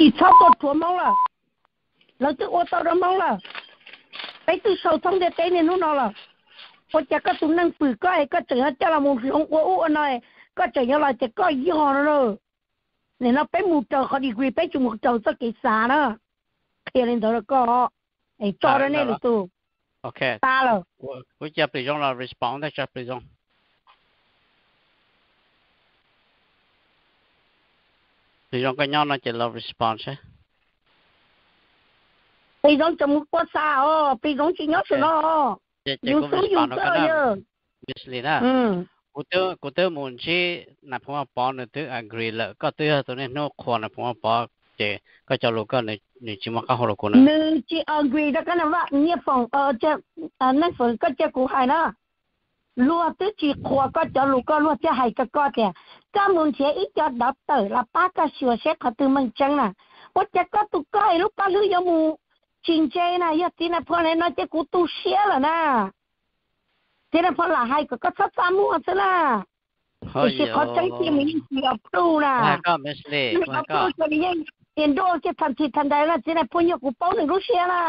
chỉ cho tôi thua mong là. Là tôi ô tao đó mong là. Cái tôi sầu thông để cái này nó nào là có chắc có tụi năng bự có ai có chừng hết cho là một không ô ô này có chừng như là chỉ có gì họ nó rồi. Nên nó phải một trời họ đi quỳ phải chung một trời tất cái xa đó? Thì lên đó là có. Ai cho đó này là tôi ok. Ta rồi với chấp lý do là respond cho chấp lý do thì nó cái nhau nó chỉ là response bây giờ quá xa sao bây giờ chỉ nhớ cho nó yêu số yêu cơ biết là cụ tư cụ tư muốn chi là phong học bỏ nữa tư agree là có tư là tôi nên nó khoa là phong học bỏ chế có cho lúc này này chỉ mà các hồ lúc này nữ chỉ agree đó cái nào vậy? Nhiếp phòng ờ, ở chế à nên phần có chế cụ hai đó. Luôn tư chỉ khoa có cho lúc có luôn chế hai cái có kìa. ก็มุนเชอีจอดดอตเตอร์ละป้าก็ชัวเช็คเขาตื่นมันจังน่ะว่าจะก็ตุกไก่ลูกป้าลือยมูจริงใจนะยตีนะพอเลยน้อยจะกูตุเชียละนะทีนั้นพอละให้ก็ก็ซัดซ้ำมั่วซะละอีกเขาจังที่มีเสียปลูนะก็ไม่ใช่เขาปลูจะมียังเอ็นโดจะทันทีทันใดละทีนั้นพอยกูเป้าหนึ่งรู้เชียละ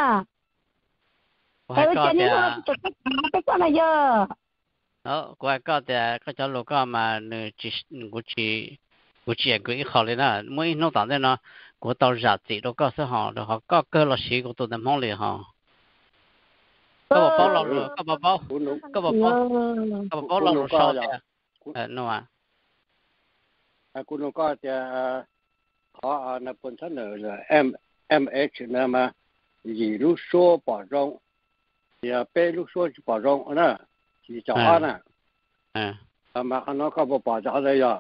แต่ว่าเจนี่เราจะก็ทำไปก็นะเยอะ nó qua có thì có cháu lúc có mà nữ chỉ ngũ chỉ ngũ chỉ ngũ ít học lên đó. Mỗi nó tạm thế nó có tàu giả chỉ đâu có số họ đâu họ có cơ là sĩ của tụi nó mong liền họ. Có một bao lọc rồi có một bảo ờ, có một bảo có một bao lọc rồi sao vậy nó à à cũng nó có thì họ là 本身 là m m h nữa mà gì lúc số bảo rộng thì bé lúc số bảo rộng nữa chỉ cho ăn à. À mà nó có bộ bỏ cho đây rồi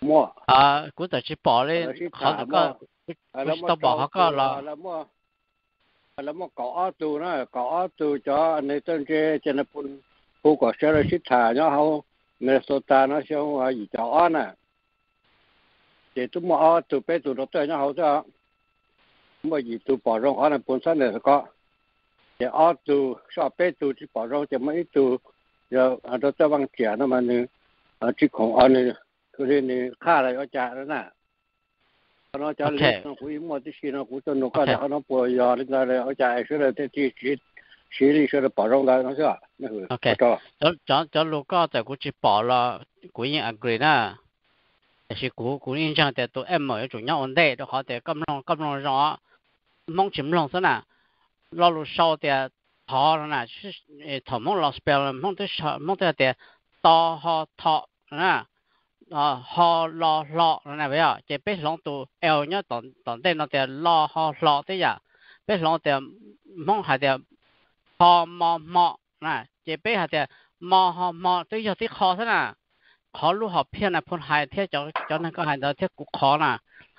mua. À cũng chỉ bỏ à, lên họ có cũng tao bỏ họ có là à, là mua cỏ từ nó cỏ từ cho anh ấy trên cái trên là phun phun cỏ sẽ là xịt thả nó hậu Minnesota nó sẽ không gì cho ăn à thì chúng mua từ bé từ đó tới nó hậu cho mà gì từ bỏ rong ăn là bốn sáu này là có. ผู้ก่อเชื้อชิดถ่ายเนาะเขาในโซตาเนาะเชื่อว่าอยู่จะอ่านะเดี๋ยวตุ้มเอาตูไปตูรถเตอร์เนาะเขาจะเมื่ออยู่ตูปอรงอ่านะปุ่นสั้นเลยก็เดี๋ยวเอาตูชอบไปตูที่ปอรงจะไม่ตูเดี๋ยวเราจะวางเสียนะมันนึงที่ของอันนี้คือนี่ค่าอะไรก็จ่ายแล้วนะ nó cho Ok. lên nó cũng một tí xí nó cũng cho nó có đã nó bùa giờ lên đây là ở chạy sẽ là cái chi chi xí đi sẽ là bảo trong đây nó sẽ nó hử Ok. cho 咗咗咗路哥就估住bỏ啦，估已经 agree 啦。但是估估印象的都 M 有重要问题，都好的咁long咁 long 咗，梦前梦先啦， 老路少的好了呢，是诶头梦老 spell 啦，梦的少梦的的多好托啦。啊，好落落那不要，这别弄到 L 呢，当当地那点落好落的呀，别弄点梦还点好毛毛那，这别还点毛好毛都有啲考噻呐，考路好偏呐，碰海贴就就那个海到贴骨考呐，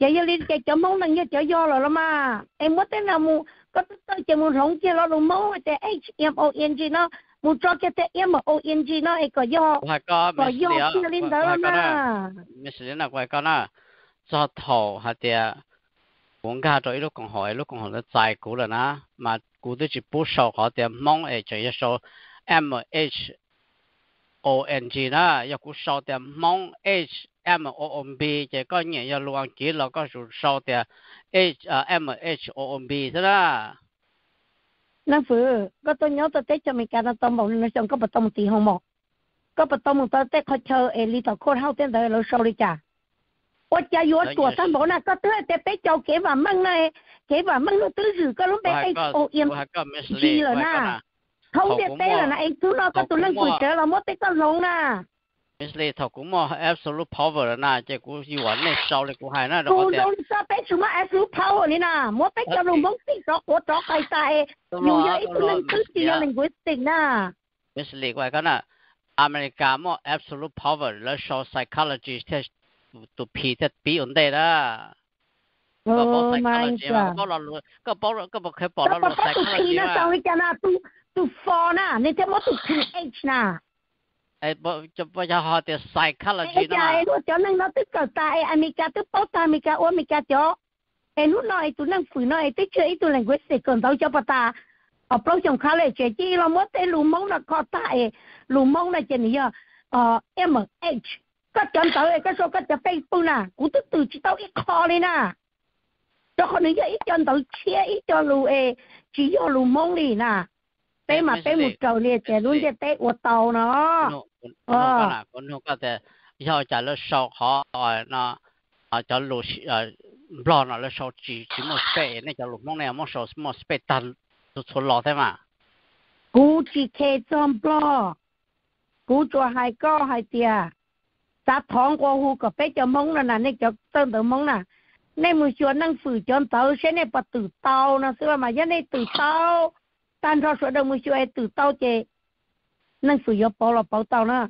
giờ giờ đi chạy chở máu nâng giờ chở do rồi lắm mà. Em mất thế nào mu có tới chạy mu rong kia lo đủ máu chạy h m o n g nó mu cho cái chạy m o n g nó ai có do có do kia lên đó lắm mà. miss liên là quay con à cho thầu hả tiệt muốn cả cho lúc còn hỏi lúc còn hỏi nó dài cũ rồi na mà cũ tới chỉ bút sầu họ tiệt mong ai chạy số m h O N G 啦，一股少的 Mon H M O N B，这个人要录完机了，告诉少的 H 啊 M H O N B 是啦。那是，我都鸟在在下面干了，当某人想搞不懂地方么？搞不懂么？在在开车哎，里头可好点在楼手里家。我家有做三毛那，个对在被叫给万梦嘞，给万梦了，都是个拢被被哦淹死了呐。không biết tên là anh chú nó có tụi lên quỷ trở là mất tích tao lông nà Miss Lee thầu cũng mò. Absolute power là nà chứ cũng yêu ảnh này sau này cũng hay nà đâu có tiền. Cũng sao bé chúng mà absolute power này nà, mất tích cho luôn bốn tích đó của đó cái tai, dù như ít tụi lên cứ chỉ là linguistic nà. Miss Lee quay cái nà, America mò absolute power là show psychology test tụi pi test pi ổn đây đó. 个包晒卡路里嘛，包落路，个包个包开包落路晒卡路里嘛。sorry 噶啦，都都 four 啦，你这么都 two h 啦。哎，不就不要好的晒卡路里嘛。哎呀，我叫恁老都搞大，哎，阿米家都包大米家，我米家叫，哎，lúc này tụi năng phụ nói tới chơi tụi năng quyết sẽ còn đâu cho bà ta. ở bao trong khá là chơi chi là mất tới lù mông là có tại lù mông là chuyện gì ờ em ở h. Có chọn tới cái số cái Facebook nè cũng tức từ chỉ tao ít khó lên cho con ấy ít cho đầu chia ít cho lù ê chỉ cho lù mông lì nè tế mà tế một trầu nè trẻ luôn cái tế của tàu nó ờ con nó có thể giờ trả lời sau họ nó à cho lù à lo nó là sau chỉ chỉ một spे này cho lù mông này một sau một spe tan tụt số lọ thế mà cú chỉ kê trong lo cú cho hai co hai tia ta thong qua hu có bé cho mông là nè cho tên tự mông nè nên mình chọn năng phử chọn tàu sẽ nên bắt từ tàu nó xưa mà giờ nên từ tàu tan ra số đông mình chọn từ tàu chè. Năng phử bỏ là bỏ tàu nữa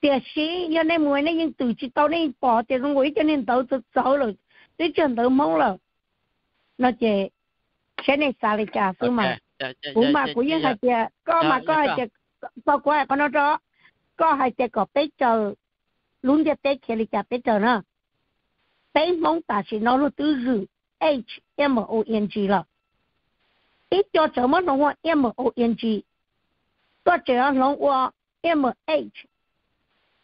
tiệt sĩ giờ nên mình nên những từ chỉ tàu bỏ tiệt không quấy cho nên tàu tàu rồi. Tới chân tàu mong rồi nó chè. Sẽ nên xả lại trả xưa mà. Cũng mà cũng như hai chè có mà có hai chè có qua có nó đó có hai chè có bé chờ luôn chè té kia lại trả bé chờ nữa Facebook 打起那路都是 H M O N G 了。一条怎么弄我 M O N G，多这样弄我 M H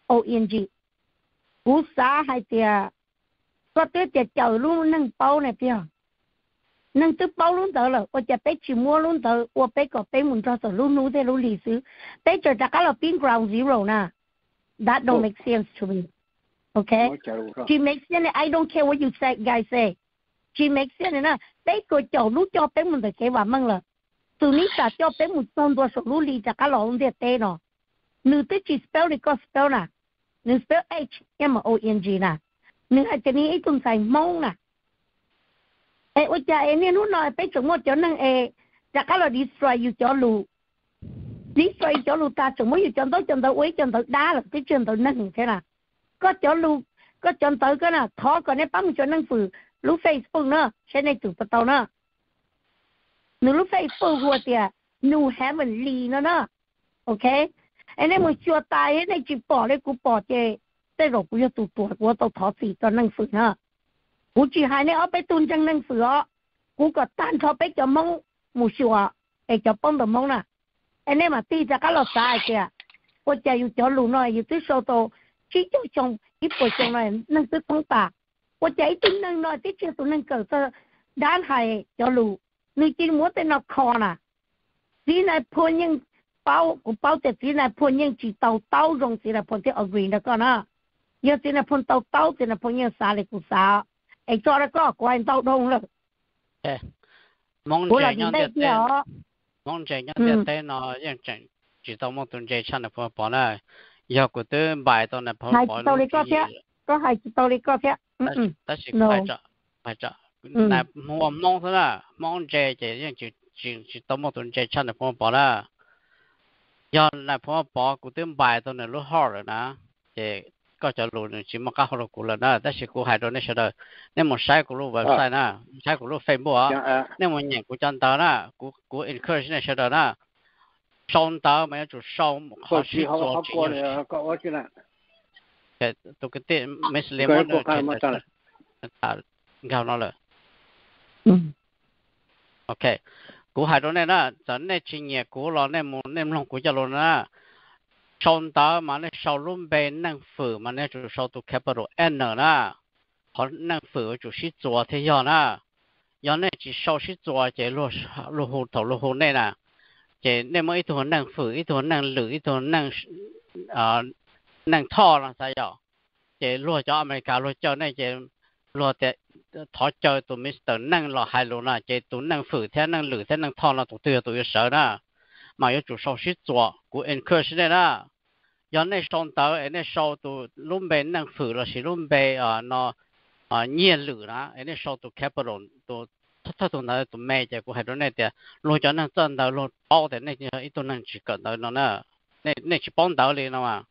O N G，无啥还的，多对的条路能包那边，能都包弄到了，我就被去摸弄到，我被个被门抓走路弄在路里头，被这大家了 background zero 呢，that don't make sense to me。Okay? She makes sense. I don't care what you say, guys say. She makes sense na. Bé cô chậu lúc cho bé mình được cái và măng là. Từ ní ta cho bé một son đua số lúc lì ta cá lò không thể tê nó. Nữ tới chỉ spell đi có spell nè. Nữ spell H M O N G nè. Nữ hay chân ấy tuần xài mông nè. Ê, ôi cha em nên lúc nói bé chúng một chỗ năng ê. Ta cá lò destroy you cho lù. Destroy cho lù ta chúng một tụ thọ gì cho năng phụ nữa cũng chỉ hai này ở bên tuân chân năng phụ đó ก็จนลูกก็จนเตอก็น่ะทอก็ในปั๊มจนนั่งฝือลูกเฟซบุ๊กเนาะใช้ในจุดประตูเนาะหนูลูกเฟซบุ๊กหัวเตียหนูแฮมันลีเนาะเนาะโอเคไอ้เนี่ยมึงชัวตายไอ้เนี่ยจีปอเลยกูปอเจแต่หลอกกูจะตัวตัวกูต้องทอสีตอนนั่งฝือเนาะกูจีหายเนี่ยเอาไปตุนจังนั่งฝือกูก็ต้านทอไปจะมองหมูชัวไอ้จะป้อมแบบมองน่ะไอ้เนี่ยมาตีจะก็หลอกตายเจ้ากูจะอยู่จอลูกน้อยอยู่ที่โซโต chỉ cho chồng ít bộ chồng này nâng tức phong tả và chạy tin nâng nói tí chưa tụi nâng cờ sơ đán hài cho lù người chỉ muốn tên nó khó nà chỉ này phô nhưng bao của bao thì chỉ này phô nhưng chỉ tàu tàu rong chỉ là phô thì agree đó con à giờ chỉ là phô tàu tàu chỉ là phô nhưng xa lại của xa ấy cho nó có quan tàu đông rồi mong chạy nhau tiệt tên mong chạy nhau tiệt tên nó chỉ chỉ tàu mong tuần chạy chăn là phô bỏ lại này giờ của tôi bài tôi là đi có thế có hai tàu đi có thế đó là bài trợ bài trợ là mua mong là mong chơi chơi nhưng chỉ chỉ chỉ tao một tuần chơi chân là phong bỏ là giờ là phong bỏ của tôi bài tôi là họ rồi nè. Thì có cho luôn chỉ một cái của là nè đó là của hai đứa này sẽ được nên một sai của lúc website nè sai của lúc Facebook nên một nhận của chân tao nè của của encourage này sẽ được nè 上岛没有就上好去做这样。搞我去了。cái tôi cái tiền mấy sự liên quan đến à ngào nó là ok cú hai đó này đó dẫn này chỉ nhẹ cú lo này muốn này lòng cú cho lo na trong đó mà này sau luôn bên năng phử mà này chủ sau tu capital n na họ năng phử chủ sĩ做thế giờ na giờ này chỉ sau sĩ 做 cái lô lô hồ thầu lô hồ này nè chế nên mỗi thằng năng phử ít thằng năng lử ít thằng năng à năng thọ là sao vậy? Chế lúa cho America lo cho này chế lo để thọ cho tụi Mister năng là hai lúa nè chế tụi năng phử thế, năng lử thế, năng thọ là tụi tôi tụi sợ nè mà yếu chủ sau sĩ 做 của encourage này nè giờ này xong tới này sau tụi lúc bên năng phử là sĩ lúc bên à ờ, nó à nhiên lử nè này sau tụi capital tụi 他同那都买这个还多那点，罗家能挣到罗包的那些一都能去干到那那那那去帮到里了嘛。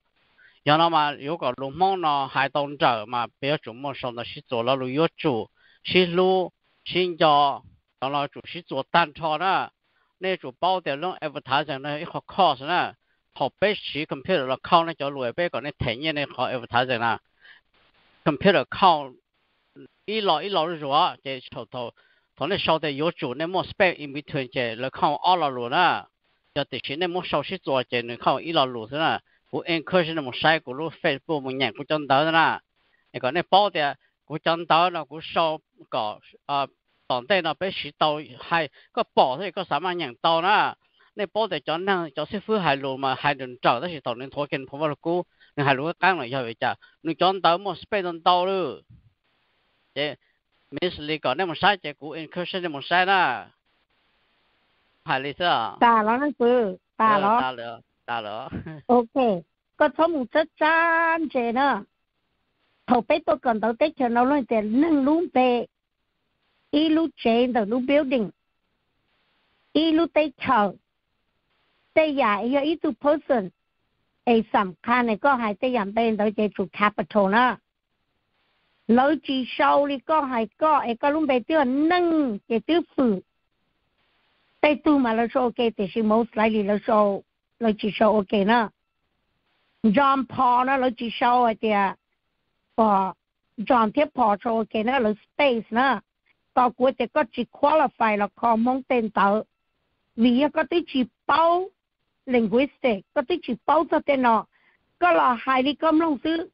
然后嘛，如果龙梦呢还当着嘛，不要琢磨上的是做了路要做， 是路新家，当然就是做单车呢，那就包的弄 advertising 呢一个 course 呢，học bế sĩ computer là khâu nó cho lùi bế còn nó thể nhiên này họ advertising là computer khâu ít lọ ít lọ rồi thì thầu thầu thầu nó sau thì yếu chủ nó mua spec in between thì là khâu all lọ luôn à cho thì chỉ nó mua sau sĩ做thì nó khâu ít lọ luôn thế nào của encourage nó một sai của lúc Facebook một nhạc của chân đó nè cái còn nó bao thì của chân đó nó của sau có à tòn đây nó bế sĩ tàu hay có bỏ thì có sáu nhạc tàu nè 你波地咗呢，就师傅系路嘛，系轮走，但是同你拖紧婆婆姑，你系路讲嚟又就，你讲到冇 speed 到咯，即 miss Lee còn nếu mà sai chạy cũ incursion nếu mà sai na phải lý sao ta lo nó bự ta lo ta lo ta lo ok có thông một chất chán chế nữa thầu bé tôi cần tao tết cho nó lên chế nâng lũ bê. y lũ chế tao lũ building. Y lũ tết chờ tây giả y y tu person. ไอ้สำคัญเนี่ยก็หายใจอย่างเป็นตัวเจจุ capital นะ 老子少你講係講，誒個攏俾啲能嘅啲苦，但都嘛老說 OK，但是冇使你老說老子說 OK 啦。John Paul 啦，老子少一啲，哦，John 貼 Paul 說 OK 啦，老 space 啦，個估只個只 qualify 落 common 頂頭，vì 一個啲只包 linguistic，個啲只包咗啲咯，個落係你咁弄書。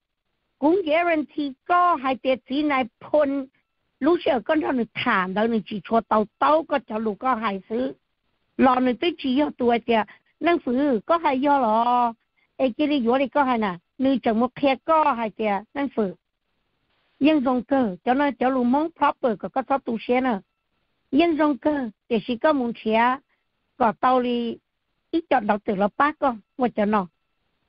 cũng guarantee có hai tiệt chỉ này phun. Lúc sau con thằng được thảm đó nên chỉ cho tàu tàu, có cho lúc có hai thứ lò nên tới chỉ cho tôi tiệt năng phứ có hai do lò. Ai kia đi vô đi, có hai nè. Nữ chẳng một khe có hai tiệt năng phứ nhân dòng cơ, cho nên cho lúc mong proper, có có thóp tu xe nè. Nhân dòng cơ để chỉ có muốn xe, có tàu đi, ít chọn đầu từ là bác con, một chọn nọ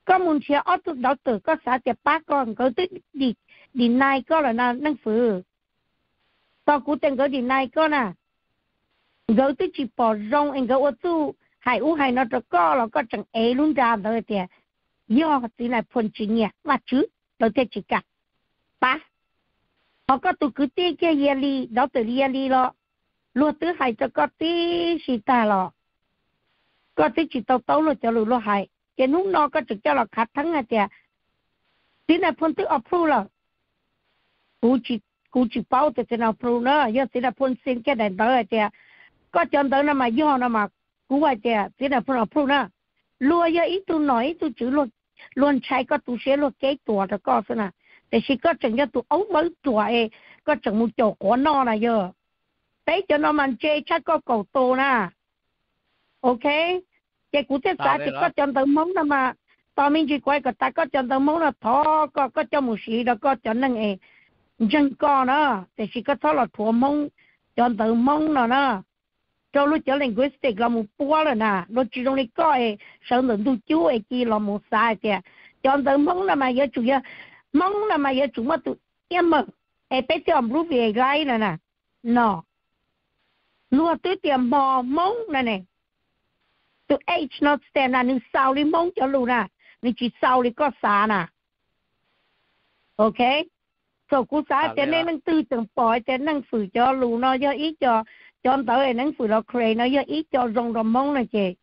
ตียจีในพลรู้เชื่อก็ทำหนึ่งถามแล้วหนึ่งจีชัวเตาเต้าก็จะลูกก็หายซื้อรอหนึ่งติดจียอตัวเตียหนังสือก็ให้ย่อหรอไอ้กิริยนี่ก็ให้น่ะหนึ่งจังมุกแค่ก็ให้เตียหนังสือยังทรงเกอเจ้าหน้าเจ้าลูกมอง proper ก็ก็ชอบตูเชียนะยังทรงเกอแต่สิก็มุงเชียก็เตาลี ít cho đầu tử là ba con một cho nó có muốn chia ở tụ đầu tử có xã tiệp ba con có tức đi đi này có là nó năng phử tao cũng tên có đi này có nè gỡ tức chỉ bỏ rong anh gỡ ở tu hai u hai nó cho có là có chẳng ấy luôn ra rồi thì do tí này phun chỉ nhẹ mà chứ đầu tiên chỉ cả ba họ có tụ cứ tiếc cái gì đi đầu tử đi cái nút nó có trực cho là khát thắng à tiệt tí này tích tức phu là cú chỉ cú chỉ bao thì thế nào approve nữa. Giờ tí này phun xin cái này đó à tiệt có chân tới nó mà do nó mà cú à tiệt tí này phun phu nữa. Lúa giờ ít tu nói tu chữ luôn. Luôn chạy có tu sẽ luôn cái tuổi rồi có thế nào để chỉ có chừng cho tu ấu mới tuổi có chừng một chỗ của nó là giờ. Đấy cho nó mà chê chắc có cầu tô na, ok? Cái cụ xã thì có chân tự mong đó mà. Tao mình chỉ quay cái ta có chân tự mong là thọ có có cho một sĩ đó có cho năng ấy dân co đó thì chỉ có thọ là thua mong chân tự mong nó nó cho lúc cho linguistic là một bua rồi nè. Lúc chỉ trong này có ấy sợ lượng tu chú ấy kia là một sai kìa. Chân tự mong là mà giờ chủ yếu mong là mà giờ chủ mà tụ em mà ấy bé cho ông về gai nè nè. Nó luôn tới tiệm bò mong nè. này tu h nó stem là nung sau đi mong cho luôn à. na nung chỉ sau đi có xa na ok? So cú xa thế nên nung tư tưởng bói thế nung phử cho luôn. Nó cho ít cho cho ông tới nung phử nó cray nó cho ít cho rong rong mong này chị.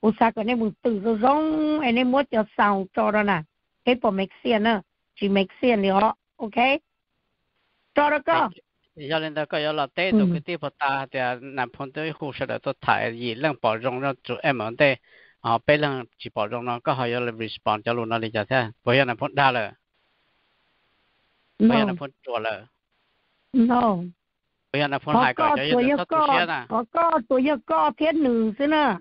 Cú xa cái này muốn từ rồi rong anh em muốn cho sau cho đó nè. Cái bộ make sense nữa chỉ make sense nữa ok? Cho đó cơ. เคจอแล้วก็ giờ lên đó có giờ là tết tụ cái tiếp ta thì nằm phong tới khu sở tôi thải gì lần bảo rong nó chủ em ở đây à bây lần chỉ bảo rong nó có hỏi giờ là respond cho luôn nó đi cho thế bây giờ nằm phong đa rồi bây giờ nằm phong chùa rồi no bây giờ nằm phong hai cái cho giờ tôi chia nè có có tôi giờ có thiết nữ thế nè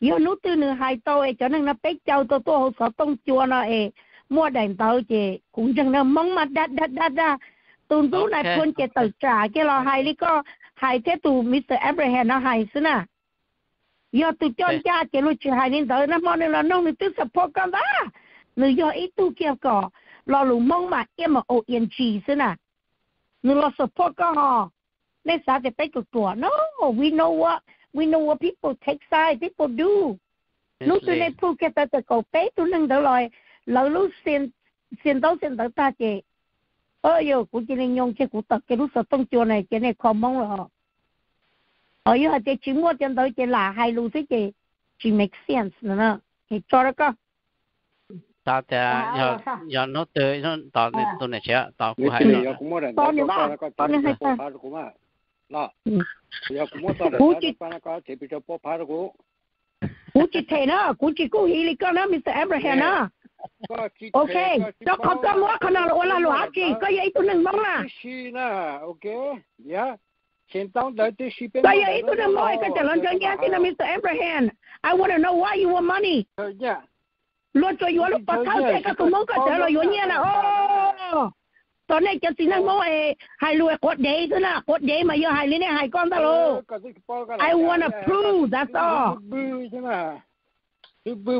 giờ nút từ nữ hai tàu ấy cho nên nó bé cháu tôi tôi hồ sở tông chùa nó ấy mua đèn tàu chị cũng chẳng là mong mặt đắt đắt đắt đắt ตูนรู้นายพลเจตจ่าแกรอไฮลิก็ไฮเทตูมิสเตอร์แอบราฮัมนะไฮซินะยอตุจอนจ้าเจลุชิไฮนินเดอร์นะมอนี่เราน้ tụn vũ này phun cái tờ trả cái lò hay lý có hay thế tụ Mr. Abraham nó hay xí nè giờ tụ cho cha cái chuyện hay nên tới nó mong nên là nông thì support con đó. Người do ít tu kia cỏ lò lù mong mà em mà ổ yên trì xí người lò support con họ nên sao thì phải cực tủa. No we know what we know what people take side people do. Lúc này phu cái tờ tờ cổ tế tụi nâng đỡ lời lỡ lúc xin xin đâu xin đỡ ta chị ơ yo cũng chỉ nên dùng cái cụ tập cái lúc sợ tông chùa này cái này khó mong rồi ở yo cái chỉ mua chân tới cái là hai lúc thế cái chỉ make sense nữa thì cho đó cơ ta thì giờ giờ nó từ nó tao này tôi này chứ tao cũng hay rồi cũng được tao này ba tao này hai ta cũng mà đó giờ cũng mua tao được tao này có thể bị cho bố phá được cũng cũng chỉ thế nữa cũng chỉ cố ý cái nó Mr Abraham nữa Okay, cho con có mua con nào là lo haki, có vậy tôi đừng mong là. Xí na, okay, yeah. Sen tao đợi tới xí bên. Vậy ấy tôi đừng mong cái trả lời cho nhà thì là Mr. Abraham. I want to know why you want money. Yeah. Lo cho yo lo bắt thao cái cái mong cái trả lời yo nhà là ô. Tao này cho xin mong ấy hai lùi cột thế nào, cột đế mà yo hai lên hai con tao lo. I want to prove that's all.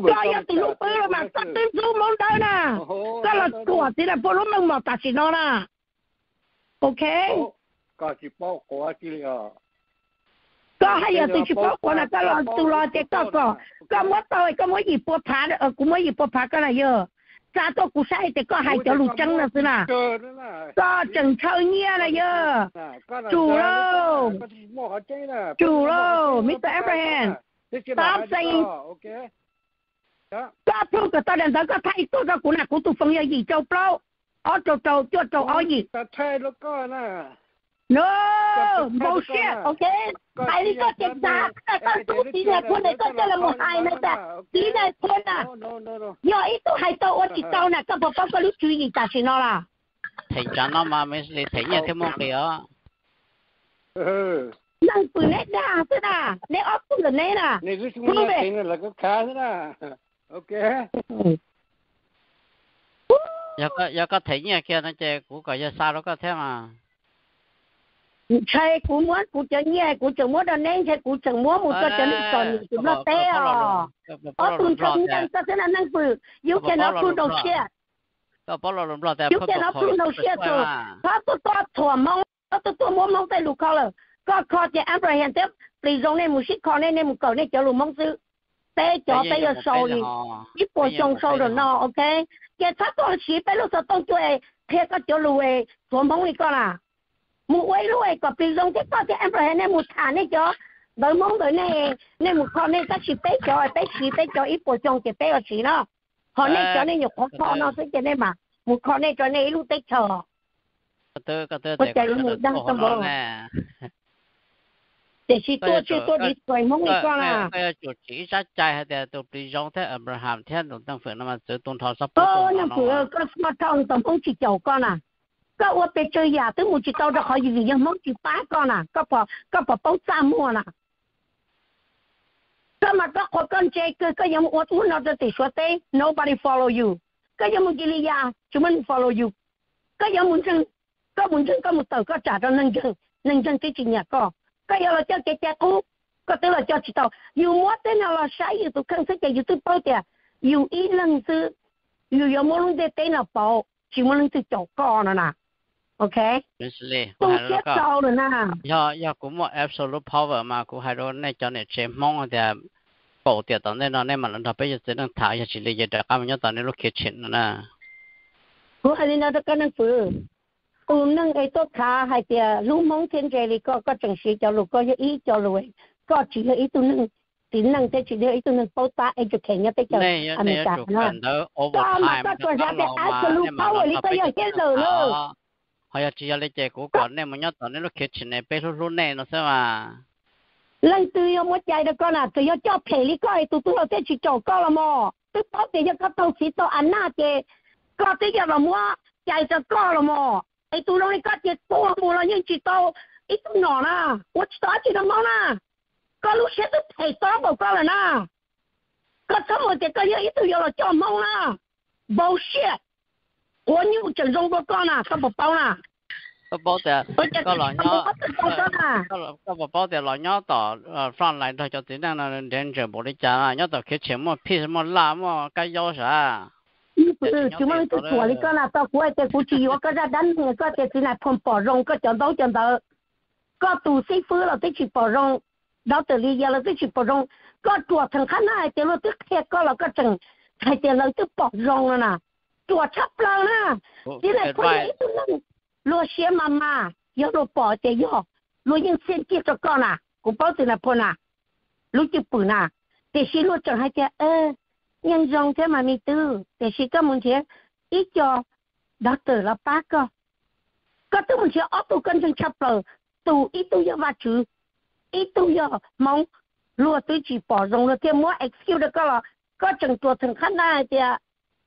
Trời ơi, tí lúc bê mà sắp tên dấu môn đây nè. Cái là của tí là bố lúc mừng mà ta chỉ nó nè. À. Ok? Có chỉ bó của tí lìa. Có hay là tí chỉ bó của nè, cái là tù lo chế có có. Có mỗi tôi, có mỗi gì bố phá, ở ờ, cũng mỗi gì bố phá cái này giờ. Cha tôi cũng sai thì có hai chỗ lục chân nè xưa nè. Có chừng thơ nhia nè giờ. Chủ lô. Chủ lô, Mr. Abraham. Stop saying. Okay ta thu cái ta đàn đó có thấy tôi ra của này của tôi phân ra gì châu bao ở châu châu chưa châu ở gì? ta thay nó có nè No, bullshit, okay? Tại vì có tiền giả, ta tu tí này quân này có cho là một hai này ta, tí này quân à. Yo, ít tu hai tu, ôi chỉ tao nè, các bà bác có lúc chú gì ta xin nó là. Thầy chẳng nó mà, mình thì thấy nhà thêm một cái đó. Năng bữa nét thế đà, nét ốc cũng là nét à. Nét rút chúng là cái khá thế đà ok. Giờ có giờ có thấy nhà kia nó chơi cũ cả giờ sao nó có thế mà. Chơi cũ muốn cũ chơi nhà cũ chơi muốn đâu nên chơi cũ chơi muốn một cái chân nước còn chúng nó té à. ở tuần trong nhân ta thế là năng phử yêu cái nó phun đầu xe. Yêu cái nó phun đầu xe rồi nó tôi tôi thỏa mong nó tôi tôi muốn mong tay lục con rồi có có chơi Abraham tiếp. Lý do này một chiếc con này một cầu này chơi lục mong sư bé cho bé giờ sâu đi ít bộ trong sâu rồi nó ok cái thắt con chỉ bé lúc sau tông chơi thế cái chỗ lùi xuống bóng đi con à một quay lùi có bị giống cái con cái em phải nên một thả này cho đợi mong đợi này nên một con này ta chỉ bé cho bé chỉ bé cho ít bộ trong cái bé ở chỉ nó họ này cho nên nhục khó khó nó sẽ cái này mà một con này cho nên lúc tết chờ cái tôi cái tôi cái tôi để chỉ tôi chỉ tôi đi tuổi mong đi con à cái chủ chỉ sát chạy hay là tôi đi giống thế Abraham thế đồng tăng phượng mà tự tôn thọ sắp ờ nó vừa có smart thong tổng không chỉ chầu con à có ô tê chơi nhà tới một chỉ tao được hỏi gì gì nhưng mong chỉ bá con à có bỏ có bỏ bao xa mua nè có mà có có con chơi cái cái giống ô tú nó để số tê nobody follow you giống một cái lý do chúng mình follow you cái giống muốn chân có muốn chân có một tờ có trả cho nâng chân nâng chân cái chuyện nhà con cái là cho cái cha cũ có tức là cho chị tao yêu mua tên nào là sai yêu tụ khăn sức cái yêu tụ bao tiền yêu ít lần thứ yêu yêu mua luôn tên nào bảo chỉ mua luôn thứ chỗ con nữa nè. Ok? Basically, tôi chết sau rồi nè. Do do cũng một absolute power mà cũng hay rồi này cho nên chế mong thì bảo tiền tao nên nó nên mà nó bây giờ chỉ đang thả chỉ là giờ đã cảm nhận tao nên lúc kia chuyện nè. Cũng hay là nó cái năng phụ cũng nâng cái tốt khá hay thì lúc mong thiên trời thì có có chẳng sĩ cho lúc có ý cho lúc có chỉ là ý tu nâng tính năng thế chỉ là ý tu nâng bao ta ấy chụp khen nhau thế cho anh ta nó có mà có tôi ra cái bao power đi tới giờ hết rồi. luôn họ giờ chỉ là lấy cái cổ còn này mà nhớ tao nên nó kẹt chuyện này bây giờ luôn này nó sao mà lần từ yo mất chạy được con à từ yo cho phê đi coi tụi tụi nó sẽ chỉ cho con là mò. Tụi tao thì giờ có tao chỉ tao anh na thế có tới giờ là mua chạy cho con là mò ai tu nó có chỉ to mù là những chỉ to ít tu na có chỉ to chỉ đồng na có lúc sẽ tu to bảo có là na có thấm một cái cái ít tu giờ là cho mong na bầu xe có những một trận rong con na có bao na có bao tiền có loại nhỏ có một bao tiền loại nhỏ tỏ ờ, phản lại thôi cho tiếng đang là đến trường bộ đi trả nhỏ tỏ khiến chiếm một phi một lá một cái dấu sao 不是，就么就做那个啦，到国外在估计我个在单那个在是来碰保容，个讲到讲到，个都师傅了再去保容，到这里也了再去保容，个做成看那的了都开个了个整，还得了都保容了呢。 chùa chấp lâu na chỉ là có gì tôi năng lo xe mà mà yo lo bỏ để yo lo những sen kia cho con à cũng bao từ là phun à lúc chụp bự à để xí lo cho hai cái ơ nhân dân thế mà mi tư. Để chỉ cơ muốn chế ít cho đó từ là ba cơ. Có tư muốn chế ở tù cân chân chập lờ. Tù ít tu giờ và chứ ít tu giờ mong lùa tôi chỉ bỏ rồng rồi thêm mua excuse được cơ là có chừng tua thằng khăn này thì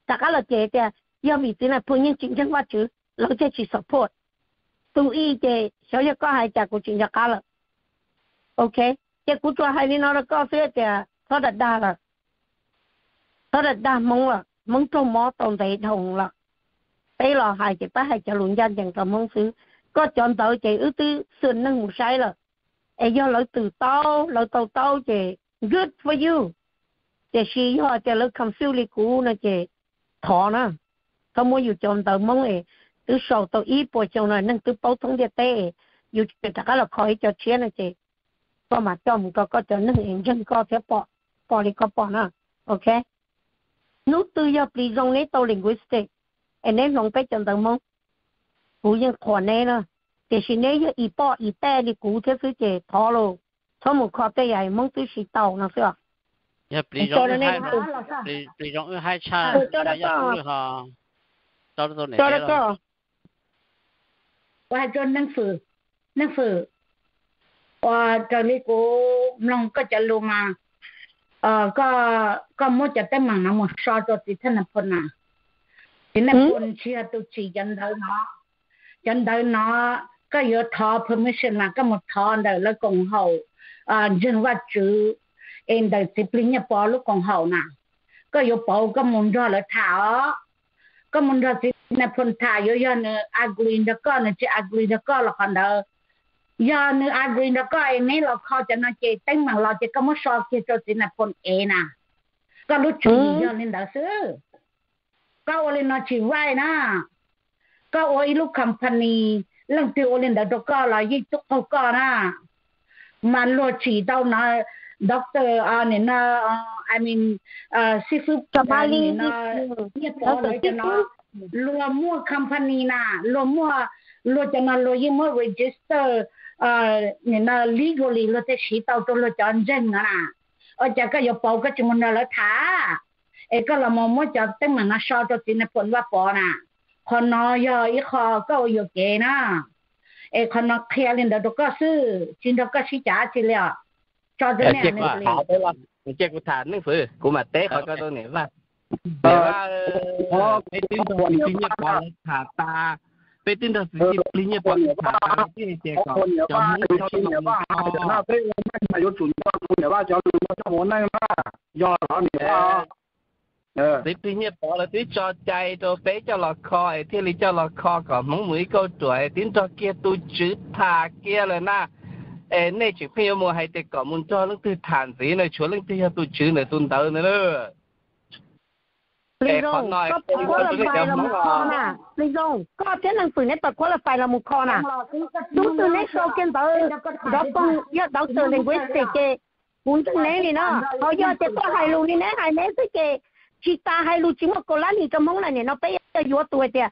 tất cả là chế thì giờ vì thế này phương nhân chính chân và chứ lâu chế chỉ support. Tù y chế sau giờ có hai chả của chính cho cá là. Ok chế của cho hai đi nó là có phía thì thôi đặt đa là đó là đa mong là mong trong mỏ tồn tại đồng là. Tế lò hai chị bác hai chị luận dân chẳng cầm mong xứ có chọn tàu chị ưu tư xuân nâng một sai là. E do lỗi từ tao lỗi tàu tao chị, good for you. Chị xí họ chị lỗi không siêu lý cũ nè chị thọ nè không muốn dù chọn tàu mong ấy từ sau tàu ít bộ chồng này nâng từ bao thông địa tê dù chị đã có là khỏi cho chiến nè chị. Có mà chồng có có chọn nâng hình chân có thể bỏ bỏ đi có bỏ nè ok? nếu tự do bị dùng này tàu linguistic anh em lòng bé chân tầng mông cú yên khó này là thì xin này yêu ý bỏ ý tè đi cú thế sự chế thọ lô cho một khó tây ai mong tự sĩ tàu nó sửa Yeah, please don't hide. Please, please don't hide. Cha, cha, ừ, cha. Cho nó này. Cho nó. Và cho năng phử, năng phử. Và cho này cô, lòng có chả lùa mà ờ có có một chặt tay mảng nó một so cho chị thân là phần nào thì nó chia tôi chỉ dân đời nó dân đời nó có yếu thọ permission là có một thọ đời là cùng hậu ờ dân và chữ em đời discipline nhập bỏ lúc cùng hậu nè có yếu bỏ có muốn ra là thảo có muốn ra thì nó phần thảo yếu yếu nữa agree đó có nữa là còn đời yếu nè agree đó có em này là khó cho nó chỉ tính mà lo chỉ có một số kia cho thì nè phần e nè có lúc chú yếu nên đó sư có ô lên nó chỉ vay nè có ô lúc company lần tiêu ô lên đó có là gì tục có nè mà lo chỉ đâu nó doctor uh, ni na uh, I mean uh, seafood Kamali na ni po lo na lo mua company na lo mua lo cho na lo yimo register ni na legally lo te shi tao to lo chan jen na ở cha cái pau cái chúng nó là thả. E cái là mò mò cho tên mà nó sao cho tin phun qua bỏ nè. Còn nó yo ít khó có yo kế na e còn nó kia lên đó có sư chính đó có sĩ trả chỉ liệu cho nè này tới là chị cũng thả nước phử cũng mà té khỏi cho tôi nè mà để mà cái đó thì tin nhật qua thả ta petindas disiplinnya Pak Tí tí nhiên bỏ là tí cho chạy cho bé cho lọ kho thì lý cho lọ kho có mong mũi câu tuổi tín cho kia tu chữ thà kia là na. Ấy nè chỉ khi mua hay thì có muốn cho lưng tư thản gì này chúa lưng tư tu chữ này tuân tới nữa Linh Dung, có qualify là một con à. Linh Dung, có thế năng phử nét tập qualify là một con à. Đúng từ nét sau kiên bảo, đó con, do đó từ linguistic kê. Muốn từ nét đi nó, họ do thế có hai lưu đi nét hai nét thế kê. Chỉ ta hai lưu chỉ một cô lá nì trong mông là nè, nó bây giờ yếu tuổi kìa.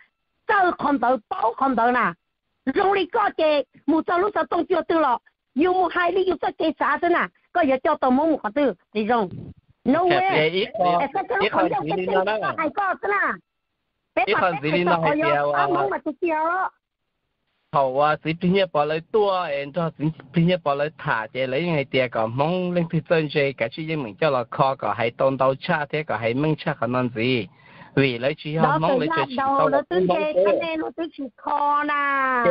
Sao không đợi, bảo không đợi nà. Rung đi có kê, mù cho lúc sao tông chưa tư lọ. Yêu mù hai lý yếu sao kê xá thế nà. Có giờ cho tàu mông một khó tư, Linh Dung. Nowhere. Except for you, I got na. Thế còn gì đi nào hay kêu à? à. Ông mà tôi kêu. Hầu à, sĩ phi nhật bỏ lấy tua, em cho sĩ phi nhật bỏ lấy thả chế lấy ngay tiệc có mong lên thì chân chơi cái chuyện mình cho là kho có hay tôn đầu cha thế có hay mong cha có non gì vì lấy chỉ họ mong lấy chỉ đầu nó tư kê cái này nó tư chỉ kho nà.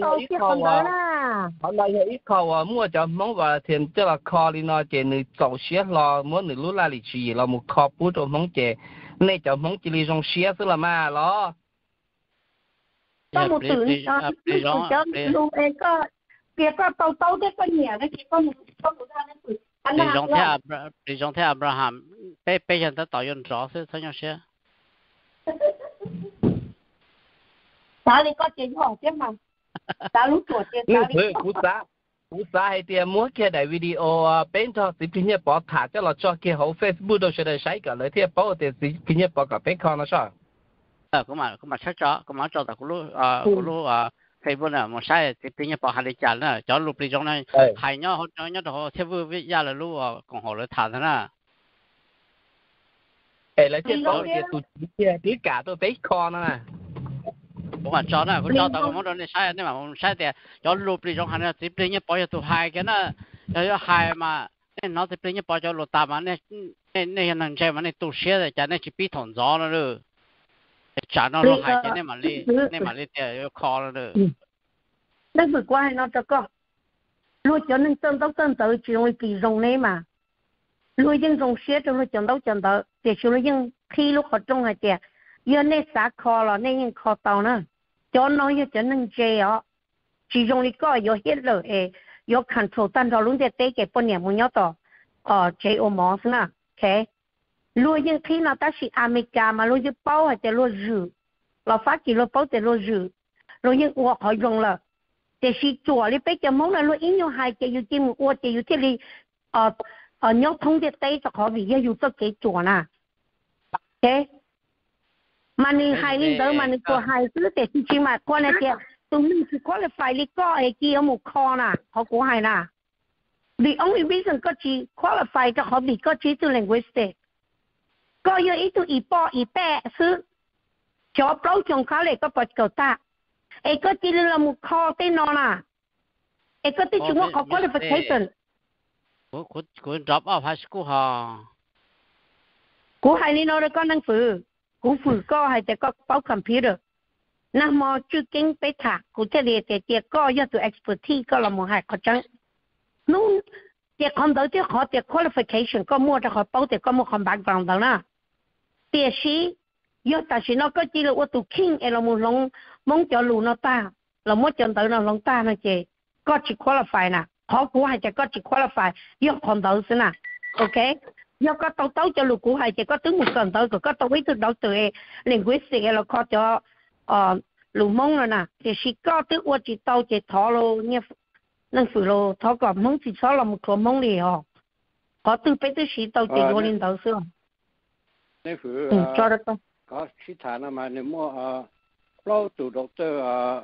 Tô kia không đó nà. Họ nói ít kho à mua cho mong và thiền cho là kho đi nó chỉ nữ tổ xía lo muốn nữ lúc la lì chỉ là một kho bút cho mong chỉ này cho mong chỉ lý trong xía tức là mà lo. Có một từ nó tư cho luôn em có kia có tàu tàu đấy có nhiều cái kia có một có một ra cái lý trong thế lý trong thế Abraham bây bây giờ ta tạo dụng rõ sẽ sao nhau sẽ Tá li có chuyện hỏi chứ mà. Tá lúc tuổi chuyện tá li. Cú sa. Cú sa hay tiền mua kia đại video à bên cho pin nhật bỏ thả cho là cho kia hậu Facebook đâu sẽ được sai cả lời thì bảo thì pin nhật bỏ cả bên con nó sao. ờ cũng mà cũng mà chắc cho cũng mà cho ta cũng lúc à cũng lúc à thầy bữa nào mà sai thì bây giờ bảo hai chả nữa cho lúc đi trong này hai nhau họ nhau nhau họ theo vừa với gia là lúc còn họ là thả thế nào ê là chết bảo thì tụi kia tí cả tôi bé con nữa cũng là cho nó cũng cho tao cũng muốn nói sai nhưng mà không sai thì cho lúc đi trong hai nó tiếp đi nhớ bảo tụi hai cái nó cho hai mà nên nó tiếp đi nhớ bảo cho lúc ta mà nên nên nên năng chơi mà nên tụ xe rồi cho nên chỉ bị thòng gió nó rồi chả nó lúc hai cái nên mà đi nên mà đi thì khó nó rồi đây vừa qua nó cho con? Lui cho nên đấu chân tự chỉ nói kỳ rồng này mà. Lui dân rồng xe cho lui chân đấu chân tự để cho lui khi lúc họ trong hai tiền giờ nên xã khó là nên những khó tàu nữa cho nó giờ cho nên chơi chỉ dùng đi coi giờ hết rồi ê giờ control tan rồi luôn để tế cái bọn muốn nhớ tao ờ chơi ô mỏ thế ok lui dân khi nào ta chỉ America mà luôn dân bao hay là lui rử. Là phát chỉ lui bao thì lui rử. Rồi dân họ họ dùng là để chỉ chùa đi bây giờ muốn là luôn in nhau hai cái yêu kim ô thì yêu thế đi ờ nhớ thông để tế cho họ vì yêu tất cái chùa nè ok mà ni hai linh đó mà ni của hai thứ để chỉ chỉ mà quan này kia tụi mình chỉ có là phải đi coi cái kia một kho nè họ của hai nè the only reason có chỉ qualify cho họ vì có chỉ từ linguistic có yêu ít từ ít bỏ ít bẻ sự cho bao trong khá lệ có bật cầu ta ấy có chỉ là một kho tên nó nè ấy có chỉ chúng có qualification của của của drop off high school ha của hai ni nó con năng phụ cú phụ có hay để có bao computer nà mò chú kinh bê thả. Cú thế liệt để để có yêu từ expertise có là một hai khó chăng nung để đầu tiên họ để qualification có mua cho họ bao để có mua background đó nè để sĩ yêu ta sĩ nó có chỉ là ô king hay là một lòng mong cho lù nó ta. Là một chân tới nó lòng ta nó chỉ có chỉ qualify nè họ cũng hay chỉ có chỉ qualify yêu con đầu xí nè ok yêu có tàu tàu cho lù cũng hay chỉ có tướng một cần tới có tàu với từ đầu từ linguistic là có cho ờ lù mong rồi nè thì sĩ có tướng ô chỉ tàu chỉ thọ lô như năng phụ lô thọ có mong chỉ cho là một số mong lì họ có từ bây giờ sĩ tàu chỉ vô lên đầu xưa nên phụ cho được không có sĩ thản mà nếu mua ờ lâu tụ doctor ờ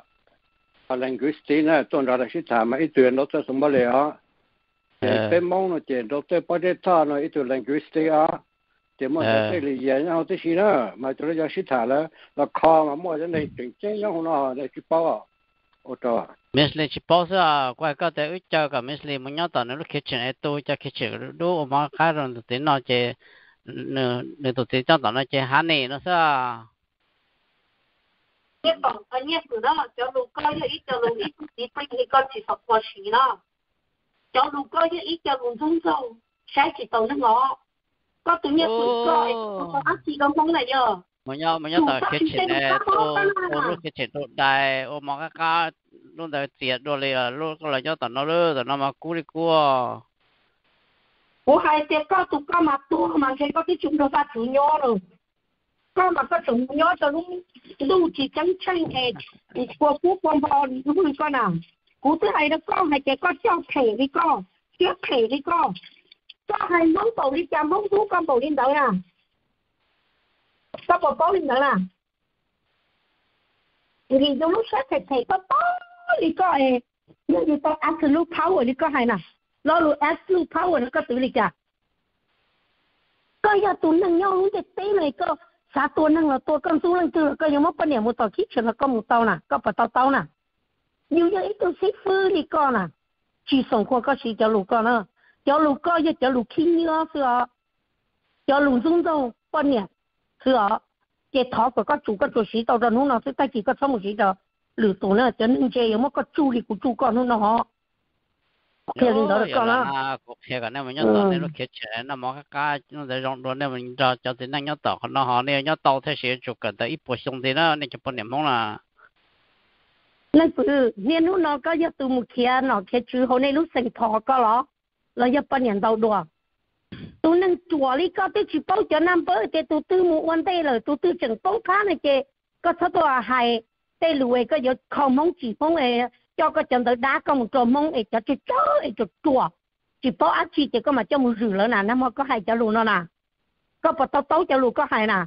linguistic nè tuần đó là sĩ thản mà ít tuyển doctor sum bao lệ bên mong nó chỉ doctor bao nhiêu thà nó ít tuyển linguistic à thì mà cái lý giải nhau tới gì nữa mà cho nó sĩ thản là là kho mà mua cái này chỉnh chế nhau nó để chụp bao ô tô Miss chỉ bảo sao quay cái tới ít cho cả Miss Lee muốn nhớ tao nó kitchen ấy tôi cho kitchen đu mà khai rồi thì nó chỉ nửa nửa tụi thì cho tao nó chỉ há nè nó sao nhất tổng anh nhất từ đó cho lù coi cho ít cho lù ít ít phải thì con chỉ học qua xí nó cho lù coi cho ít cho lù thông sâu sai chỉ tàu nó ngõ có tự nhiên tự coi có ác gì không không này giờ. Mà nhớ mà nhớ tao kitchen này tôi tôi lúc kitchen tôi đại ô mà cái cái lúc tao tiệt đồ liền lúc cái là cho tao nó tao nó mà cú đi cú hai tiệt có tụ có mà tu mà cái có cái chúng nó phát chủ nhỏ rồi con mà có chúng nhớ cho lúc lúc chỉ trắng chân hè của phú quan bò lúc con nào. Cú thứ hai nó con hay cái con cho thể đi con, cho thể đi con. Cho hai món bầu đi chăm món thú con bầu đi đợi nè con bầu bầu đi đợi nè thì trong lúc sát thể thể có to đi con ấy nhưng thì tao absolute power đi con hay nè lo lu absolute power nó có tự lực à có giờ tụi nâng nhau luôn thì tí này có sa tua năng là tua con xuống năng từ cơ những món bên này một tàu kít là có một tàu nè có phải tàu tàu nè nhiều như ít tôi xếp phư đi con nè chỉ sống qua có chỉ cho lù con nữa cho lù con giờ cho lù kinh nhớ xưa cho lù dung đâu bên này xưa cái thọ của các chủ các chủ sĩ tàu rồi nó nó sẽ tay chỉ có sống một chỉ đó lù tổ nữa cho nên chơi có có chủ đi của chủ con nó họ kia linh đó con á kia cái này mình nhớ tao nó kia trẻ nó mà cái cái nó để rong rồi nên mình cho cho tính năng nhớ tao nó họ nên nhớ tao thế sẽ chụp cái đấy ít bộ xong thì nó nên chụp một niệm mong là nên bự nên lúc nó có giờ tụ một kia nó kia chú hồi này lúc sinh thọ có lo là giờ bao nhiêu đầu đùa. Nên chùa đi có tới chỉ bao cho năm bữa thì tụ tư một vấn đề rồi tụ tư chừng bóng khá này kì có số đồ hay tê lùi có giờ không mong chỉ mong ấy cho cái chân tới đá có một trò mông ấy cho chơi chơi ấy cho chùa. Chỉ bỏ ác chi thì có mà cho một rửa nữa nè nó mà có hay cho luôn nó à. nè có bắt tao tấu cho luôn có hay nè.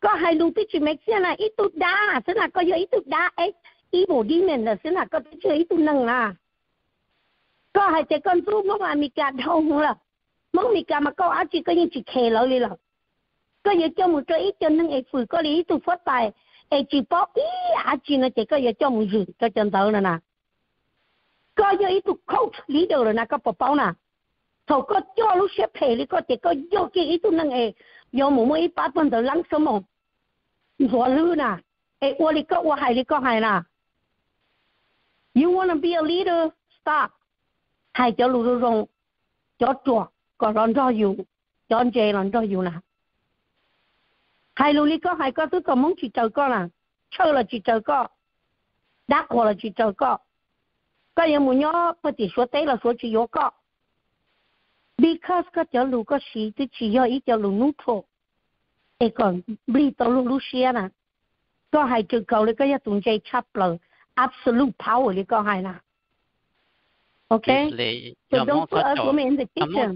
Có hai luôn tí chỉ mấy xe là ít tụt đá thế là có giờ ít tụt đá ấy ít bộ đi mình là thế là có tí chơi ít tụt nâng nè, có hai trẻ con chú mong à, là mi cả thông là. Mong mi cả mà có ác chi có những chỉ khề lại đi là có giờ cho một chơi ít cho nâng ấy phụ có lý tụt phát tài. 诶举报咦呀进了这个也叫母乳这讲到了呢。刚有一个扣子里头的那个宝宝呢。头个掉了血皮里个这个又给一顿弄诶要么么一把顿头浪什么我露呢诶我那个我还得个还啦 you wanna be a little star 还叫路路荣叫做搞上酱油叫这样你有 hai lô lý có hai có tôi còn muốn chỉ chờ con là chơi là chỉ chờ con đã khổ là chỉ chờ con cái em muốn nhớ bất chỉ số tế là số chỉ yếu con because cái chữ lù có gì tôi chỉ yếu ít chữ lù nút thô ai còn bị tao lù lù xia nè có hai chữ cầu lý cái tụng chơi chấp lời. Absolute power lý có hai nè ok, Lì, so don't put us women in the kitchen.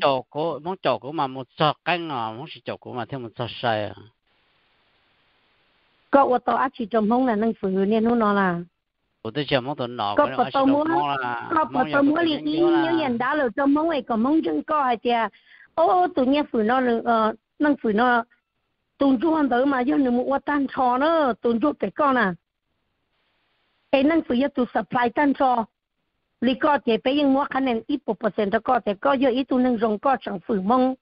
Mong chỗ của mà một sợ cái ngò mong chỉ chỗ của mà thêm một sợ sai à có ô tô áp chỉ trong mông là nâng phử nên nó nó là có tôi trồng mông tôi nó có có tôi muốn có có tôi muốn liền đi nhiều nhân đã rồi trồng mông ấy có mông chân co hay chè? Ô tụi nhà phử nó là ờ, nâng phử nó tụi chú hoàn tới mà do nữa mua tan trò nữa tụi chú cái con à. Cái nâng phử tụi supply tan trò. Lý có thì phải những mua khả năng ít một phần có thể có do ít tụi nâng rồng có chẳng phử mông.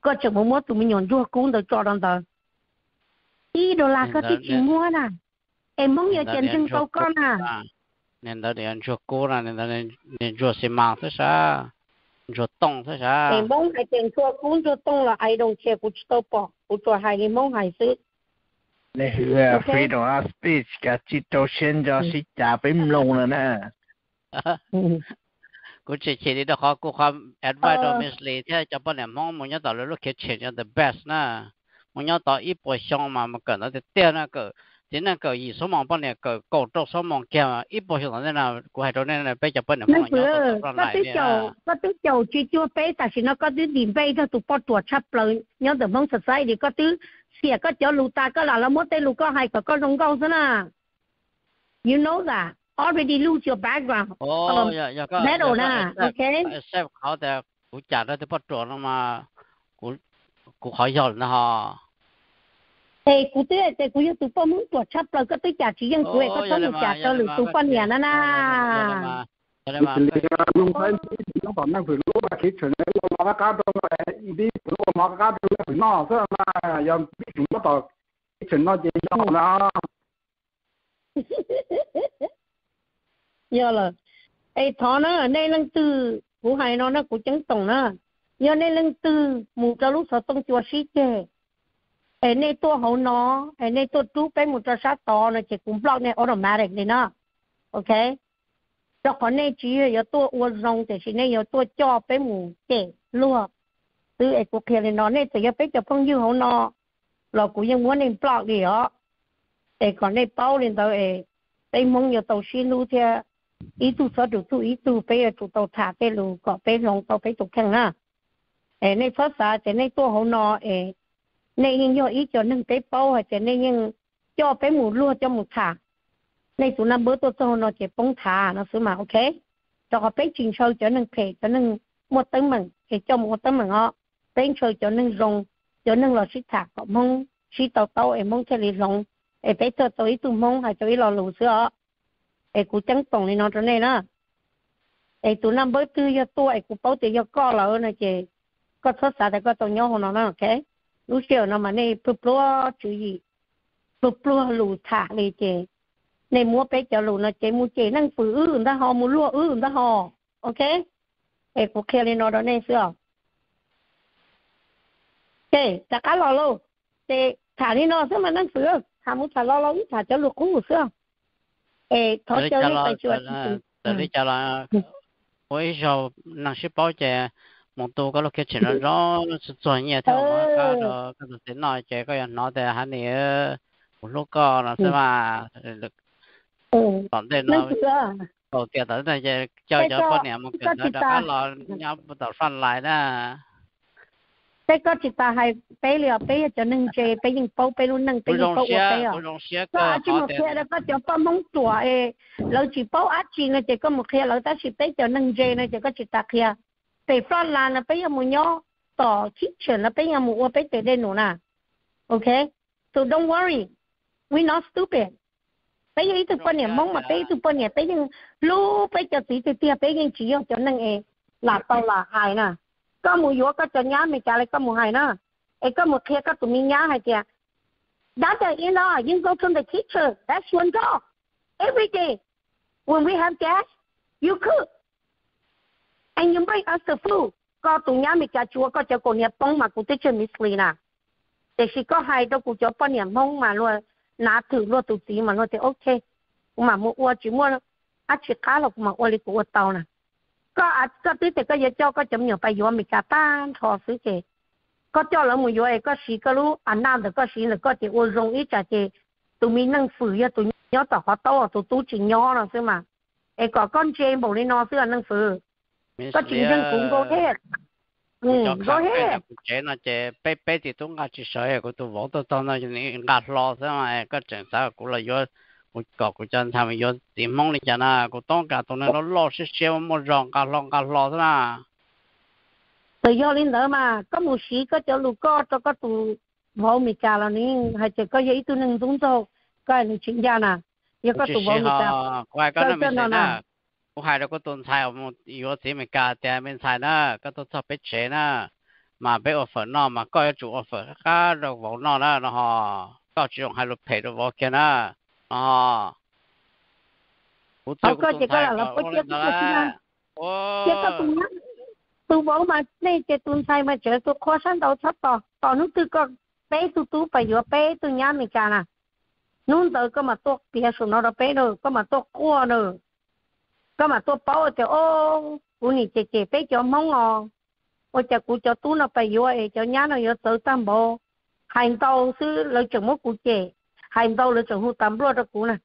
Có chẳng muốn mua tụi mình nhận chú cũng được cho đàn đời idola có tí chỉ mua nè em muốn nhớ trên chân câu con nè nên đó để anh cho cô nè nên đó nên cho xem mạng thế sao cho tông thế sao em muốn hai tiền cho cũng cho tông là ai đồng chế cũng cho bỏ. Cô cho hai cái mong hai sự nè hứa freedom of speech cả chị tàu xin cho chị chả bếm lông rồi nè. Cũng chỉ chỉ đi đó khó cũng không advice ờ. or mislead thế cho bọn em mong muốn nhớ tao lúc kia chuyện cho the best nè. muốn nhớ tao ít bộ xong mà mà cần nó thì tiền nó cái 只能够以什么帮你个搞到什么讲，一般性在那过海头那那被就不能帮你做上来的。那就那都就就就被，但是那个都连被都都不多差不了，有的蒙实在的个都写个叫路大个啦，那么对路个还个个中高是啦。You know that already lose your background. 哦，呀呀个。那种啦，OK。accept 好的，我讲的都不做了嘛，我我好要了哈。 ê cú tê tê cú yêu tụ phong muốn tuột chấp rồi có tới trả chỉ dân cú có tới trả cho lử tụ phong nhà nó na dùng phải nó còn đang phải lúc mà khi chuyển đến nó cá đâu mà đi lúc mà cá đâu phải nó thế mà giờ biết chúng nó tao chuyển nó gì nó nó giờ là ê thọ nó đây lăng tư cú hay nó nó cú chứng tổng nó giờ đây lăng tư mù cho lúc sợ tông chùa sĩ kề ai này tua hậu nó này tua chú cái một trò sát to nó chỉ cũng block này automatic này nó ok rồi còn này chỉ là tua uo rong thì chỉ này tua cho cái mù kể luôn từ ai cũng kia nó này thì cái cho phong dư hậu nó là cũng ยัง muốn nên block đi ó. ai còn này bao lên tới ai mong nhiều tàu xin luôn theo ý tu sở đủ tu ý tu bây giờ tàu thả cái lù có bây tàu bây tụ khăn ha này phát xạ thì này tua hậu nó ai này nhưng do ý cho nâng tế bao hay cho nên nhưng cho bé mù lúa, cho một thả. Này tụi nó bữa tôi cho nó chỉ bông thả, nó xử mà, ok? Cho họ bé trình sâu cho nâng thể, cho nâng một tấm mừng thì cho một tấm mừng họ. Bé sâu cho nâng rồng, cho nâng lò xí thả có mông xí tàu tàu, em mông cho lì rồng. Em bé cho tôi tụi mông hay cho ý lò lù sữa em cũng chẳng tổng này nó cho nên đó em tụi nó bữa tư cho tôi em cũng bảo tiền cho co là này chỉ. Có thoát xả thì có tàu nhau nó nó, ok? Lúc chiều nó mà này bự bự chú ý bự bự lù thả chế này mua bé cho lù nó chế mua chế năng phụ ư ta họ mua lúa ư ta họ ok ê cô kia lên nó đó này xưa ok ta cá lò lô thế thả đi nó sao mà năng phụ thả mua thả lò lò thả cho lù cũng xưa ê thọ cho đi phải chưa để đi cho là ôi sao năng ship bao chế một tô có lúc cái chuyện nó rõ nó sẽ chuẩn nhẹ theo mà cái đó cái đó sẽ nói chơi cái nó để hắn này một lúc có nó sẽ mà còn đây nó đầu tiên tới đây chơi chơi cho con nhà một cái nó đã lo nhau bắt đầu phân lại đó. Bé có chỉ ta hay bé liều bé cho nên chơi bé những bao bé luôn nâng bé những bao bé à? có chỉ một khi là có cho bao mong tuổi ấy lỡ chỉ bao ác chỉ là chỉ có một khi lỡ ta chỉ bé cho nâng chơi là chỉ có chỉ ta kia bé phát là là bé một nhỏ tỏ kitchen là bé một bé để đây nữa nè okay so don't worry we not stupid. Bây giờ từ bên này mong mà bây từ bên này bây giờ lúc bây giờ tí từ tia bây giờ chỉ cho nâng ấy là tao là hài nè có một yếu có cho nhá mình trả lại có một hài nè ấy có một kia có tụi mình nhá hay kìa. That's the you know you go to the teacher that's one job. Every day when we have gas you cook anh nhớ mấy ông sư phụ? Có tụi nhà mình cha chúa, có cho cô nhà bông mà cũng tới chơi mít lì nà để chỉ có hai đâu, cũng cho bông nhà mông mà luôn nà thử luôn tụi tí mà luôn thì ok. Mà mua ua, chỉ mua à chỉ cá lộc mà ua đi của tàu nè. Có à có tí thì có giờ cho, có chấm nhiều bài vô mình cha tan thò xứ chị có cho là một vô có xí, có lú anh nam được có xí, là có chị ua dùng ít chả chị tụi mình nâng phử cho tụi nhớ tao họ to tụi tú chỉ nhớ rồi xứ mà. Ấy có con chê bổ đi nó xứ là nâng phử có chuyện dân cũng có hết. Ừ có hết. chế nó bé bé thì tôi ngã chỉ tôi vỗ tôi tôi nó như ngã lo thế mà có chuyện sao à, cũng là do của cọ của chân tham vô tìm mong đi chân à của tôi cả tôi nó lo sẽ sẽ một rong cả cả lo thế mà. Từ do lên mà có một sĩ có cho lù cho có tụ vỗ mì trà là nín hay chỉ có giấy tôi nâng đúng thôi. Coi là chuyện ra nè à? giờ tụ vỗ mì trà coi cái nó mình nè? À? 我还了个东菜，我们有这么家店面菜呢，个都做不吃呢，嘛被 offer 呢，嘛搞要做 offer，哈，都无呢了，然后搞这种还都赔都无钱呢，啊。我哥这个了，我接不接？哦。接个东西，都无嘛，那这东菜嘛，这都靠山到吃到，到侬这个背都都不要背都伢没家了，侬这个嘛多别说那个背了，个嘛多过了。cái mà tôi bảo cho ô cô nhị chị chị bé cho mong ngon ô cha cô cho tu nó phải vô ấy cho nhá nó vô tự tam bộ. Hành tàu sư lời chồng mốt cô chị hành tàu lời chồng hụt tam bộ cho cô nè.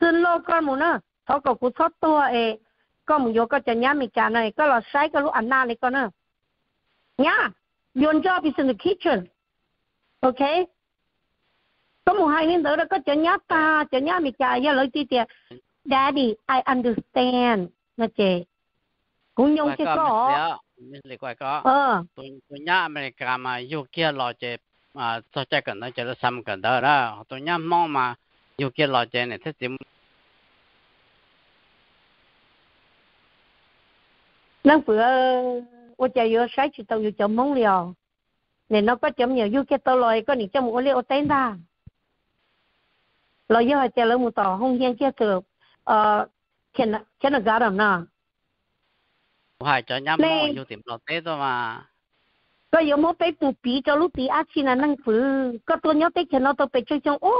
Xin lỗi con muốn nữa thôi cô cụ sót tua ấy con muốn vô con cho nhá mình trả này có là sai có lúc ăn na này con nè, nhá your job is in the kitchen ok, có một hai nên đỡ đó có cho nhá ta cho nhá mình trả ra lời tiền. Daddy, I understand. Nó chê. Cũng nhung chứ có. Lý quay có. Ờ. Tôi tôi nhá America mà yêu kia lo chê à cho chạy cần nó chê là xăm cần đó đó. Tôi nhá mong mà yêu kia lo chê này thế tìm năng vừa tôi chạy vô sai chỉ tàu vô chấm mong liều nên nó có chấm nhiều vô kia tàu lòi có những chấm một liều tên ra lòi vô chạy lấy một tàu không gian kia được nào khi nào? Gara na hai cho nhắm mò yêu tìm lọt tết thôi mà. Có yêu mò bé tụ bí cho lúc bí á chi là năng phứ có tôi nhớ tết nó tôi bé chơi chơi ô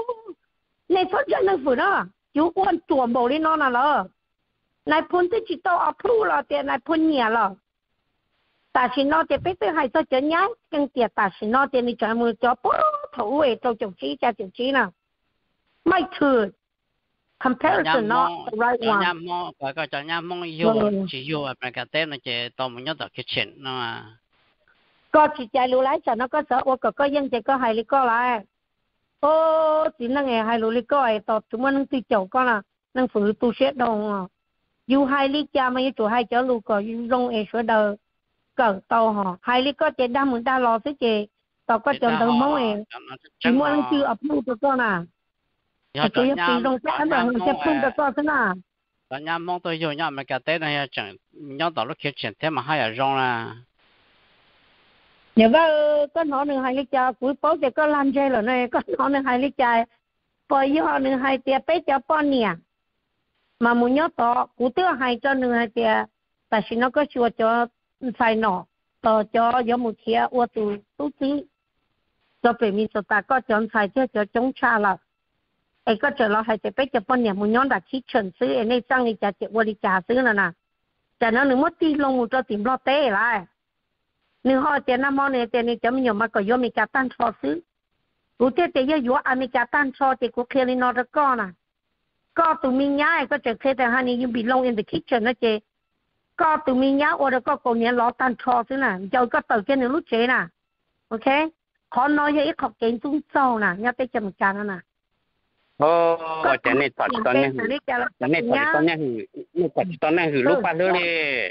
này phát ra năng phứ đó. Yêu quan chuột bầu đi nó là lo này phun tới chỉ tao áp lu là tiền này phun nhẹ là ta chỉ nó thì bé tới hai tôi chơi nhá tiền ta chỉ nó thì đi chơi mua cho bố thấu về tao chồng chí cha chồng chí nào. Mai thừa comparison not the right one. Cho mong cái cái cho nhá mong yêu chỉ yêu mà cái tên nó chỉ nhớ được kitchen nó mà. Có chỉ chạy lũ lái cho nó có sợ, tôi có có dân chỉ có hai lý có lại. Ô, chỉ là ngày hai lũ lý có ai tao chúng mình tự chậu con là năng phụ tu sét đâu. Yêu hai lý cha mà chủ hai cháu lũ có yêu rong ai sửa đời. Cỡ tao họ, hai lý có chỉ đam muốn ta lo thế chị. Tao có chọn tao mong ai. Chỉ muốn chưa ập lu cho con à. 要这些品种咱们有些碰得到是哪？咱家忙都有，伢们家带那些整，伢到了去整，他们还要扔啦。你把跟他们还一家，不包的个烂菜了呢，跟他们还一家，包以后呢还得白交半年，嘛没伢到，不得还叫呢还得，但是那个说叫才弄，到叫有木钱我都都知，叫北面说大哥种菜就叫种茶了。ai có chờ lo hay chỉ biết cho bọn nhà muốn nhón đã chỉ chuẩn xứ ai này sang đi trả chỉ qua đi trả là nè trả nó nửa mất đi lông một cho tìm lo té lại nửa họ tiền năm món này này chấm nhiều mà có vô mình trả cho xứ cụ thể tiền yêu vô anh mình trả cho thì cụ kia đi nó được con à tụi mình nhá ai có chờ khi thì honey you belong in the kitchen nó chị có tụi mình nhá order có cô nhé lo tan cho xứ nè giờ có tờ kia nửa lúc chế nè ok khó nói với ít học kiến tung sâu nè nhá tới chấm trả nè ô cho nên thật cho nên cho nên thật cho nên hử thật cho nên hử lúc ba đi.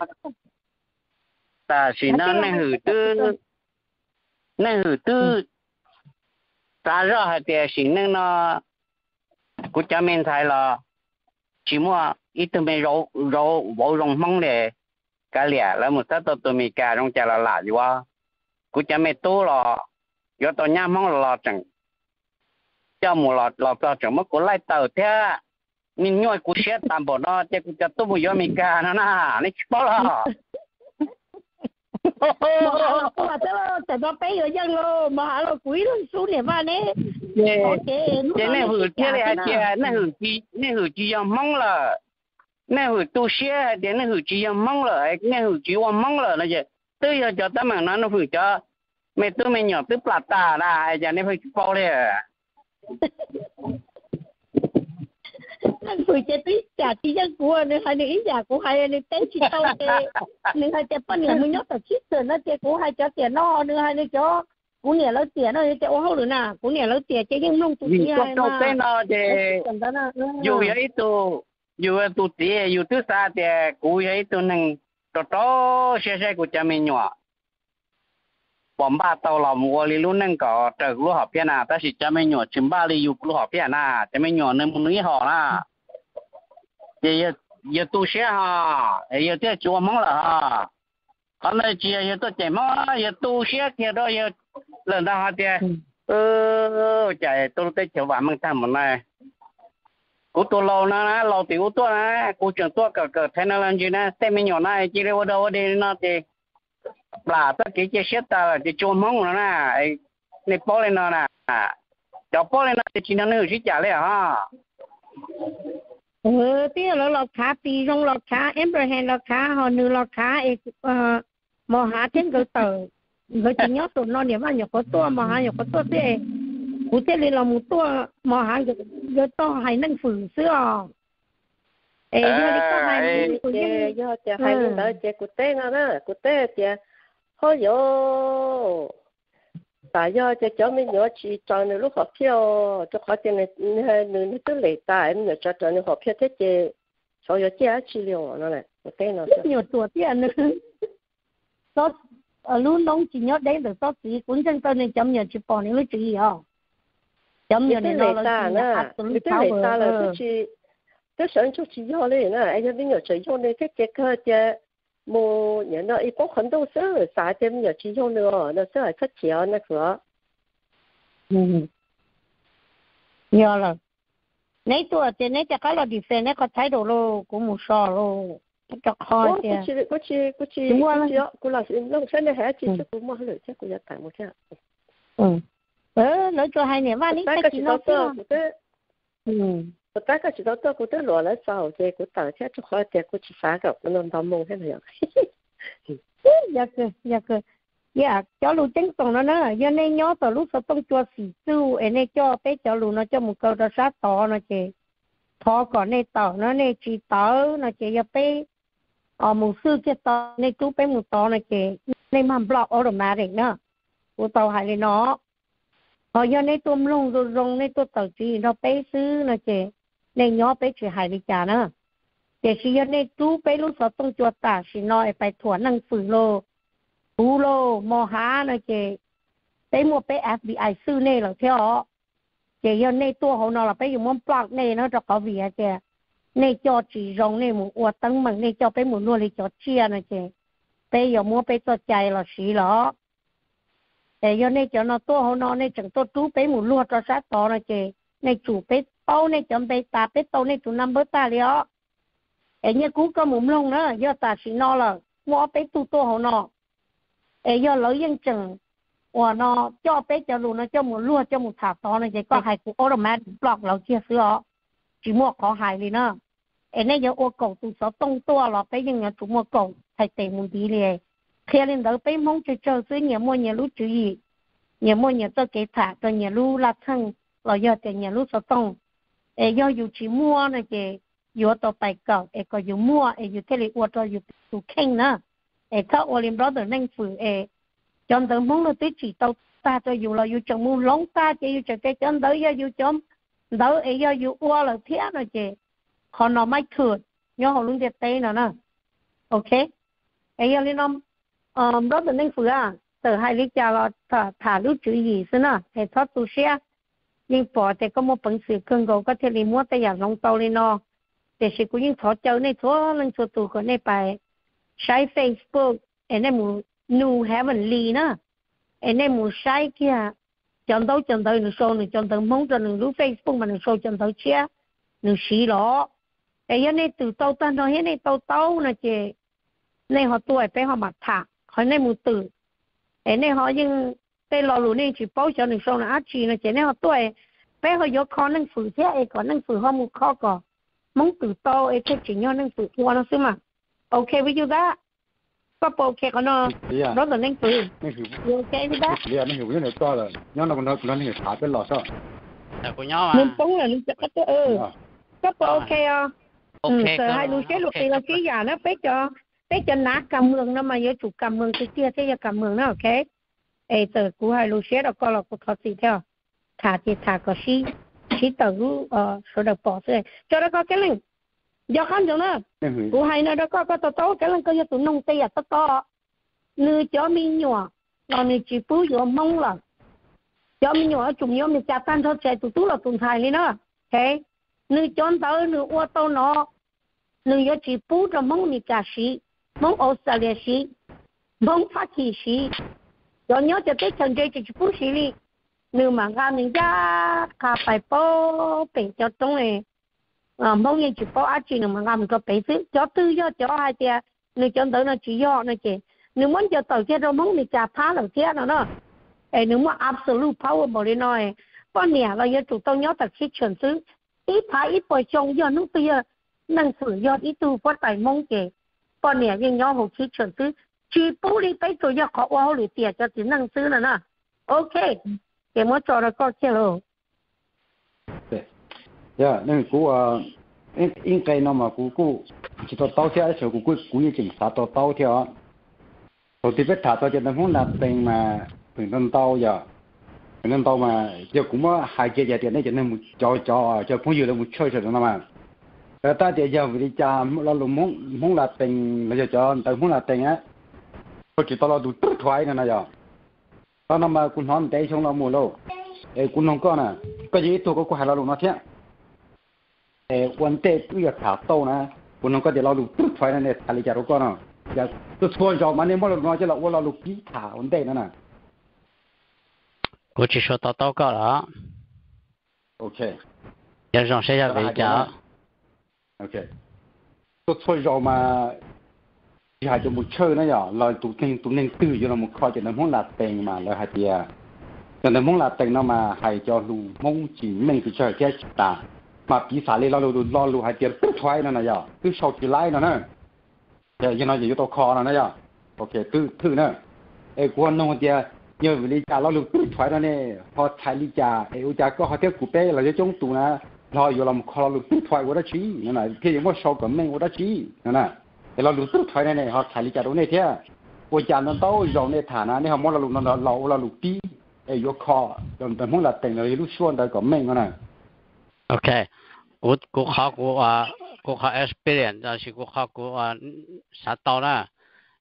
Ta chỉ nó nên hử tư nên hử tư. Ta rõ hay thì chỉ nên nó cũng cho mình thấy là chỉ mua ít tụi mình rau rau vô rong mong để cái lẻ là một tết tụi mình cả trong chả là lạ gì quá. Cũng cho mình tu là do tôi nhá mong là chẳng cho một lọt lọt cho chẳng mất của lại tàu thế mình nhoi cũng sẽ tạm bỏ nó thế cũng cho tôi một giờ mình cả nó na nó bao lọ mà tao tao tao bây giờ dân lo mà hả lo quý luôn số này mà nè cái này hử thế này cái này hử chi này hử chi yang mong là này hử tu xe này hử chi yang mong là này hử chi yang mong là nó vậy tôi giờ cho tao mà nó nó hử cho mẹ tôi mẹ nhỏ tôi plata là giờ này phải bao đây phải chơi tí trả tí dân của nên hai tế chỉ tao cái nên hai chơi bao nhiêu mới nhớ tao chít rồi nó chơi của hai cho tiền nó nữa hai nên cho của nhà lớn tiền nó chơi ô hậu nữa nè của nhà lớn tiền chơi nhưng nông tụi kia mà. tên nó chơi dù vậy tu dù tu tiền dù tiền của vậy tu nâng to to xe xe của cha mình nhỏ bọn ba tàu là mua li luôn nên có trở lúc học phía nào ta chỉ cha mình nhỏ chừng ba li yêu lúc học phía nào cha mình nhỏ nên muốn nói họ na. Giờ giờ tu xe ha giờ tiếc chúa mong là ha. Hôm nay chỉ giờ tôi chạy mong giờ tu xe kia đó giờ lần đó ha tiếc ờ chạy tôi tới chỗ vàng mang tham một này cú tôi lâu na lâu thì cú tôi na cú chẳng tôi cả cả thế nào làm gì na xem mình nhỏ này chỉ đâu đâu đi nó thì là tất cả cái xét ta, cái chôn mong nó nè này bỏ lên nó nè. Cho bỏ lên nó thì chỉ ừ, nó nữa chỉ trả lại ha ừ tiếc là lọt khá tì trong lọt khá, Abraham lọt khá, họ nữ lọt khá ờ mà hạ trên cái tờ. Người chỉ nhớ tụi nó nếu mà nhớ có tua mà hạ nhớ có tua thế. Cụ thể là một tua mà hạ nhớ to, hay năng phử xưa ê giờ đi có hai giờ giờ giờ hai người đó giờ cụ thể nó đó cụ thể giờ thôi yo tại do cho cháu mình nhớ chỉ cho nên lúc học phiêu cho khó tiền này này này cứ lệ tại em nhớ cho cho nên học phiêu thế chứ cho. Yo chỉ nhiều tuổi tiền nữa số ở lúc nông chỉ nhớ đấy được số chỉ cũng chân tên này chấm nhớ chỉ bỏ những cái gì hả? Chấm nhớ này nó là chỉ là cái lệ 即上足之後咧，那哎呀，邊有只用咧？佢只個只冇人啦，一般很多事，啥只沒有只用的哦，那事係出錢那個。嗯，有了。你做只你只搞落啲事，你個態度咯，咁冇錯咯，不着開嘅。嗰次嗰次嗰次嗰次，嗰老師弄出嚟係一次，即係冇喺度，即係佢一大冇啫。嗯，誒，你做係你話你自己弄嘅。嗯。เลยใช่กูจะแต่งมั่วใช่อืมเออแล้วจะให้เนี่ยว่านี่จะกินเราเพื่ออืม我大概知道到古代落来早这古当下就好点，古去啥个不能当梦那样。dạ cơ dạ cơ dạ cho lu chân tổng nó nữa do nên nhớ tờ lúc sau tông cho xì su em nên cho bé cho lu nó cho một câu đó sát tỏ nó chị thọ còn nên tỏ nó nên chỉ tỏ nó chị ya bé ở một sư cái tỏ nên chú bé một tỏ nó chị nên mà block automatic nữa của tàu hay là nó họ do nên tôm lông rồi rong nên tôi tàu chỉ nó bé sư nó chị nên nhớ bé chỉ hại đi chả nữa để khi nên chú bé lúc sợ tung chuột ta chỉ nói phải thua năng phử lô. Phú lô, mò há nó chè bé mua bé FBI sư này là theo chè giờ này tua họ nó là bé dùng món block này nó cho có việc chè này, cho chỉ rong này một uất tăng bằng này cho bé một nuôi cho chia nó chè bé giờ mua bé cho chạy là xí đó để giờ này cho nó tua họ nó này chẳng tua chú bé một luôn cho sát to nó chè này, chủ bé bao này chấm bé ta bé tao này chủ năm bữa ta liền ấy như cú có mồm lông nữa do ta chỉ nó là mua bé tu tu họ nó ấy do lỡ yên chừng và nó cho bé cho luôn nó cho một lúa cho một thả to nó chỉ có hai cú automatic block là chia sữa chỉ mua có hai đi nữa ấy này giờ ô cầu tu số tung tua là bé nhưng mà chủ mua cầu thay tệ một tí liền. Khi lên đó bé mong chơi chơi dưới nhà mua nhà lú chú ý nhà mua nhà cho cái thả cho nhà lú là thân là do tiền nhà lú số tung e yo yu chi mua na ke yu to pai ka e ko yu mua e yu tele wa to yu tu king na e ka olim brother nang fu e chom dang mong lo ti chi tao ta cho yu lo yu chom mu long ta che yu che ke chom dau yo yu chom dau e yo yu wa lo thia na che ko mai thut yo ho lung de te na na okay e yo li nom um ờ, brother nang fu a à, tờ hai lý cha lo thả chữ gì xin à thoát tu xe nhưng bỏ thì có một phần sự cưng gấu có thể đi mua tay giảm lòng tàu lên nó để sự cũng những thọ châu này thọ lên số tù của này bài sai Facebook anh em muốn new heavenly nữa anh em muốn sai kia chọn tàu chọn tàu nó show nó chọn tàu mong cho nó Facebook mà nó show chọn tàu chia nó xí lọ cái hiện này từ tàu ta nói hiện này tàu tàu là chị này họ tuổi phải họ mặt thả họ này muốn tử anh này họ nhưng แต่ยันในตู่โตตันเราเห็นในโตโตนะเจในหอตัวไปหอมัดถักเขาในมูตื่นเอ็นในหอยังไปรอหลูนี่จีป้อจนหนูโซนะอาจีนะเจในหอตัวไปหอยกคอนั่งฝืนเทียเอก่อนนั่งฝืนหอมูข้อก่อนมองตื่นโตเอแค่จีนยอนั่งฝืนตัวนั่นซึมา okay with you that ก็โอเคกันเนาะรถตัวนึงปืน you okay with that เรียนนี่อยู่นี่ตัวเลยย้อนเราคนนั้นนี่ขาเป็นหลอดซะ แต่กูย่อ นึง อ่ะ ปุ้งเลยนึงจะก็เออก็โอเคอ่ะ โอ อืม เค แต่ ก็ ให้รู้เช่ลูกตีเราชี้อย่างนะเป๊กจะเป๊กจะนักการเมืองนะมาเยอะถูกการเมืองที่เตี้ยที่จะการเมืองนะโอเค ai tờ cú hai lu xe đó có là có thật gì theo. Thả thì thả có xí xí tờ cú ờ số bỏ xe cho nó có cái lần do khăn giống ừ, ừ. cú hai nó đó có có tờ tố cái có như nông tây à to nư cho mi nhỏ nó nư chỉ phú vô mong là cho mi nhỏ chúng nhóm mình chặt tan thôi chạy tụ tú là tụng thải đi nữa thế nư chọn tớ nư ô tô nó nư yo chỉ phú cho mong mình cả xí mong Australia xí mong Pháp Kỳ xí cho nhớ cho tới chân chơi chỉ bú xí đi. Nếu mà ra mình ra cà phải bỏ bệnh cho trong này. À mong như chỉ có ác nếu mà làm có bệnh thứ cho tư cho cho hai tia nếu chân tới nó chỉ do nó chỉ nếu muốn cho tàu kia đâu muốn mình trả phá đầu kia nó đó. Ê nếu mà absolute power bỏ đi nói. Con nè, là giờ chúng tôi nhớ tập khi chuyển xứ. Ít phá ít bồi trong do nước bây giờ năng sử do ít tu phát tài mong kể con nè, nhưng nhớ hồ khi chuyển xứ chỉ bố đi bây giờ do khó qua hồ lì tiền cho chỉ năng xứ nữa nè ok cái muốn cho nó có kia rồi dạ nên cú à in in cái nó mà cú cú chỉ tao tao theo số cú cú cú như chỉnh sát tao tao theo đầu tiên biết thả tao cho nó không là tiền mà tiền tân tao giờ tiền tân tao mà giờ cũng mà hai cái giờ tiền này cho nên một cho cho cho cũng như là một chơi rồi đó mà cái ta giờ giờ vì cha là lúc muốn muốn là tiền là giờ cho tao muốn là tiền á tôi chỉ tao lo đủ tức thoái này nè giờ à. tao nằm mà cũng nói đấy xong là mù lâu ê cũng không có nè. Cái gì tôi có có hai lo nó thế ê quan tệ tôi là thảo tàu nè. Cũng không có để lo đủ tức thoái này nè thà lý giải đâu con nào giờ tôi thôi rồi mà nếu mà nó chỉ là quan lo đủ kỹ thảo vấn đề nữa nè. Cô chỉ số tao tao cả, đó. Ok. Dạ, giờ rằng sẽ ra về chợ. ok. Tôi thôi rồi mà hai cho một chơi nó nhỏ, lời tụ tiền tụ nên tư cho nó một kho cho nó muốn là tiền mà, lời hai tiền cho nó muốn là tiền nó mà hay cho lù mong chỉ mình phải chơi cái ta. Mà bị xả lên lo lù lo lù hai tiền cứ thoái nó này nhỏ cứ sau chỉ lái nó nè. Để cho nó gì tao kho nó này nhỏ. Ok, cứ thử nè. Ai qua nông tiền nhờ vì lý cha lo lù cứ thoái nó nè. Họ thay lý cha ai u cha, có họ theo cụ bé là cho chúng tụ nè. Lo vô làm kho lo lù cứ thoái của đó chí nè. Là cái gì mà sau cái mình của đó chí nè. là thì là lúc tức thôi này này, họ xài lý trả đồ này thế à? cô chả nó đâu dòng này thả nó này, họ muốn là nó lâu là lúc tí. Ai vô khó đồng thời muốn là tình là lúc xuân tới có này. Ok. Cô cô khó cô à cô experience là cô khó cô à sát tao là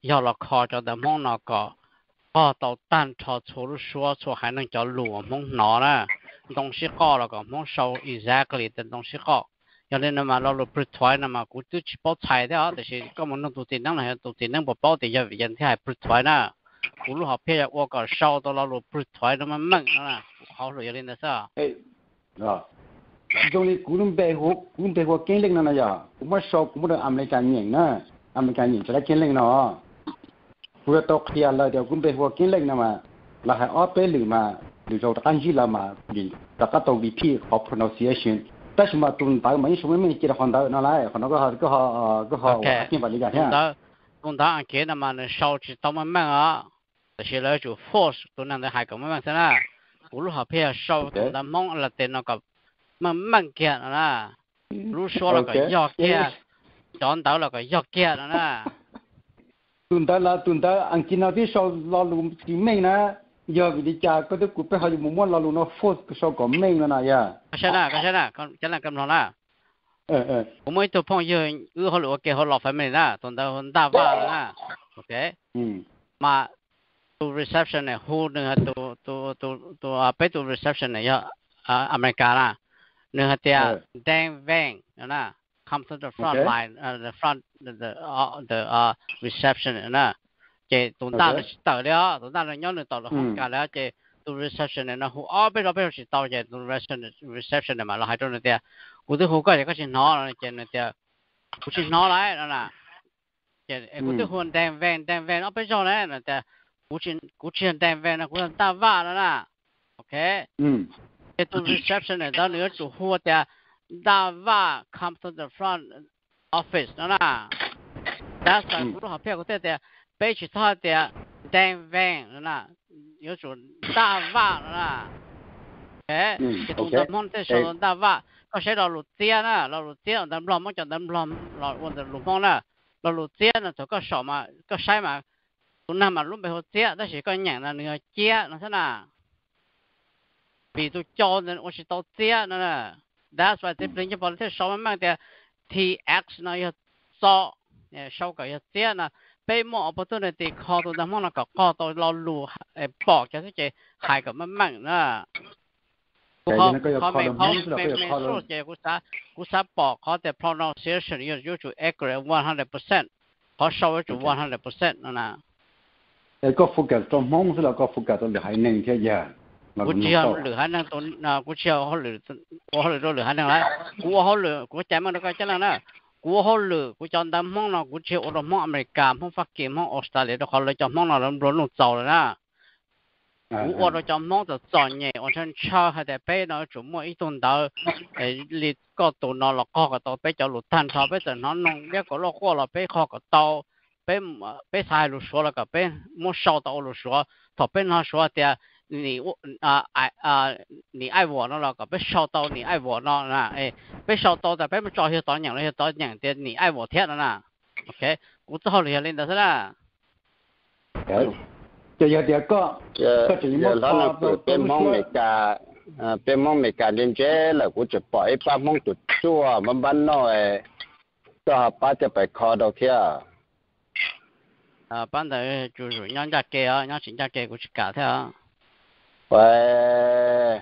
do là khó cho đồng mong nó có khó tao tan cho chỗ lúc xuân chỗ hay năng cho lùa đồng sĩ khó là có mong sâu, exactly tên đồng sĩ khó cho nên mà lo lo bứt thoái mà cứ tự chỉ bảo chạy thế à, thì sẽ có một nông tụ tiền năng này tụ tiền năng bảo bảo thì giờ dân thế hay bứt thoái nè, cũng lúc học bây giờ qua cả sau đó lo lo bứt thoái nó mà mặn nó là khó rồi cho nên là sao? Ê, à, trong này cũng bé hồ cũng bé hồ kiến lên nó giờ, cũng mất sau cũng được âm lên cái nhìn nè, âm lên cái nhìn cho nó kiến lên nó, vừa tóc thì à, lại điều cũng bé hồ kiến lên nè mà, là hay ở bên lề mà, lề rồi ta ăn gì là mà, mình ta cái tàu bị phi họ pronunciation 但是嘛，中大没什么没接的黄豆，那来黄豆个好个好个好，我先把你讲听。中大俺给他妈的烧起刀慢慢啊，这些老就 force 都那的还搞慢慢噻啦，不如好配合烧那忙了的那个慢慢干了啦，如说了个要干，讲到了个要干了啦。中大啦，中大俺今那的烧老路的没呢。giờ vì đi cha có thể cúp phải hay muốn muốn luôn nó phốt cái số có mình là này à. Cái sao cái sao con cái là cầm nó là. Ờ, ờ. Ừ ừ hôm ấy tôi phong giờ ư họ lụa kia họ lọt phải mình là tuần đầu hôm ta vào là ok. Ừ. Mà tu reception này hú nữa tu tu tu tu à bé tu reception này ở ở à, America là nữa thì à ừ. đang vang là come to the front line uh, the front the the, uh, the uh, reception nữa 这东大了到了，东大了鸟人到了红家了，这都 reception 的，然后啊，别说别说是到这都 reception reception 的嘛，然后还种那点，我都后过这个是哪了？这那点，不是哪来了呢？这我都后单位单位，啊，别说来那点，不是不是单位呢，不是单位了呢？OK，嗯，这都 reception 的，到那个住户的单位 come to the front office 了呢？但是我好偏我这点。被其他的单位啦，有种大坝啦，哎，其中的蒙在手中大坝，那谁老路尖啦，老路尖，咱们老蒙叫咱们老老我的路蒙啦，老路尖呢，走个少嘛，个山嘛，从那嘛路背后尖，但是个人呢，你要尖，那是哪？比如教人，我是到尖那呢，That's why 这边就把这少慢慢的 T X 呢要少，哎，少个要尖呢。被莫不断的地靠到那么那个靠到老路，呃，包就是这还个慢慢呢。เขาเขาไม่เขาไม่ไม่สู้เจ้ากุศลกุศลบอกเขาแต่ pronunciation 要要求 accurate one hundred percent เขา稍微做 one hundred percent นั่นนะ cái có phụ kiện trong mong là có phụ kiện trong hai nền thế giờ กูเชื่อหรือหันนั่งตัวนะกูเชื่อเขาหรือกูเขาหรือหรือหันนั่งไรกูเขาหรือกูใจมันก็จะนั่งนะกูเขาหรือกูจำได้ห้องนะกูเชื่ออรมอเมริกาห้องฟักเกมห้องออสเตรเลียเขาเลยจำห้องนะ cú hô lử cú chọn đám mong nó cú chịu ở mong America mong phát triển mong Australia đó khỏi lấy chọn mong nó làm luôn luôn giàu rồi đó. À, cú ở à. đó chọn mong là chọn nhẹ ở trên chợ hay để bé nó chủ mua ít tuần đầu để lì có tụ nó là có cái tàu bé cho lụt thanh, cho bé cho nó nông biết có lo qua là bé khó cái tàu. Bé bé sai lụt số là cái bé mua sau tàu lụt số. Tàu bé nó số thì 你我啊爱啊你爱我那那个被烧到你爱我那那哎被烧到的被么抓些到人了些到人的你爱我天了那，OK，我只好了些领导是啦。就有点个，这这老能不别忙没干，呃别忙没干人家了，我就把一把忙就做，慢慢弄哎，到下把这被靠到去啊。啊，反正就是人家给啊，人家人家给我去干去啊。vậy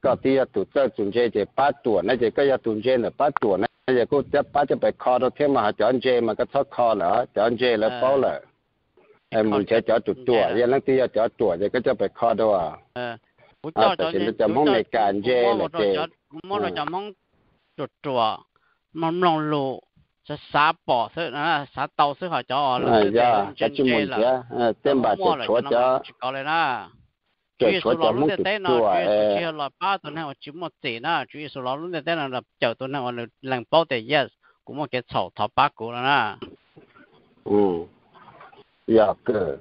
có tí là tụt cho tụi chơi chơi ba tuổi này chơi cái là tụi chơi là ba tuổi này giờ cô chấp ba chấp phải kho đâu thế mà chọn chơi mà cái thoát kho nữa chọn chơi là bao là em muốn chơi chọn tụt tuổi giờ nó tí là chọn tuổi giờ cái chấp phải kho đâu à 呃，我 à 叫 tại 叫 vì chọn mong này cản chơi 我 là 我 chơi 叫我我叫蒙做做，蒙龙路。这啥宝是啊，啥刀是好叫啊， à dạ cái chung mình 了， chứ tên bà chơi chúa cho 搞来啦。 主耶穌老路的帶呢，主耶穌只老爸都呢，我只莫在呢，主耶穌老路的帶呢，就都呢，我能能保的 yes，我莫給草草八股了呢。嗯，呀個，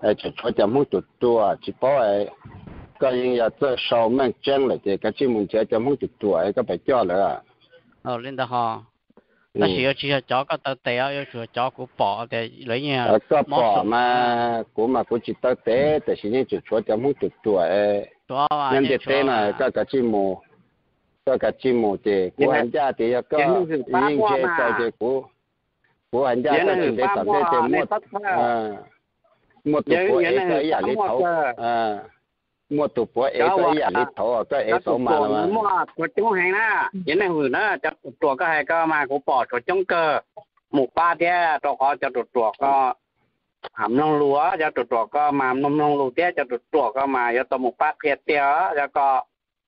哎，只出點木多多啊，只包哎，個人要做少門將來的，個只門只點木多多哎，個白叫了。哦，領導好。那是要去找个到地啊，要去找古宝的，人家。找宝嘛，古嘛古去到地，但是呢就出点木多多诶。多啊，人家地嘛，个个节目，个个节目的，古人家的一个，人家在的古，古人家在的特别的木，嗯，木多多一个一里头，嗯。mua tụ bỏ ấy cái gì đi thọ cái ấy số mà mà. mua của chúng hàng na cái này hử na chặt tụ cái hay cơ mà của bỏ cho chống cơ. Một ba thế cho họ chặt tụ tụ có hàm nông lúa cho tụ tụ có mà nông nông lúa thế cho tụ tụ có mà cho tụ một ba thế thế cho có.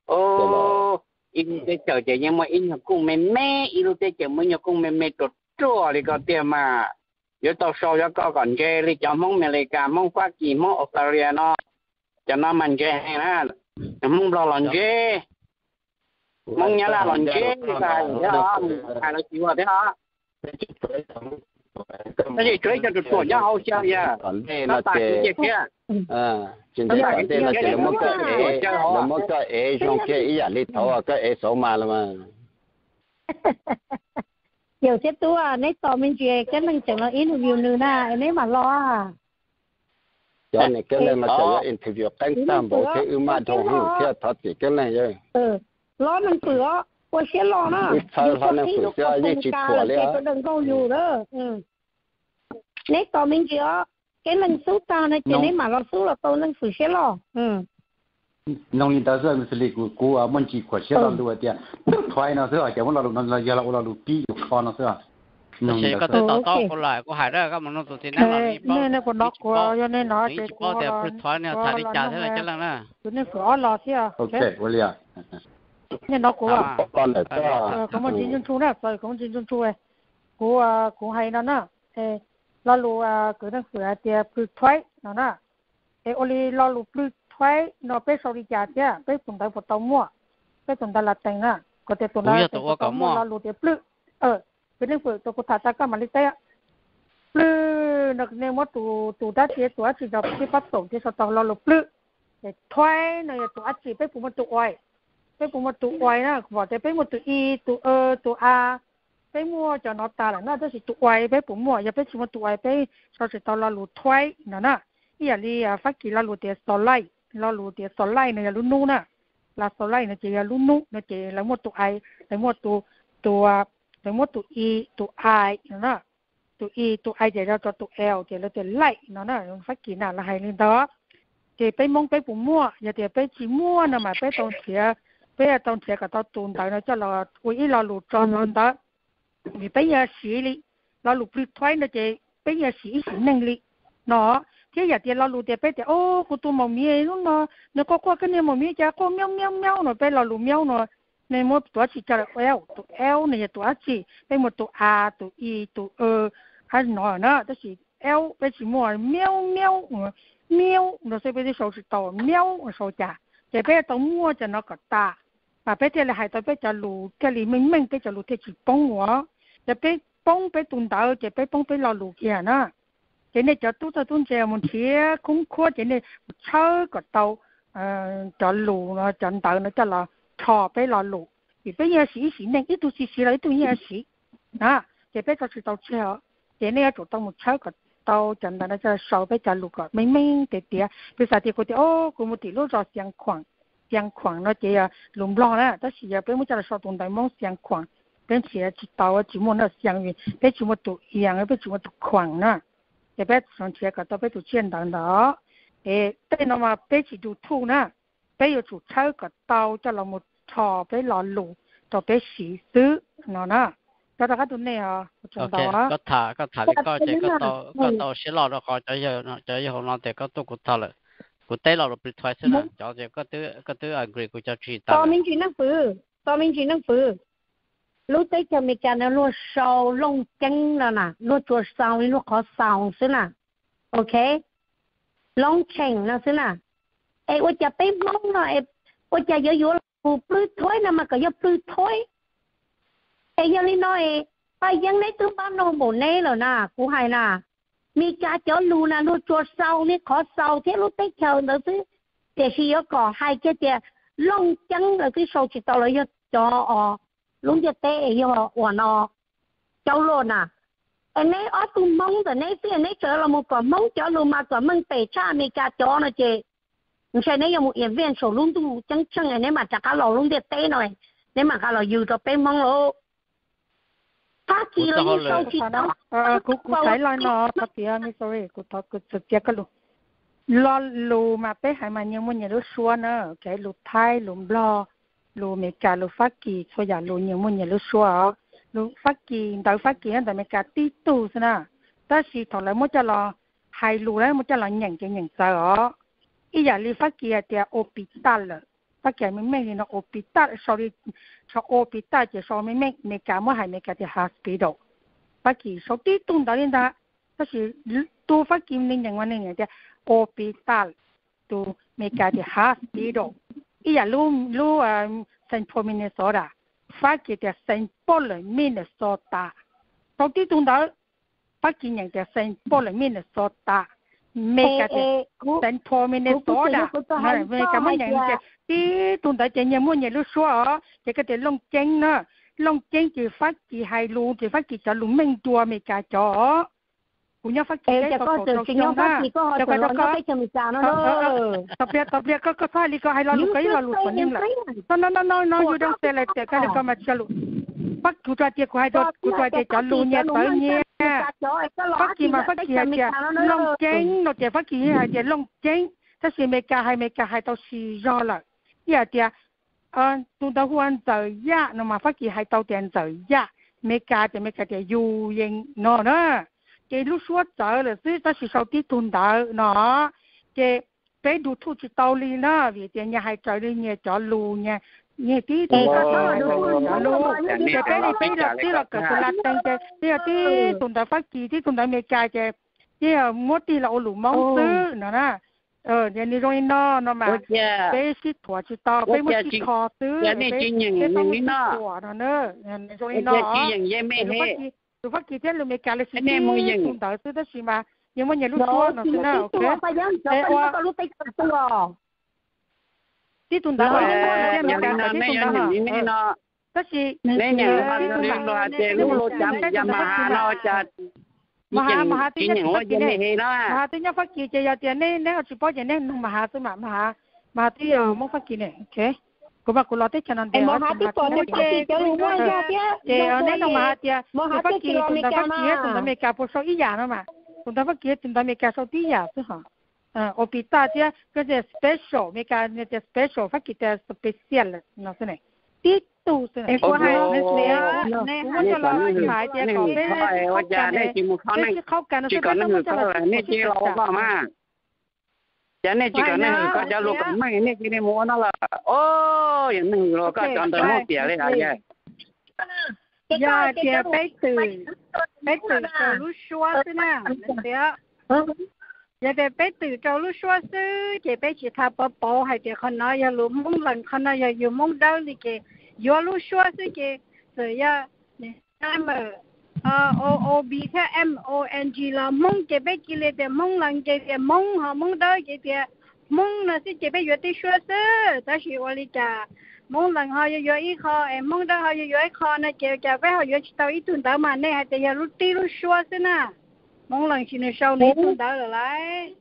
Ô in cái chờ chờ nhưng mà in cũng mềm mềm in lúc thế chờ mới nhiều cũng mềm mềm tụ tụ đi có tiền mà. 有到时候要搞干这，你讲蒙美利加、蒙法国、蒙澳大利亚呢？cho nó mình chơi hay nè mong lo lần chơi dạ. mong nhớ là lần chơi phải thế đó ai chịu là thế đó. Thế thì chơi cho tụi tuổi nhau hậu chơi nha nó tài cái gì kia? chúng ta còn đây là cái é là cái é trong cái ý là đi thấu cái é số mà là mà. Nhiều xếp tú à nấy mình chuyện cái mình chẳng là interview nữa nè nấy mà lo à. Dạ. yani ờ. kele ma sa interview kan tam bo mà uma do thế thật ta cái này ye ừ. Lo mình cửa của xe lo nó sao sao nó cửa xe như chỉ của lẽ cái đừng câu dù đó. Ừ. Nếu còn mình chưa cái lần số ta này chỉ nên mà nó số là tôi nên phụ xe lo. Ừ. Nông linh ta sẽ mình xử lý của của à, mình chỉ của xe lo được vậy tiền thoái nó sẽ ở chỗ nó là nó là giờ là nó là bị khó nó sẽ 是个在到到过来，我还在干嘛弄做些那那一包，一包，一包的不是团呢，他的家庭来讲了呢。就那说老些啊。OK，我了。那老古啊，呃，我们真正住那，所以我们真正住哎，古啊古还那那，哎，老路啊，可能是啊的不团那那，哎，我哩老路不团，那别手里家的，别总在不到么，别总在那等啊，可得总在不到么，老路的不，呃。 เตตุนได้ปตอมัวลอลูเตปลุเออเป็นเรื่องตัวกุตาตากามาลิเตะปลุนักเนี่ยมตูตูได้เจ้าตัวจีดอกที่ปัสสาวะที่สตอลอลูปลุเด็กถอยเนี่ยตัวอาจีไปปุ่มตัวไว้ไปปุ่มตัวไว้นะบอกจะไปมุตัวอีตัวเออตัวอาไปมัวจะนอตาละน่าจะสิตัวไว้ไปปุ่มมัวอย่าไปชิมตัวไว้ไปสอสิตอลอลูถอยนั่นน่ะ ia li a fa ki la lu te solai la lu te solai ne lu nu na la solai ne che ya lu nu ne che la mo tu ai la mo tu tu a la E, tu i tu ai na tu i tu ra cho tu l che ra te lai nó nè, fa kỳ nào là hay lên đó. Che pe mong pe pu mua giờ te pe chi mua na mà pe tong chia pe tong chia cả to tun da na cho la u i la cho nó đó. Vì bây giờ xí li la lu pri thoái nó che bây giờ xí xí năng lực, nó thế giờ thì lo lù thì bây giờ ô cô tu mò mía luôn nó. Nó có qua cái này mò mía cha có miao miao miao nó bây lo lù miao nó nên một tổ chỉ cho là L tổ L này tổ chỉ bên một tổ A tổ I tổ E, hay nói nữa đó là L bên chỉ mua miêu miêu ừ, miêu nó sẽ bên số chỉ tổ miêu số trả để bên tổ mua cho nó có ta. Và bên thế là hai tổ bên cho lù cái lý mình mình cái cho lù thế chỉ bông quá. Để bên bông bên tuần đầu để bên bông bên lò lù kia nữa. Thế này cho tôi tôi tôi chơi một chiếc cũng khó thế này chơi có tàu ờ, cho lù nó chọn tàu nó cho là 茶北了路你不要洗洗呢一度洗洗了一度一洗啊也别着急道歉啊也别就急道车啊也别着急道歉啊那个主动我拆刀那个烧杯再路个明明白点为啥结果的哦佢冇们路老上相框相框那就要弄不弄了但是也被我们讲的烧洞的梦想框跟现在去啊，全部那的相遇别全部都一样别全部都框啦也别上千个都别做简单的诶对了嘛别去做图呢别要做操个刀的那么 thọ với lò lù thọ với xì tứ nó nè. Cho ta cái tuần này hả? Ok có thả có thả có chỉ có to có ừ. to xí lò nó khó cho giờ cho giờ hôm nay thì có cũng thọ rồi cũng tới lò bị thoái xí rồi giờ có tứ có tứ agree cũng cho chị ta to mình chỉ năng phứ to mình chỉ năng phứ lúc tới cho mình cha nó luôn lông chân là nè. Luôn chua sâu luôn khó sâu xí nè. Ok? Lông chèn là nè. Ai ôi cha bé mong rồi ai ôi cha dữ phụ bự thôi nè, mà có yếu bự thôi ê yếu lý nói, ai dân lấy từ bao nô bổ nê rồi nà cú hay nà mi cha cho lù nà luôn chuột sâu ní khó sâu thế lúc tới chờ nữa chứ. Để khi yếu có hai cái tiền lông trắng rồi cái sâu chỉ tao lấy cho ờ lúc giờ tê yo ủa nó cháu luôn à anh ấy ở tu mong rồi nấy phía nấy chờ là một cái mong cho luôn mà cái mong bể cha mi cả cho nó chứ mình sẽ nấy một yên viên số luôn tu chăng chăng này nếu mà chắc cả luôn giờ tê rồi nếu mà cả dư cho bé mong lô phát kỳ là sau khi đó ờ cô thấy lo nó thật thì mi sorry cô thật cứ thật cái luôn lo lù mà bé hay mà nhiều muốn nhiều lúc xua nữa cái lù thái lù lo lu mẹ cả lu phát kỳ cho nhà lo nhiều muốn nhiều lu xua lo phát kỳ đầu phát kỳ là mẹ cả tí tu thế nào ta chỉ thằng lại muốn cho lo hai lu lại muốn cho lo nhận cái nhận sao ý giờ lu phát kỳ thì hospital phát kỳ mình mình nó hospital sorry cho hospital chỉ so mình mình mẹ cả muốn hai mẹ cả thì hospital phát kỳ số tí tu đó lên đó ta chỉ tu phát kỳ mình nhận quan này thì hospital tu mẹ cả thì hospital 伊呀，路路啊，圣保明的所啦，发给的圣保罗面的所打，到 meka te tan pomine toda mara ve ka mo nyang che ti tun da che nyang mo nye lu shuo che ka te long cheng na long cheng chỉ phát chỉ hai lu chỉ phát chỉ cho lu meng tua me ka cho cũng nhau phát chỉ cái có tổ chức nhau phát chỉ có cho cái nó cái chừng sao nó tập biệt tập biệt có có sai ờ, ờ, ờ. đi có hai lo lu cái lo lu còn nhưng là nó nó nó nó you don't say like that. Cái là có mà cho lu Bắc cụ cho tiệc hoài đột cụ cho tiệc cho lù nhẹ tới nhẹ Bắc kỳ mà Bắc kỳ hay chè long chén nó chè Bắc kỳ hay chè long chén. Ta xì mẹ cả hay mẹ cả hay tao xì do là giờ chè ờ tụi ta huan giờ ya dạ, nó mà Bắc kỳ hay tao tiền giờ ya mẹ cả thì mẹ cả chè dù yên nó nữa cái lúc suốt giờ là xí ta xì sau tí tuần đỡ nó. Cái bé đủ thu chỉ tao đi nữa vì chè nhà hay trời đi nhà cho lù nhà ye ti ti ka to lu lu ti ka pe ni pe la ti la ka la tang ke ti ya ti tun da fa ki ti tun da me ka ke ti ya mo ti la lu mong tu na na ờ nhà ni rồi nó nó mà bé xít thua chỉ to bé mới chỉ khó tứ nhà ni chỉ thua nó nhà ni rồi nó chỉ nhìn dễ mê hết tụi phát kỳ thế là mẹ cả là xin em mới nhìn cũng đỡ tứ đó xí mà nhưng mà nhà lúc thua nó thế nào ok thế oa 啲tun打我，人哋那咩人哋咩喏，但是你人哋你落只路路站站嘛，喏就。mà hà mà hà tiếng nhất phát kỳ này mà hà tiếng nhất phát kỳ chỉ là tiền này nếu chỉ bao tiền này mà hà tôi mà mà mà thì ờ mong phát kỳ này ok cô bà cô lo tết cho nên em mà hà tiếng còn nó phát kỳ cho luôn mà ra tiếc thì ờ nên nó mà hà tiếc mà hà phát kỳ chúng ta phát kỳ chúng ta mới cả bộ số ý giả nữa mà chúng ta phát kỳ chúng ta mới cả số tí giả chứ hả ở bị ta cái gì special cả cái special phát kỳ cái special nó thế này tí tu sự này có hai nó sẽ nó cho lo phải chỉ có cái ở nhà này chỉ một con này chỉ có nó người có là này chỉ lo có mà giờ này chỉ có nó có cho lúc mấy này chỉ này mua nó là ô hiện người lo có chọn tới mua tiền đấy hả vậy giờ thì bé từ bé từ cho lúc xóa thế nào đấy giờ thì bé từ cho lúc xóa chứ thì bé chỉ thà bỏ bỏ hay thì con nói giờ lúc mong lần con nói giờ dù mong đâu thì cái yo lu shua su ke so ya m o o b t m o n g là mong ke be chỉ là de mong lang ke de mong ha mong da ke de mong na si ke be yo de shua su ta shi wa li ta mong lang ha yo yo i kha e mong da ha yo yo i kha na ke ke be ha yo chi tao i tun da ma ne ha de ya lu ti mong lang chi ne shao ni tun da lại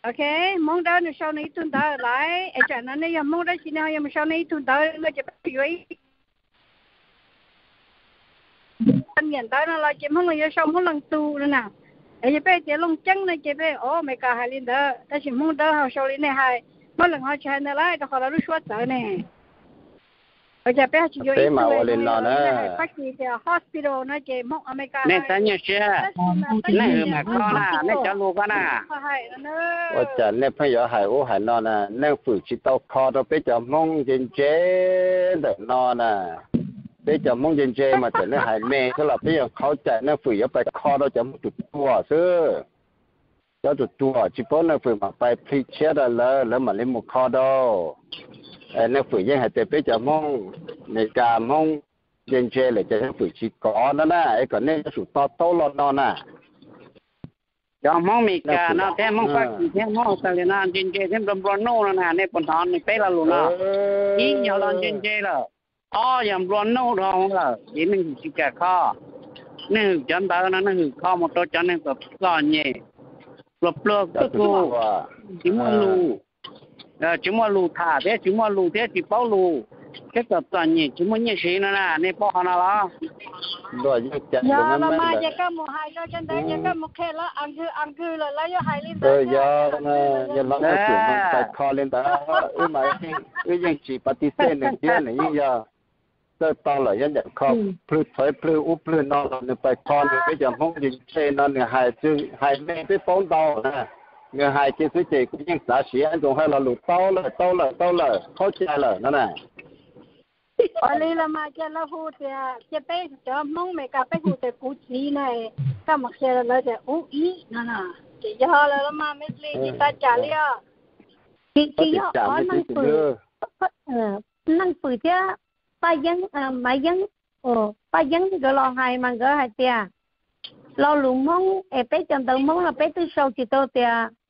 ok mong đó nó sau này tuần đó lại ở chỗ nó này mong đó chỉ nào em sau này tuần nó chỉ bắt dưới anh nhận tới nó là chỉ mong là sau mong lần tu nữa nè. Ở chỗ bây giờ lông chân này chỉ bây ô mày cả hai linh đó ta chỉ mong đó họ sau này hai. Mỗi lần họ chơi này lại đó họ là lúc suốt tới Oja pe chi yo i ma ole la la. Pa chi de hospital na je mo America. Ne ta nya she. Ne ma ko na, ne cha lu ka na. Wa cha ne pa yo hai o hai no na, ne fu chi to kho to pe cha mong jin je de no na. Pe cha mong jin je ma cha ne hai me ko la pe yo kho cha ne fu yo pe kho to cha mo tu tua sư. Cho tu tua chi po ne fu ma pai phi che da la la ma le mo kho do nó phụ dân hạt tế cho mong. Người cả mong dân chơi là cho phụ chỉ có nó nè. Ấy còn nên sự to to lo nó nè. Cho mong mi cả nó thế mong phát thế mong sao dân chơi thêm đồng bọn nô nè. Nên bọn họ này bé là luôn nè ý nhiều lần dân chơi là ô yam bọn nô rồi là chỉ chỉ cả kho. Nên chân đó nó nó kho một tô cho nên tập lo nhẹ. Lột lột cái cô chỉ muốn lu ờ Ờ, chúng mà lù thả thế chúng mà lù thế thì bao lù. Cái tập toàn nhỉ chúng mà nhỉ xí nữa nè nên bao hàng nào đó. Rồi chứ chẳng đúng mà mà giờ các một hai cho chân đấy giờ các một khe là ăn cứ ăn cứ là lấy cho hai lên rồi giờ ờ, giờ lắm cái chuyện mà tại kho à. lên đó. Ư mà ư nhưng chỉ bắt đi xe này kia này như giờ. Tớ to là nhân nhận kho plư thấy plư u plư nó là người phải kho người bây giờ không dính xe nó người hai chữ hai mét cái phóng to nè người hai chị suy chị cũng nhân xã sĩ anh cũng hay là lụt tao là tao là tao là khó chơi là nó nè. Ở đây là mà cái là hụt thì à, cái bé cho mong mẹ cả bé hụt thì cú chỉ này các mặt xe là cái u ý nó nè. Chỉ cho họ là mà mấy ly chỉ ta trả liền chỉ chỉ họ có ờ, ờ, năng phử năng phử chứ ba dân ờ, mà dân ờ ba dân thì gọi là hai mà cái hai tia lo lùng mong em bé chồng tao mong là bé tư sâu chỉ tao tia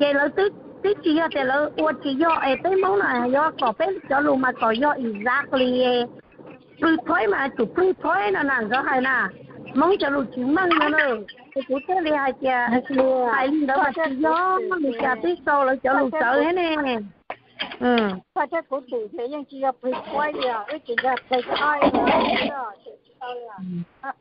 cái là tức tí chỉ là là tôi chỉ do ấy tới món này do có phép cho luôn mà có do exactly bự thôi mà chủ bự thôi là nàng do hay nè mong cho luôn chỉ mong nữa nữa thì cũng thế đi hai cha hai đó mà chỉ do mình cha tí sau là cho luôn sợ thế nè ừ ta chắc cũng đủ thế nhưng chỉ là bự thôi à cái chỉ là bự thôi à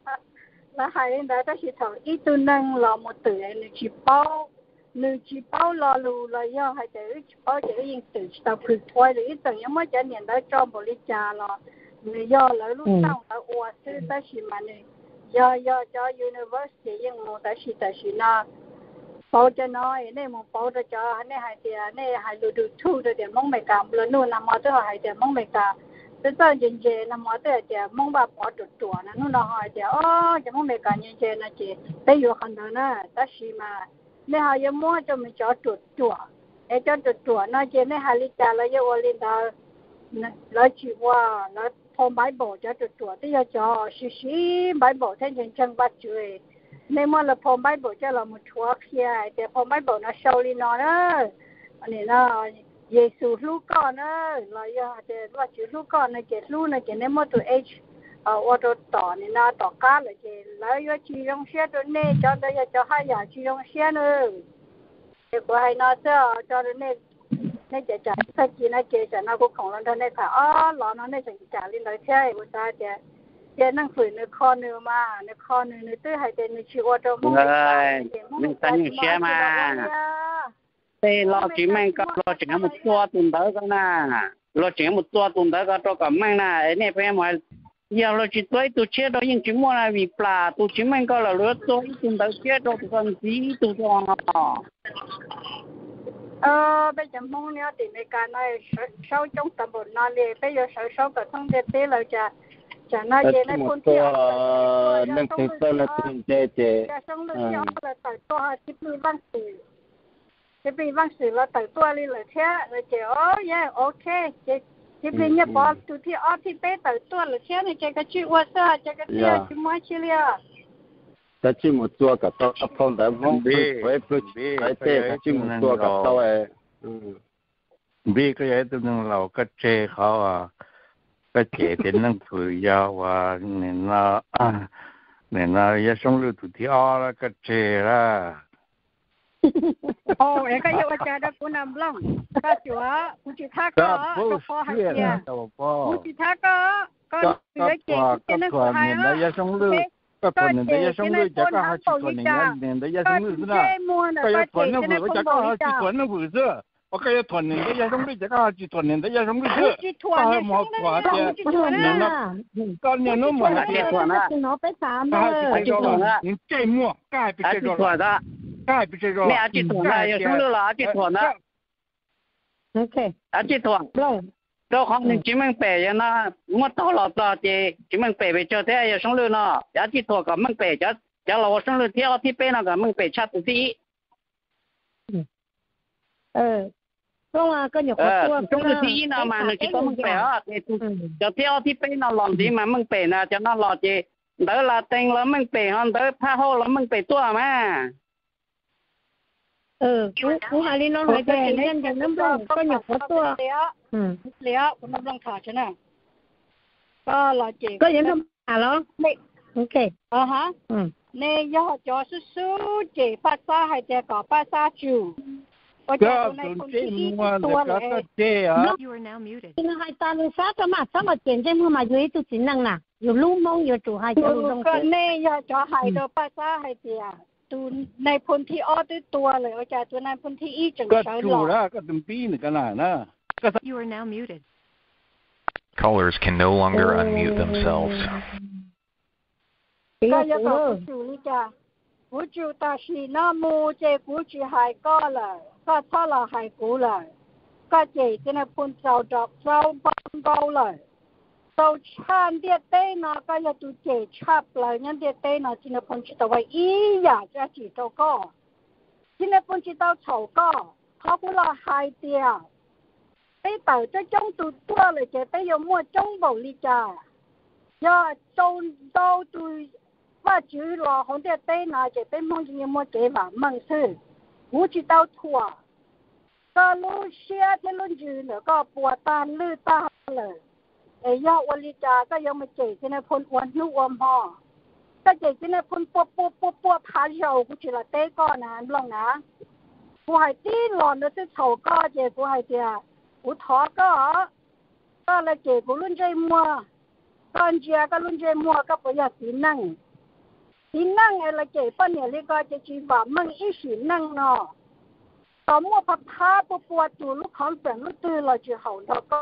là đến đó ta chỉ thầu ít tu năng là một từ này chỉ bao nữ chỉ bao lo lù là do hay chỉ bao chỉ yên tự tập cứ thôi thì ít tầng mà chỉ niệm đã cho một lý cha lo. Nữ do lỡ lúc ừ. sau đã ua sư ta chỉ mà nữ do do cho university yên một ta chỉ ta chỉ na bao cho nó nên một bao cho cho anh ấy hay thì anh ấy hay lù được thu được để mong mày cảm lần nữa làm mà tôi hay để mong mày cảm tôi cho nhân chế làm mà tôi để mong bà bỏ được tuổi nó nó hỏi để ô cho mong mày cảm nhân chế nó chỉ bây giờ còn nữa ta chỉ mà nè họ giờ mua cho mình cho chuột chuột. Để cho chuột chuột. Nó chỉ nè hà li ta là giờ vào lên đó nó chỉ qua nó phong bãi bộ cho chuột chuột. Thì giờ cho xí xí bãi bộ thế chân chân bắt chuột nên mà là phong bãi bộ cho là một chúa kia. Để phong bãi bộ nó sâu linh nó đó. Này nó giê xu lúc con đó là giờ để bắt chuột lúc con nó chết lúc nó chết nên mà tụi age 呃，我都到你那到干了去，那要金融线的那叫的要叫还要金融线了，结果还那这叫的那那姐姐，他进那姐姐那个空了，他那看啊，老那那姐姐里那天有啥的，也能回那靠你嘛，那靠你那对还得你去我这梦，你三年线嘛，对老几们个老几个么做东头个呢，老几个么做东头个做个么呢，那边么。Giờ là chỉ tôi tôi chết đó nhưng chỉ mua là vì là tôi chỉ mình có là lứa tôi tôi đã chết đó tôi còn gì tôi cho ờ bây giờ mong nhớ thì mấy cái này sau trong tập bộ nó liền bây giờ sau sau cái thông điệp tế là chả chả nó về nó phun tiêu nên thì tôi là tiền chế chế xong rồi cho là tại tôi tiếp đi văn sử. Tiếp đi văn sử là tại tôi đi là thế là chế oh yeah okay thì bây giờ bỏ tụi thì ở thì bé tới tuổi là thế này cái cái chuyện quá sao cái cái chuyện chỉ mới chỉ lia ta chỉ một tua cả tao ấp phong đã vong với với với tê ta chỉ một tua cả tao ấy. Bi cái ấy tụi nó lâu cái chế họ à. Cái chế thì nó phụ giao à nên nó nên nó giờ sống lưu tụi thì ở cái chế là Ồ, em cái yêu cha đó cũng nằm lòng. Ta chúa, cũng chỉ thác có, có phó hạt kia. Cũng chỉ thác có, có sửa chỉnh cái nước của hai đó. Các con niệm đấy ya sống lưu chắc có hai chỉ tuần này niệm đấy ya sống lưu nữa cái ya tuần nó vừa chắc có hai chỉ tuần nó vừa chứ có cái ya tuần này đấy ya sống lưu chắc có hai chỉ tuần này đấy ya sống lưu chứ có hai mỏ quả chứ niệm nó có niệm nó mỏ cái tuần á nó phải sám đó. cái tuần á. Cái mua cái cái tuần á Cai bị rồi. Mẹ chị thuần này, giờ xuống lưu là chị thuần đó. Ok. À chị thuần. Lâu. Đâu không nên chỉ mang bè cho nó, mất tao tao chị, chỉ mang bè về cho thế giờ xuống lưu nó, giá chị thuần cả mang bè cho, là xuống lưu theo thì bè nó cả mang bè chặt tí. Ừ. Không à, có nhiều khó tua. Chúng là tí nào mà nó chỉ có mang bè á, thì cho theo thì bè nó lọt gì mà mang bè nó cho nó lọt gì. Đó là tên là mang bè hơn, đó tha hô là mang bè tua mà ừ cũng hay đi nó nói cho chị nhân cho nó bông có nhiều khó tua. Ừ. Liệu cũng nó bông thả chứ nào? Có là chị có những thông à đó ok. Ờ hả? Ừ. Nè do cho su su chị phát xa hay chị có phát xa chủ Go, don't say more the kata te ah. You are now muted. Ina hai ta lu sa ta ma sa ma chen chen mu ma yui tu chin nang na. Yu lu mong yu tu hai cho lu ne ya cho hai do pa sa hai ti à tu này thi o tới tua rồi ở cha tu này phun thi y chẳng sao lọ ra cái tầm pi nữa cái nào na You are now muted. Callers can no longer unmute themselves. Cái ta sĩ nam mô chế vũ trụ hải ca là, là hải cũ là, ca chế thế này phun sao trọc sao bông bao là. 到产地带那个要都检查了，人家带那个进来不知道为呀，就只这个，今来不知道错个，他不那害的啊！你到这种都做了，这边有没种保你家，要到到都把酒了，红的带那个，这边忘记又没给完，没事，不知道错。到路上这路子个，就怕打大了。 เอยอวันลิจาก็ยังมาเจกันในพนวันหิวอมหอก็เจกันในพนปัวปัวปัวปัวพาเยากูชิละเต้ก้อนานลองนะกูหายตีหลอนแล้วจะเฉาก็เจกูหายเตียกูท้อก็ก็ละเจกูรุ่นใจมัวตอนเจียก็รุ่นใจมัวก็ประหยัดสีนั่งสีนั่งไอ้ละเจป้าเนี่ยเลยก็จะชีว่ามึงอีสีนั่งเนาะต่อมัวพับท้าปัวปัวจูลูกของเปลี่ยนลูกตื้อเราจะเห่าเราก็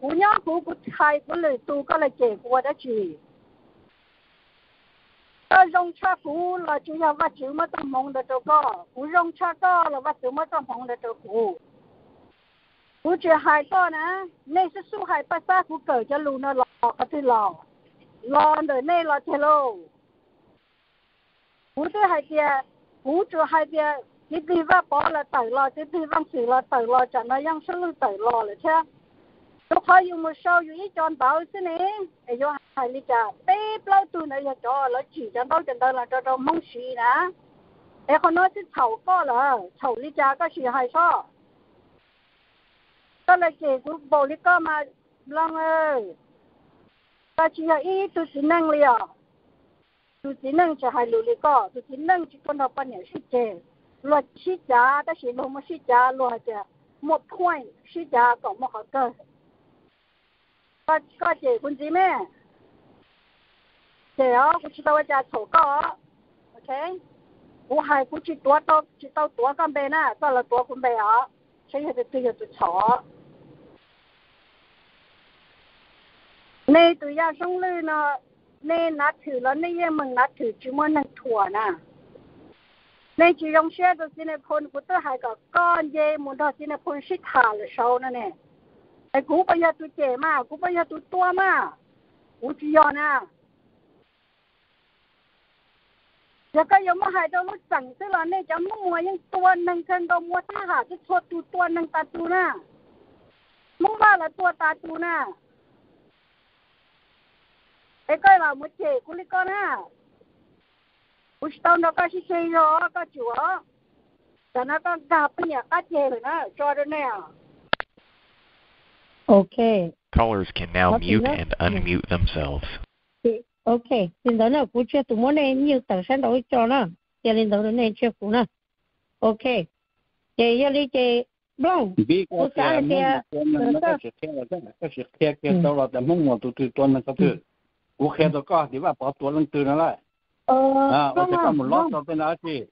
cú nhá cú cú thay cú lời tu có lời kể của đã chỉ ta rong cha cú là chủ nhà và chữ mà tâm được đâu có cú rong cha là và chữ mà được đâu cú cú chỉ hai to nè nay sẽ su hai ba sa cú cởi cho lù nó lò, có thể lò. Lò đời nay lò thế lô. Cú thứ cái gì và bỏ là tẩy lò, cái gì văn là tẩy lò, chẳng nói yang sẽ lưu tẩy là thế lúc họ dùng một sau dùng cho anh bảo xin nè. Để cho hai lít trà. Bé bao tuổi này giờ cho nó chỉ cho bao trận đó là cho cho mong xì nè để họ nói cái thầu có là thầu lít trà có xì hay sao đó là cái của bộ lít có mà, long ơi. Ta chỉ là ý tôi chỉ năng liệu tôi chỉ năng cho hai lít có tôi chỉ năng chỉ còn học bao nhiêu sức chơi luật sĩ trà ta chỉ lo mà xí trà lo cho một point xí trà có một học cơ. 个个结婚คุณ哦，我แ在我家ดี๋ยวคุณสุท到าวาจาเขาก็โอ的คโอ้โหหายคุณจิตตัวต่อจิตตัวต่อกันไปน่ะสําหรับตัวคุ ะในนัดถือแล้วในเยี่ยมึงนัดถือจิมว่านังถั่วน่ะในจียงเชื่อตัวสิในพลกูตัวหายกับก้อนเยมุนทอสิในพลชิถาหรือเช้านั่นเองไอ้กูไปยาตุเจมากูไปยาตุตัวมากูจียอนะแล้วก็ยังไม่หายตัวรู้สั่งซึ่งเราเนี่ยจะมั่วยังตัวหนึ่งเชิงตัวมัวท่าหาจะชดตัวตัวหนึ่งตาตูน่ะมึงว่าละตัวตาตูน่ะไอ้ก็เราไม่เจกูเลยก็นะกูตอนนั้นก็ชิเชยอก็จัวแต่นั้นก็กาบเนี่ยก็เจเลยนะจอดเนี่ย Okay. Callers can now mute and unmute themselves. Okay. Nên đó là cũng chưa tụi món này nhiều tờ sáng đổi cho nó. Giờ lên đó này chưa cũng nè. Okay. Chị giờ đi chị Blong. Biết có cái nó có sự khéo là có sự khéo khéo đâu là tầm mong một tụi tụi tuần nó có thứ. Cú khéo đó có thì bà bỏ tuần lần từ nó lại. Ờ. À, có thể có một lót đó bên đó chứ.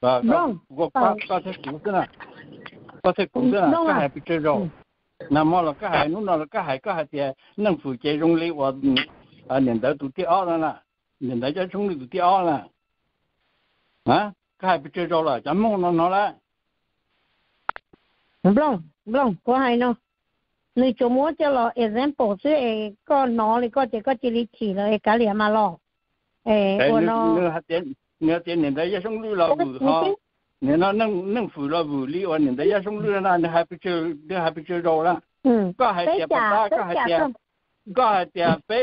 Và có có có thể cũng thế nào. Có thể cũng thế nào. Cái này bị chơi rồi. 那么了，个还弄了个还个还的，能负责用的我啊，年代都第二了啦，年代在中里都第二了，啊，个还不知道了，咱弄了弄了。Blong, blong, có hay nó. Người chủ mua cho lo example chứ có nó thì có chỉ có chỉ lý chỉ là cái liền mà lo. Ê, của nó. Người hạt tiền, người tiền年代在中里了，哈。你那能能付了 你那弄弄腐了屋里，我你的要送路那，你还不就你还不就走了？嗯，干还点不干，干还点，干还点白，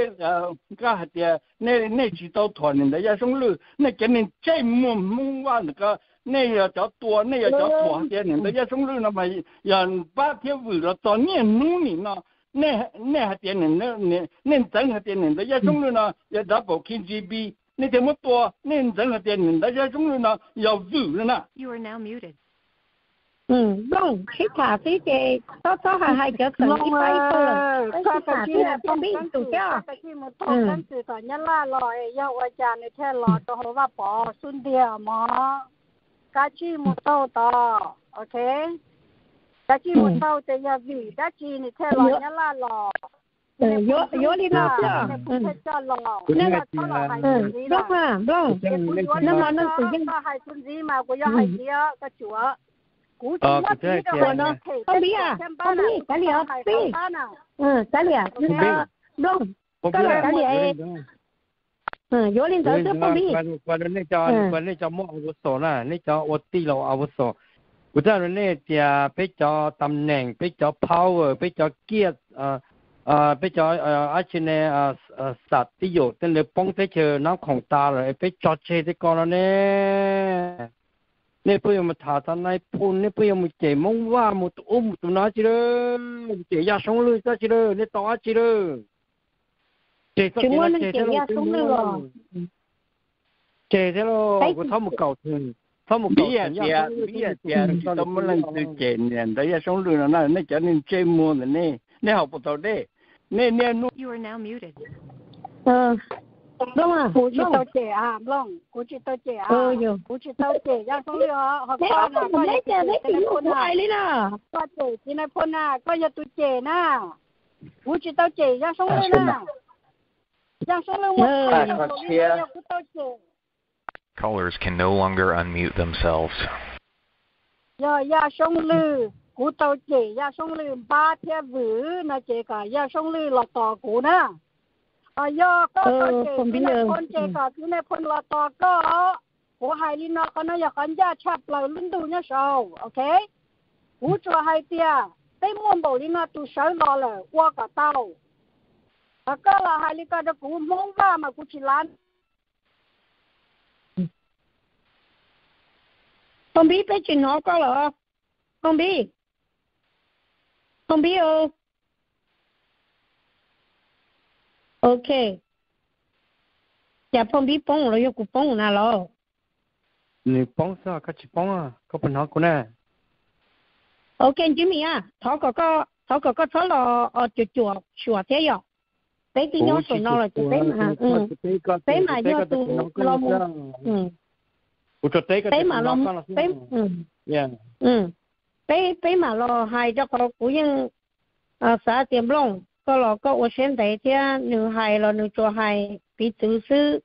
干还点那那几道团你的要送路，那给你这么梦啊那个。那要叫多，那要叫多些，你那要送路那么要八天五了，多年农民呢，那那还点你那那那真还点你那要送路呢，要到北京去。那这么多，那任何电影，大家总是呢要走了呢。You are now muted. 嗯，弄去咖啡的，早早还还给可能一百个人，去咖啡的方便度掉。嗯。跟住就一拉来，要我家你听老都好话保顺点嘛，家住木到到，OK，家住木到的要住，家住你听老一拉来。嗯，有有的啦，嗯，那个嗯，对嘛对，那么那是应该还存在嘛？我要还接个脚，估计我接的话呢，到你啊，到你，咱俩对，嗯，咱俩那个弄，咱俩咱俩。嗯，有人在这不理。关关了那家，关那家莫我说了，那家我低了我说。我在那家比较当年，比较 power，比较 gear 啊。à bây giờ à ai trên này à sạt tí dụ tên là bông thế chờ nó không ta rồi bây cho chơi thế con nó nè nè bây giờ mà thả ra này phun nè bây giờ mà chạy mông qua một ôm một tụi nó chỉ đó chạy ra sống lưới ra chỉ đó nè to chỉ đó chạy ra chạy ra chạy ra sống lưới rồi chạy ra rồi có thấu một cầu thường thấu một cầu bây giờ bây giờ bây giờ tao muốn lên từ chạy nè đấy ra sống lưới nó nó trở nên chơi mua rồi nè nè học bộ tàu đấy you are now muted. Ờ. Đúng à cú chỉ tao trẻ à long cú chỉ tao trẻ à. Ừ nhiều cú chỉ tao trẻ ra xong rồi họ họ có là có lấy trẻ lấy tiền của ai lấy nè có trẻ thì này phun à có giờ tụi trẻ nè cú chỉ tao trẻ ra xong rồi nè ra xong rồi một cái cú tao trẻ Callers can no longer unmute themselves. Giờ ya sông lư, cú tàu chỉ ra sông lì ba theo vữ nó chỉ cả ra sông lì lọt tò cú nè à giờ có tàu chỉ con chỉ cả cái này con lọt tò có cú hai lì nó con nó giờ con ra chập lại lưng đủ nhá sao ok cú cho hai tia tây muôn bảo lì nó tu sáu lọ là qua cả tàu à có là hai lì cả đó cú mong va mà cú chỉ lăn không biết cái chuyện nó có là không biết không biết ơi ok. Dạ phong biết bông rồi yêu bông nào lo. Nè bông sao? Cái chỉ bông à? Có phần học của nè. Ok chú mi à thọ có có thọ có có thọ là ở chuột chuột chuột thế rồi bé tí nhau sổ nó là bé mà ừ. bé mà do tu lo mu ừ. Bé mà lo bé ừ. Ừ 北北马路还这个古人啊十点钟，个老个我现在这女孩了，女做还比就是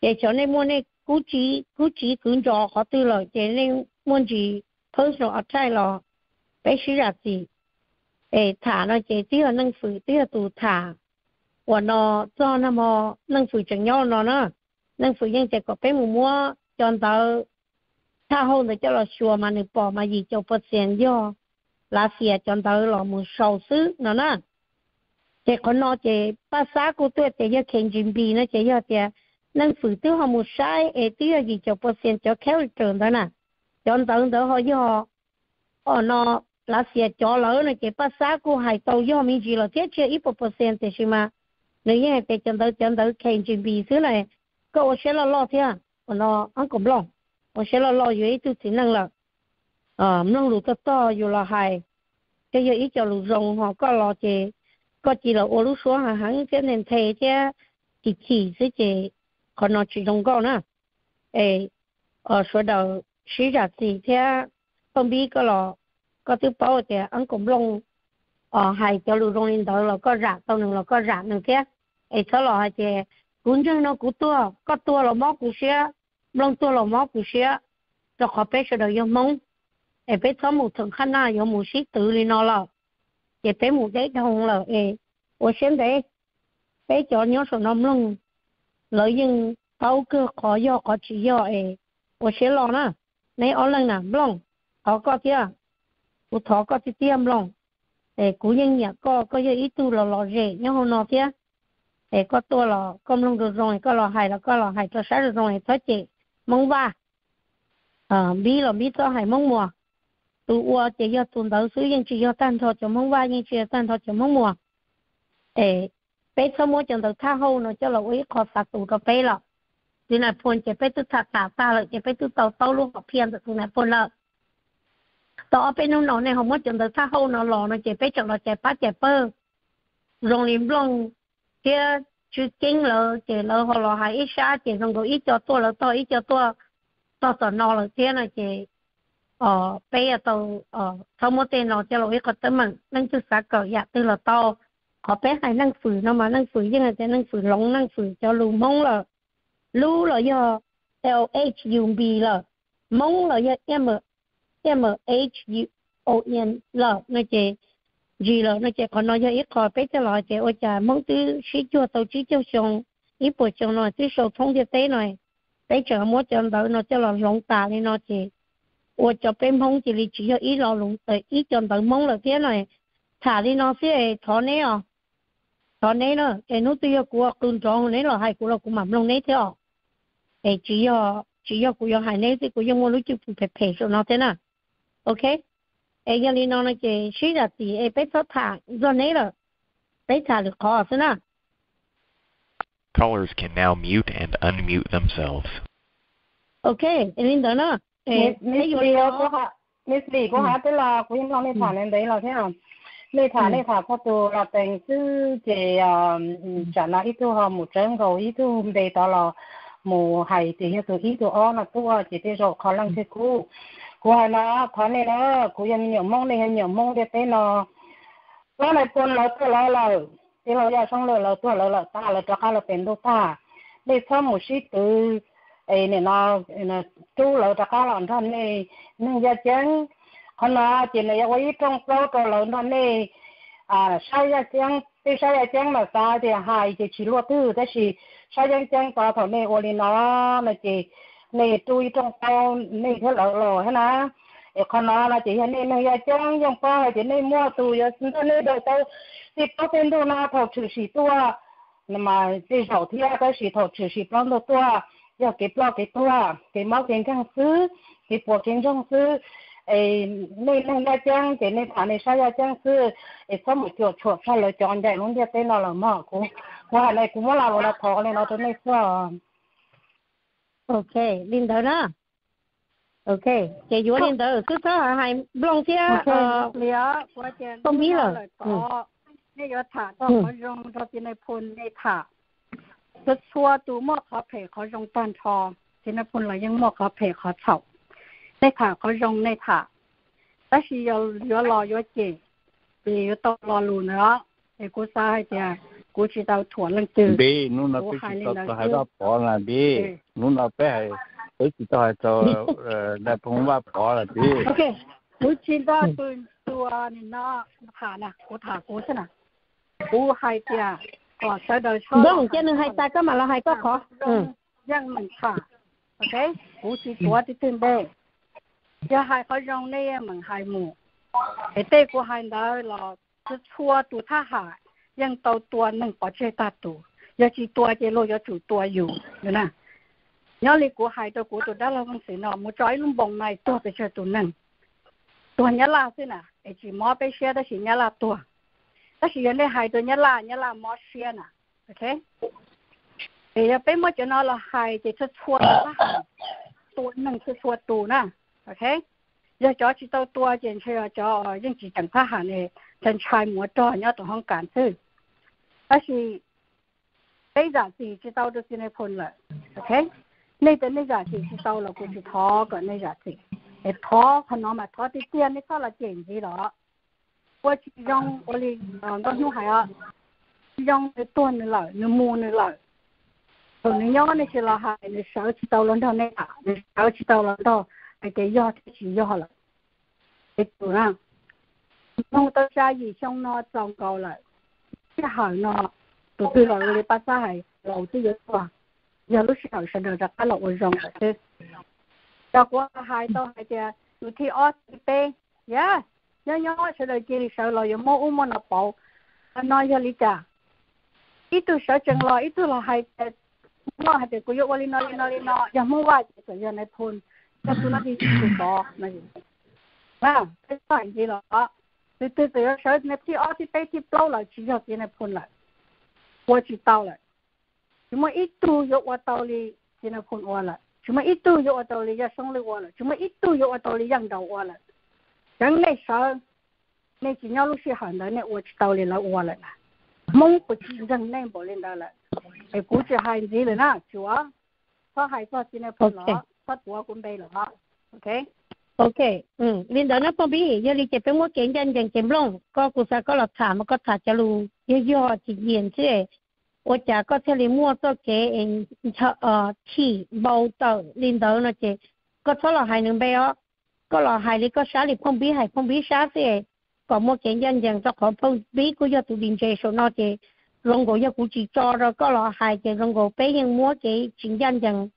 也叫你么呢？估计估计工作好对了，这你么子 personal 啊菜了，必须日子，哎，他那这这个能付这个都他，我呢做那么能付重要了呢，能付人这个白木木讲到。他后呢叫了学嘛，你宝嘛也就不想要，那些讲到老母少事了呢。这可能这把啥个对这要看准备呢，这要这能否都好母晒，哎，都要也就不想就开始整的呢，讲到的好要，哦那那些教老呢，这把啥个还都要明白了，这只一百 percent 是吗？你也得讲到讲到看准备出来，给我学了老天，我那俺搞不拢。我写了老月就只能了，啊，能路得到有了还，这有一条路容哈，个老姐，个几了我路说还很跟人推荐，一起自己可能去中国呢，哎，呃，说到市场这天，旁边个了，个就包的俺公弄，哦，还条路容领导了个染到了个染那个，哎，他老还姐，反正那古多，个多了毛古些。long tua lòng máu của xe. Cho khỏi bé cho đợi giống mong để bé thó một thằng khăn na giống một xí tự lên nó là để bé một đấy đồng là ê ô xem đấy bé cho nhớ số năm lưng. Lợi nhưng tao cứ khó do khó chỉ do. Ê ô xem lo na, nấy ở lần nào long họ có kia cụ thọ có thì tiêm long. Để cụ nhân nhà có có giờ ít tu là lò rể nhớ hôm nọ kia? Để có tua là công long được rồi có lò hài là có lò hài cho sáng được rồi thôi chị mong va à ờ, bi là bi cho hải mong mua, tu wa chỉ cho tuần đầu suy nhưng chỉ cho tan thọ cho mong va nhưng chỉ tan thọ cho mong mùa. Ê bé cho mua chẳng được tha hô nó cho là ấy khó sạc tụ cho bé lọ. Thế này phun chỉ bé tu thạc cả ta rồi chỉ bé tu tao tao luôn học phiền rồi thế này phun lọ tao bé nó nó này không mua chẳng được tha hô nó lọ nó chỉ bé chẳng là chỉ bắt chỉ bơ. Rong lim rong kia นรอนะเจ็บไปจังเราเจ็บป้าเจ็บเปอร์โรงเรียนลงเจ้าชื่อจริงเลยเจ็บเลยเขารอหายอีชาเจ็บตรงตัวอีจอตัวแล้วต่ออีจอตัวต่อสอนอเลยเจ้านะเจ็บ ờ bây giờ tôi ờ sau một tên nó cho lỗi có tấm mình năng chú xã cờ dạ tư là to có bé hay năng phử nó mà năng phử nhưng mà năng phử lông năng phử cho lù mông là lù là do L H U B là mông là do M M H U O N L nó chế Gì là nó chỉ còn nói cho ít khỏi bé cho lo chỉ ôi cha mong tư sĩ chùa tàu chỉ cho xong ít buổi chồng nó, tư sầu thông địa tế này. Bé chờ mua chồng đỡ nó cho lo lông tà nên nó chỉ ôi cho bé mong chỉ lý chỉ cho ít lo lông tới ít chồng đỡ mong là thế này. Thả đi nó sẽ thọ nè à? Thọ nè nữa cái nút tư của cơn tròn nè là hai của là của mầm lông nè thế à? Cái chỉ cho chỉ cho của hai nè thì của mua lúc chụp phải phải cho nó thế nào. Ok? Ai giờ nó nói cái suy ra thì ai biết sao thả rồi nè rồi biết thả được khó thế nào Callers can now mute and unmute themselves. Okay, em đó nữa. Miss Lee có hạ, Miss Lee có hạ tức là của em lo nên thả lên đấy là thế nào? Nên thả nên thả có tù là tình sư chỉ trả lại ít tu họ một trận rồi ít tu đề đó là một hay thì hiện từ ít tu ó là tu chỉ để rồi khó lăng thế cũ cô hai nó thả này đó cô em nhiều mong nên nhiều mong để thế nó nó lại buồn là tôi là là thì là giờ xong rồi là tôi là là ta là cho cái là tiền đâu ta. Để cho một sĩ từ ấy này nó nó chú là cho cái là thân này nên giờ chén, còn là chỉ là quay trong lâu cho là thân này à sai gia chén, thì sai gia chén là sao thì hai thì chỉ lo tư thế thì sai giờ chăng có thằng này nó là chỉ này tôi trong tao, này, thế là rồi thế nào? Còn nó là chỉ hiện nay giờ chăng? Trong bao chỉ này mua tu giờ ờ, ta này đầu tao. Thì có tên đồ nào? Thầu trừ sĩ tua. Mà chỉ đầu thì cái sĩ thầu trừ sĩ bao đồ tua. Giờ cái bao cái tua, cái máu cái trang sư cái bộ cái trang sư ấy nên nên ra trang thằng này sao ra trang sư ấy sao một kiểu chuột sao lại chọn đại luôn? Cái tên nào là mà cũng qua này cũng là là thọ này, nó tới này sao? OK, Linh Thơ nữa. OK, chị Dũa Linh Thơ, cứ có hai blong kia. Okay, liệu quá chén. Không biết rồi. Có, ừ. nếu ừ. có thả đó, có dùng cho chị này phun này thả. Cứ xua tú mọ khó phê khó dùng toàn thò, chị này phun là những mò khó phê khó chọc. Này thả khó dùng này thả. Tất nhiên, yếu lo yếu chị, vì yếu tộc lo lù nữa, thì cô xa hay chè. À? 古知道土楞子。bé nó là cái chỉ tao hay đó bỏ là bé nó là bé hay cái chỉ tao hay tao là phong ba bỏ là bé. ok 古知道对对啊，你那怕呢？古他古是呢？古还的哦，在到说。用这能还在干嘛了？还搞好？嗯，让门怕。ok 古是多的准备，要还好让那门还木，哎，对古还到了，是错都他还。 ยังเตาตัวหนึ่งปอเจตาตูยาจีตัวเจโลยาจูตัวอยู่อยู่นะย้อนเลยกูหายตัวกูตัวด้านเรามันสีนอมูจอยลุงบงในตัวไปเชื่อตัวนั่นตัวเนี้ยลาสินะไอจีมอไปเชื่อแต่สีเนี้ยลาตัวแต่สีเนี้ยหายตัวเนี้ยลาเนี้ยลามอเชื่อน่ะโอเคเดี๋ยวไปมอจะนอนเราหายจะชั่วชั่วตัวหนึ่งชั่วชั่วตัวนะโอเคยาจอจีตัวตัวเจนเชื่อจอยังจีจังพระหันเอจันชายหมัวจอเนี้ยตัวห้องการซื้อ 那是背个自己知道这些的了，OK？你的那个就是到了，估计他个那个事，哎，他可能嘛，他的店你到了点子了，我去让我的嗯，到上海啊，让的断的了，你摸的了，可能要那些了哈，你手起到轮到那个，你手起到轮到，哎，给要就是要了，哎，不任，弄到下雨，像那糟糕了。这好了不对了我的巴扎还老这个是吧有的时候甚至都还老温柔的小郭还都还在主题奥斯汀耶幺幺二手的给你收了有么我没拿包还拿一个一度受精了一度了还在我还得不要我的那里那里拿要么就地人来喷要不那里就是那啊太感了gì đó từ từ từ sợ này thì ở thì bay thì bao là chỉ cho cái này phun lại 我知道了，怎么一度有我道理，现在碰我了，怎么一度有我道理要生了我了，怎么一度有我道理养到我了。人那时候，那几年路是很多呢，我知道了了我了啦，梦不知人那不领导了，哎，估计还你了呢，主要他还说现在不了，他多准备了哈，OK。 OK，嗯，领导那方面，要理解俾我见人人见拢，个故事个落查，我个查就路要要自然即我就个出嚟摸咗嘅，诶，诶，气报道领导那些，个出落系能俾我。 có là hai lý có sáu lý phong bí hai phong bí sáu thì có một cái nhân dân cho họ phong bí của cho tụ đình chơi số nó thì rong gỗ cho cũng chỉ cho rồi có là hai cái rong gỗ bé nhưng mua cái chính nhân dân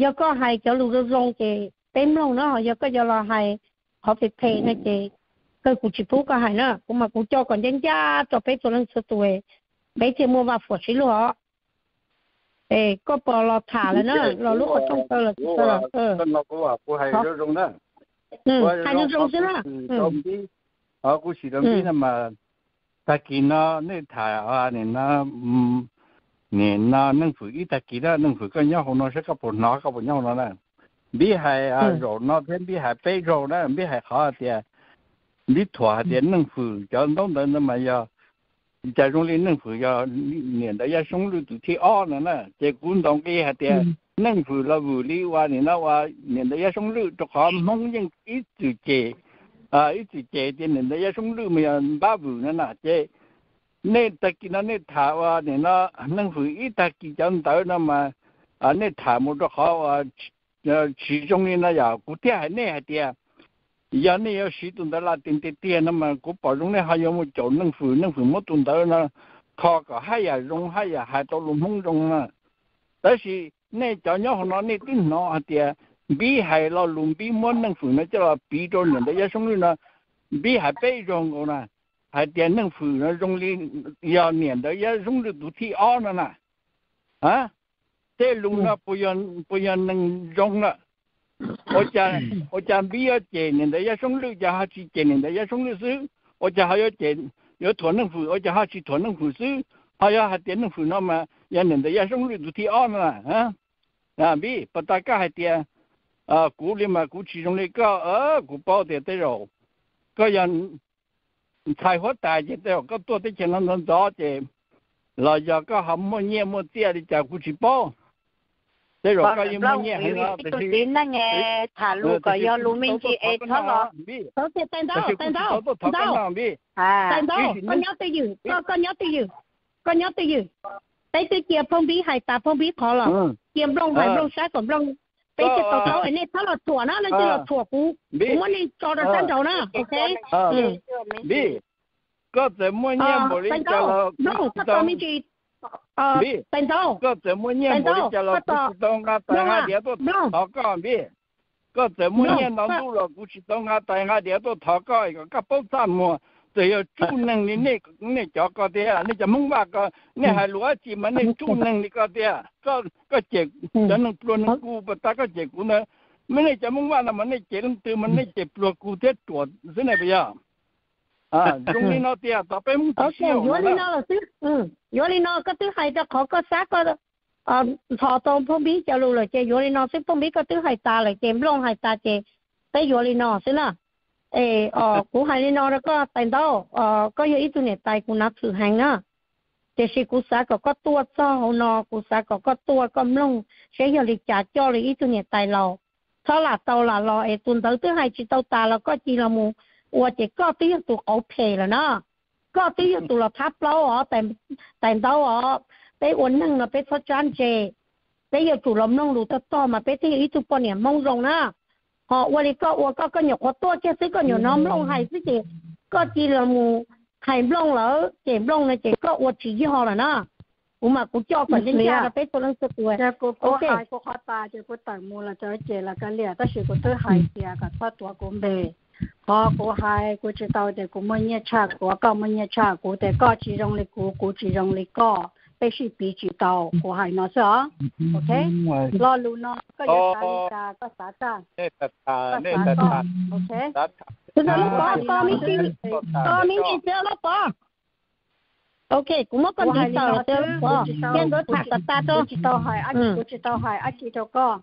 Cho có là thiên là cái giờ có hai cái lù rong cái bên lòng nó họ giờ có giờ là hai họ phải pay này cái cái cũng chỉ phụ cái hai nữa cũng mà cũng cho còn nhân gia cho bé cho lên số tuổi bé thì mua vào phụ sĩ luôn ê có bỏ lò thả là nó lò lúc ở trong tơ là tơ là ờ con nó có có hay nó rong đó ừ hay nó rong chứ là ừ ờ cũng chỉ đồng ý mà ta kỳ nó nên thả à nên nó nè na nâng phụ ít ta kỹ đó nâng phụ cái nhau nó sẽ có bộ nó có bộ nhau nó nè bị hại à rồi nó thêm bị hại bây rồi đó bị hại khó thì bị thỏa thì nâng phụ cho đông đó mà giờ chạy xuống lên nâng phụ giờ nè đó giờ xuống luôn tụi thi o nữa nè chạy cuốn đồng cái hạt thì nâng phụ là vừa đi qua nè nó qua nè đó giờ xuống luôn cho khó mong những ít từ chế à ít từ chế thì nè đó giờ xuống luôn mà ba vừa nữa nè chế 这。那特基那那塔哇，你那能府一特基讲到那么啊，那塔么都好啊，呃，其中的那呀，古天还那还的。giờ này ở sĩ tuần đó là tiền tiền tiền nó mà cũng bảo trong này hay có một chỗ nâng phụ nâng phụ một tuần đó nó khó cả hai à rong hai à hai tàu lùm không rong à đó là này cho nhau nó này tin nó à tiệt bị hai lo lùm bị muốn nâng phụ nó cho là bị cho nhân đó sống luôn nó bị hai bị rong rồi nè hai tiệt nâng phụ nó rong li giờ年的要 rong được đủ thi ở nó nè à thế lùm nó bây giờ bây giờ nâng rong nó 我讲我讲比较简单的要送六家下去简单的要送六十，我讲还要简有团能付，我讲下去团能付是，还要还点能付那么要能的要送六都提二嘛啊啊比不大家还点啊股里嘛股其中的个呃股包的得肉，个人 财富大些的个多的钱能能找的，老家个还没年没借的在股去包。thế rồi coi như mua nhẹ hay là tôi tin là nghe thả lù có do lù mình chỉ ê thoát rồi tôi sẽ tên đâu tên đâu tên đâu à tên đâu con nhớ tôi dự con con nhớ tôi dự con nhớ tôi dự đấy tôi kia phong bí hay ta phong bí khó rồi kiếm rong hay rong sai còn rong bây giờ tao tao anh ấy tháo là thua nó nó chỉ là thua cú cú muốn đi cho nó sang đầu nó ok ừ đi có thể mua nhẹ một lý cho là không tao mình chỉ ờ tên đâu có怎么念不的叫了不是东啊带下点都讨告别个怎么念当路了不是东啊带下点都讨告一个个保障么 只有主能力那那叫个的啊你就蒙吧个你还逻辑嘛你主能力个的个个结就能不能顾不大个结果呢没那就蒙吧那么那结能对嘛那结不顾的多是那不样啊，中间那点大概唔少。OK，原来那是，嗯，原来那个都系就考个三个，啊，学到旁边就路嚟嘅，原来那是旁边个都系大嚟嘅，唔拢系大嘅，但原来那是啦。 诶哦，古海里那个等到哦，个有一种年代古那出行啊，就是古啥个个多早呢，古啥个个多咁弄，谁有你家教你一种年代咯，他啦到啦咯，诶，顿到都系知道大啦，个知啦冇，或者个都要做好皮啦呢，个都要做啦塔楼哦，等等到哦，俾我弄啦，俾他赚钱，俾要做啦弄路得多嘛，俾啲一种半年冇用啦。họ vậy thì có họ có cái có họ to cái cái nhiều nó long hay cái gì có chỉ là mù hay long lỡ chỉ long này chỉ có họ chỉ gì họ là nó ủa mà cũng cho phần nhân gia là phải tôi lên sụp rồi cô cô hai cô họ ta chứ cô tặng mua là cho chị là cái liền tất sự cô tôi hay thì cả thoát tua cũng bề họ cô hai cô chỉ tao để cô mới nhớ cha cô có mới nhớ cha cô để có chỉ rong lịch cô cô chỉ rong lịch có bây giờ bị chỉ tao của hai nó sao ok lo luôn nó có giờ ta có xã ta có xã ta ok thế nó có có mình chỉ có mình chỉ chơi nó có ok cũng mất con chỉ tao chơi có nên nó thả ta cho chỉ tao hai anh của chỉ tao hai anh chỉ tao có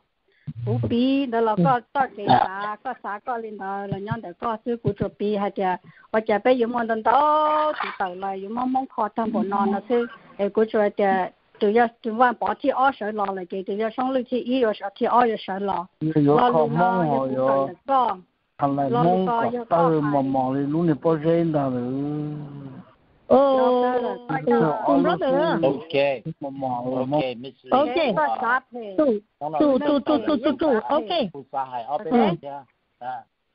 cú bí đó là có có cái 啥 có 啥 có lên đó là nhon để có sư cú chụp bí hay là hoặc là bây giờ mong đến đó thì tàu là dùng mong mong khó thằng bộ non nó sư để cú chụp thì tự do tự quan bỏ thì ở sở lò là cái tự do sống lưu thì ý ở sở thì ở sở lò lo luôn nó có có thằng này mong có tao mà mò đi luôn thì bao giờ đó Oh, cùng rất được. Ok. Ok, Miss Lee. Ok. Tu, tu, tu, tu, tu, tu, tu. Ok.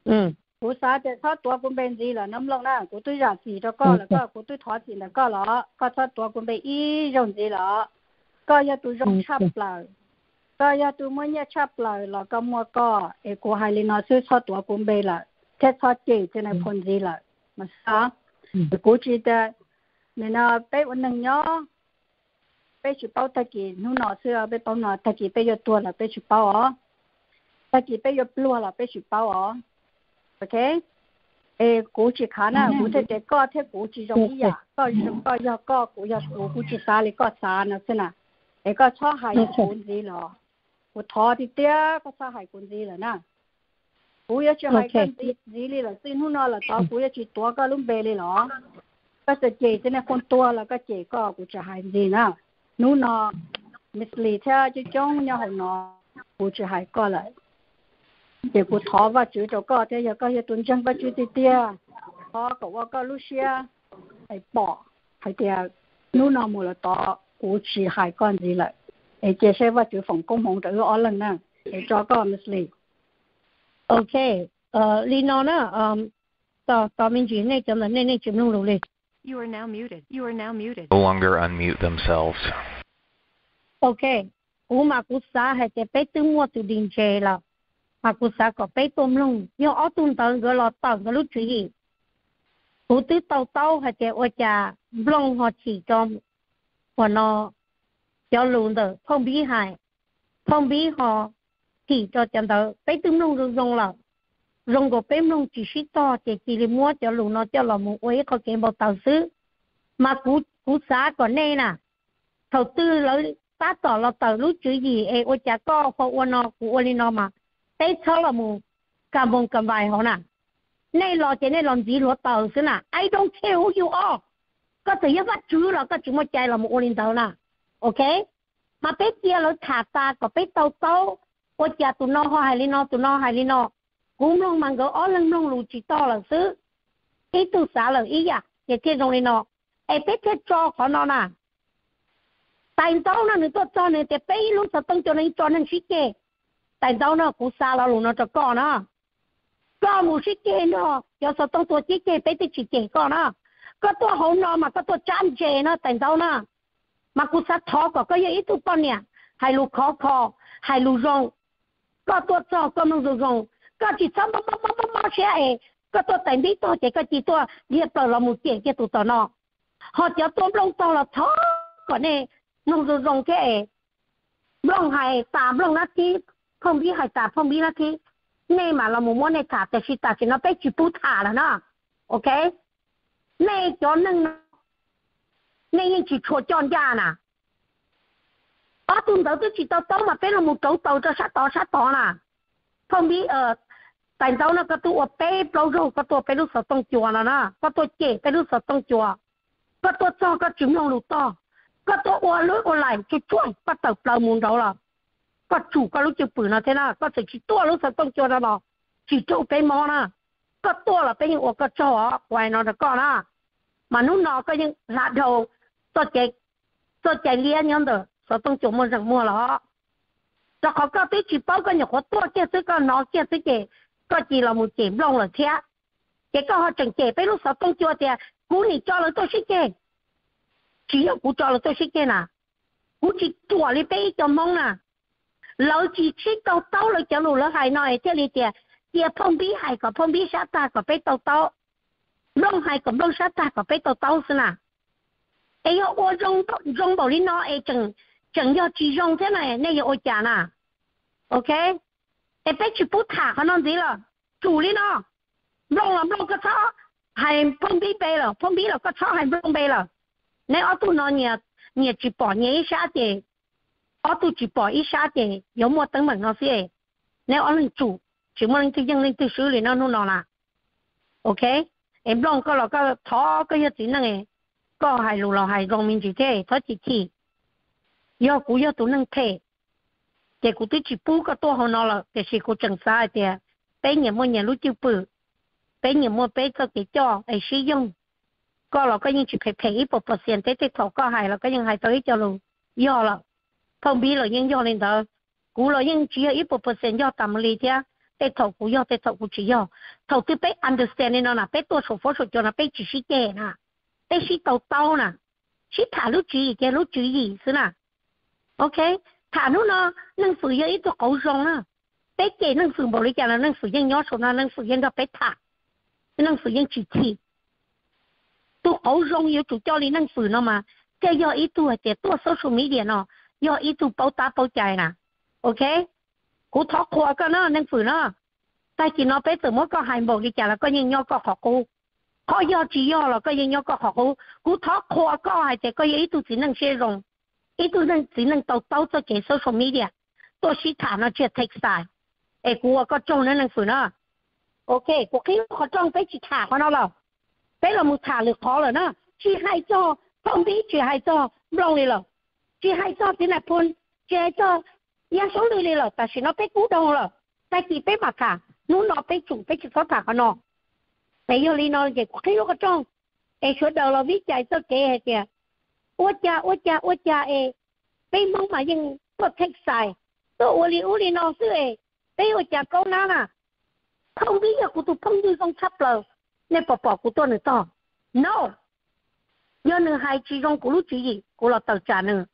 Ừ cú sa để thoát tua cũng bên gì là nấm lông na cú tôi ra gì cho co là co cú tôi thoát gì là co lọ co thoát tua cũng bên y rồng gì lọ co ya tôi rồng chắp lại co ya tôi mới nhớ chắp lại là co mua co e cú hai linh nó sư thoát tua cũng bên là thế thoát gì cho nên phun gì là mà sao cú chỉ để nên là bé vẫn nâng nhó bé chỉ bao ta kỳ nu nọ xưa bé bao nọ ta kỳ bé giờ tua là bé chỉ bao ó ta kỳ bé giờ lua là bé chỉ bao ó ok ê cú chỉ khá nè cú thế để có thế cú chỉ giống như à có có có có cú ya cú cú chỉ xả lấy có xả nè thế nè ê có cho hai cú gì lo cú thọ thì tia có cho hai cú gì là nè cú ya chỉ hai cú gì gì là xin nu nọ là tao cú ya chỉ tua cái lúc bê đi lo có sẽ chỉ thế này con tua là có chỉ có cú chỉ hai gì nè nu nọ misli theo chứ trong nhau hồng nọ cú chỉ hai có lại để cụ thọ và chữ cho có thế giờ có giờ tuần chân và chữ thì tia cậu có lúc xia hay bỏ hay tia nu nào mua là tọ cụ chỉ hai con gì lại để chia sẻ và chữ phòng công hồng tự ở lần nè để cho có Miss Lee ok ờ Lino nè um tao tao mình chỉ này cho nên này chụp luôn rồi You are now muted. You are now muted. No longer unmute themselves. Okay. Cú xa hay cái bé tư mua từ đình chè là mà cú sa có bé tôm lông nhưng ở tuần tận cái lọ tàu cái lúc chuyện gì cú tứ tàu tàu hay cái ô nhà lông họ chỉ cho họ nó cho luôn được không bị hại không bị họ chỉ cho chân đỡ bé tôm lông rong rong là rong có bé lông chỉ sĩ to chỉ chỉ là mua cho luôn nó cho là một ấy có cái một tàu xứ mà cú cú sa có này nè đầu tư lấy ta tỏ là tàu lúc chuyện gì ấy ở nhà có họ nó của nó mà tế cho là mù cầm bông cầm vài họ nè. Nay lo chỉ nay làm gì lo tàu xin nè. I don't care who you are. Có thể yêu bắt chú là có chúng mà chạy là một ô tàu nè. Ok? Mà bé kia lo thả ta, có bé tàu tàu. Ô cha tụi nó hoa hay li nó, tụi nó hay li nó. Cũng luôn mang gỡ ó lưng luôn lù chỉ to là xứ. Ý tu xả là ý à cái kia trong li nó. Ai bé thế cho khó nó nè. Tại sao nó nữa tôi cho nên để bé lúc sợ tăng cho nên cho nên xí kê tại đâu nó cũng xa là luôn nó cho con nó con một chiếc kê nó giờ sao tôi tôi chỉ kê bé thì chỉ kê con nó có tôi hậu nó mà có tôi chăm chê nó, tại đâu nó? Mà cũng sát thọ có có ít tụ con nè. Hay lu khó khó hay lu rong có tôi cho con nó rong rong có chỉ sao mà mà mà mà mà xe ấy có tôi tại đi tôi chỉ có chỉ tôi đi tờ là một chuyện kia tụ tờ nó họ cho tôi lông tao là thọ có nè. Nó rong rong cái ấy lông hay tạm lông nó chỉ phong bí hay ta phong bí là thì nay mà là một món này cả tại vì ta chỉ nó bé chỉ bút thả là nó. Ok? Nay cho nên nay nhưng chỉ cho cho nhà nè ở tuần đầu tôi chỉ tao tao mà bé là một chỗ tàu cho sát tàu sát tàu nè phong bí ở ờ, tại sao nó có tụ bé bao rồi có tụ bé lúc sáu tông chùa là nè có tụ chế bé lúc sáu tông chùa. Có tụ cho, có chứng lòng lụt to. Có tụ qua lưỡi qua lại cái chuỗi bắt đầu bao mùn đầu rồi có chủ có lúc chụp bự nó thế nào có thể chỉ tua lúc sao tông cho nó bảo chỉ chỗ cái mò nè có tua là cái những ô có cho quay nó được con à mà lúc nó có những lạ đầu tôi chạy tôi chạy liên nhau đó, sao tông chỗ mua rằng mua là cho họ có tới chỉ bao cái những có tua kia tới có nó kia tới cái có chỉ là một chỉ lông là thế cái có họ chẳng chạy tới lúc sao tông cho thì cú ni cho là tôi sẽ chạy chỉ là cú cho là tôi sẽ chạy nè cú chỉ tua đi bay cho mong nè lão chỉ chỉ tàu tàu lại cho lù nó hay nói. Thế li tiệt tiệt phong bí hay có phong bí sát ta, có bé tàu tàu lông hay có lông sát ta, có bé tàu tàu xí nè ấy yo ô, rong rong bảo lý nó ấy chừng chừng yo chỉ rong thế này này yo ô chả nè ok? Ấy bé chỉ bút thả nó gì là chủ lý nó. Rong là rong cái chó hay phong bí bê là phong bí là cái chó hay rong bê là nếu ở tu nó nhiệt nhiệt chỉ bỏ nhảy sát thì 我都举报一下的，有没得门那些？那我能做，就没能就用人都手里那弄弄啦？OK，俺弄个了个他个要钱能个，个还路了还农民自己土自己，要古要都能开。结果都就补个多好弄了？但是古整啥的，白年么年路就不，白年么白搞给交还使用？个了个用住平平一步步先在在土个还了个人还到一条路要了。không biết là những do lên đó cú là những chỉ ít bộ phần do tầm lý chứ để thầu cú do để thầu cú chỉ do. Thầu cứ bé understanding nó là bé tôi số phó số cho là bé chỉ sĩ kề nè. Bé sĩ tàu tao nè. Sĩ thả lúc chỉ cái lúc chỉ gì thế nè. Ok? Thả lúc nó, nâng sử dụng ít tôi cầu rong nè. Bé kề nâng sử bộ lý cho nó nâng sử dụng nhỏ số nó nâng sử dụng đó bé thả. Nâng sử dụng chỉ thị. Tôi cầu rong yêu chủ cho lý nâng sử nó mà. Cái do ít tôi thì tôi số số mỹ điện nó รู้主意嘅รู้主意是นะโอเคถารู้เนาะนั่งฝึกเยอะอีตัวเก่าจงนะไปเก่นั่งฝึกบริการนั่งฝึกยังย่อสูนะนั่งฝึกยังก็ไปถานั่งฝึกยังจิตที่ tôi ấu rong yêu chủ cho lên năng sử nó mà cái do ý tôi thì tôi social media nó do ý tôi bảo ta bảo chạy nè ok cú thoát khoa cái nó năng sử nó tại chỉ nó bé từ mỗi có hai bộ đi chạy là có những nhau có học cô có do chỉ do là có những nhau có học cô cú thoát khoa có hai thì có ý tôi chỉ năng sử dụng ý tôi năng chỉ năng tàu tàu cho cái social media tôi chỉ thả nó chưa take side เอ้กูก็จ้องนั่นหนังสือเนาะโอเคกูคิดว่าเขาจ้องไปจิตถาเขาเนาะเรา bé là một thả lực khó rồi nó chỉ hay cho không biết chỉ hay cho lòng đi rồi chỉ hay cho thế này phun chỉ hay cho. Ya số lười đi rồi ta vì nó bé cú đâu rồi ta chỉ bé mà cả. Nó nó bé chủ bé chỉ có thả con nó bây giờ đi nó vậy khi nó có trong em số đầu là viết chạy cho kệ hết kìa. Ôi cha ôi cha ôi cha, ê. Bé mong mà nhưng có thích xài. Tôi ôi li ôi li nó xưa ê. Bé ôi cha câu nào à không biết là của tôi không như không sắp lời nên bỏ bỏ của tôi nữa to. No. Giờ nữa hai chị con của lúc chị gì? Của là tàu trả nữa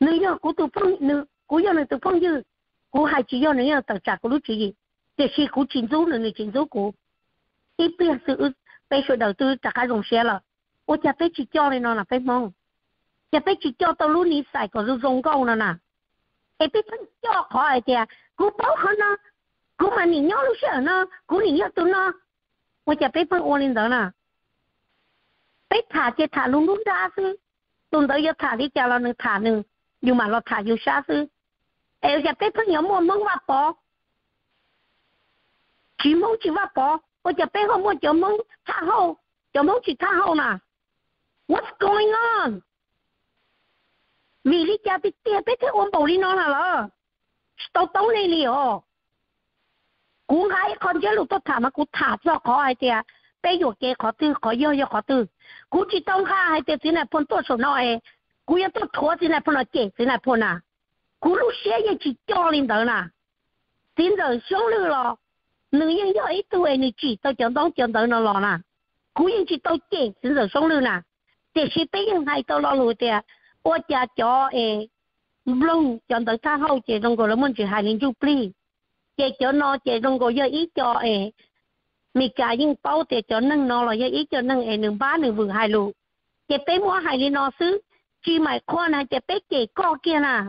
nếu như cú tu phong nếu cú yêu này tu phong như cú hai chỉ yêu này tao trả cú lúc chỉ gì? Để khi cú chính dấu là người chính dấu cú ít biết sự bây giờ đầu tư trả cái dòng xe là, ô chả phải chỉ cho này, nó là phải mong. Chả phải chỉ cho tao lúc ní xài có dư dòng câu nó nè ấy biết phân cho khỏi thì cú bảo hơn nó. Cú mà nhìn nhau lúc sợ nó. Cú nhìn nhau tụi nó. Ô chả biết phân ô lên đó nè phải thả chết thả luôn luôn ra chứ tụi đó giờ thả đi chả là nửa thả nửa Jumala lotha xa sasu. Eu já pe pun yo mo mông wa po. Chi mông chi wa po. O ja pe ho mo jo mông tha ho. Jo mông chỉ tha ho na. What's going on? Mì lý cha bị tia bé thế ôm bầu đi nó là lỡ. Tao tao này liều. Cũng hay con chơi lúc tôi thả mà cũng thả cho khó ai tia. Bé dụ kê khó tư, khó yêu yêu khó tư. Cũng chỉ tông khá hai tia thế này phân tốt số nói. 古要都拖进来碰了给，进来碰呐，古路血也去叫领导呐，领导小路咯，女人要一对你去到江东江东那咯呐，古人去到给领导小路呐，这些别人还到那路的，我家叫诶，龙江东他好这中国人们就还能就不理，这叫那这中国要一叫诶。mình cả những bao để cho nâng nó là ý cho nâng ấy nâng ba nâng vừa hai lụ cái tế mua hai đi nó xứ chỉ mày khoan hay chỉ biết chỉ co kia nè.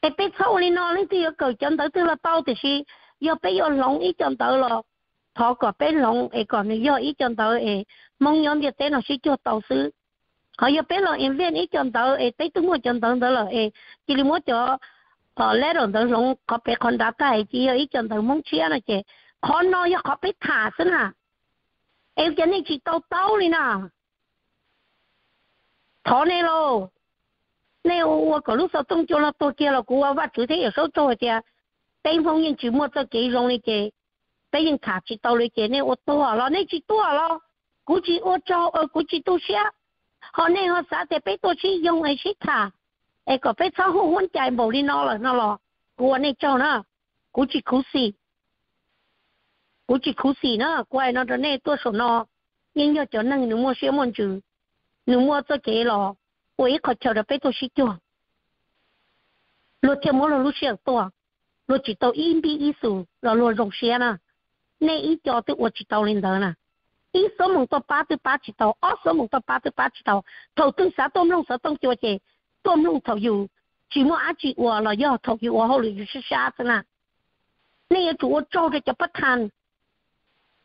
Ê biết sâu đi nó lên thì cầu chân tới tức là tao thì si giờ biết giờ lòng ít chân tới là thọ có biết lòng ấy còn giờ ít chân tới, ấy. Mong nhóm giờ tên nó sẽ cho tao xứ. Họ giờ biết là em viên ít chân tới, ấy tới tôi mua chân tới đó là ấy. Chỉ là muốn cho họ lẽ rồi tới lòng có biết con đã cái chỉ ở ý chân tới mong chia là chị. Con nói cho có biết thả xin à em cho nên chỉ tao tao đi nè. 讨你喽。那我我搞路上动脚了多点了，我我昨天也少做点，等风云就没做给容了给被人卡起到了给，那我多了，那就多了，估计我找呃估计多些，好那我啥点被多去用一些卡，哎个被超好混在某里闹了拿了，我那找呢，估计可惜，估计可惜呢，怪那着那多少呢，音乐叫那你莫学么就。你莫做给了，我一口吃了百多西掉。罗天摸了罗些多，罗知道硬币一数，罗罗容些呢。那一家的我知道领导呢，一手忙到八对八几刀，二手忙到八对八几刀，头等啥都弄啥都西，我都弄头油，寂寞阿姐我了要头油，我后来就是啥子呢。那一主我照着就不谈，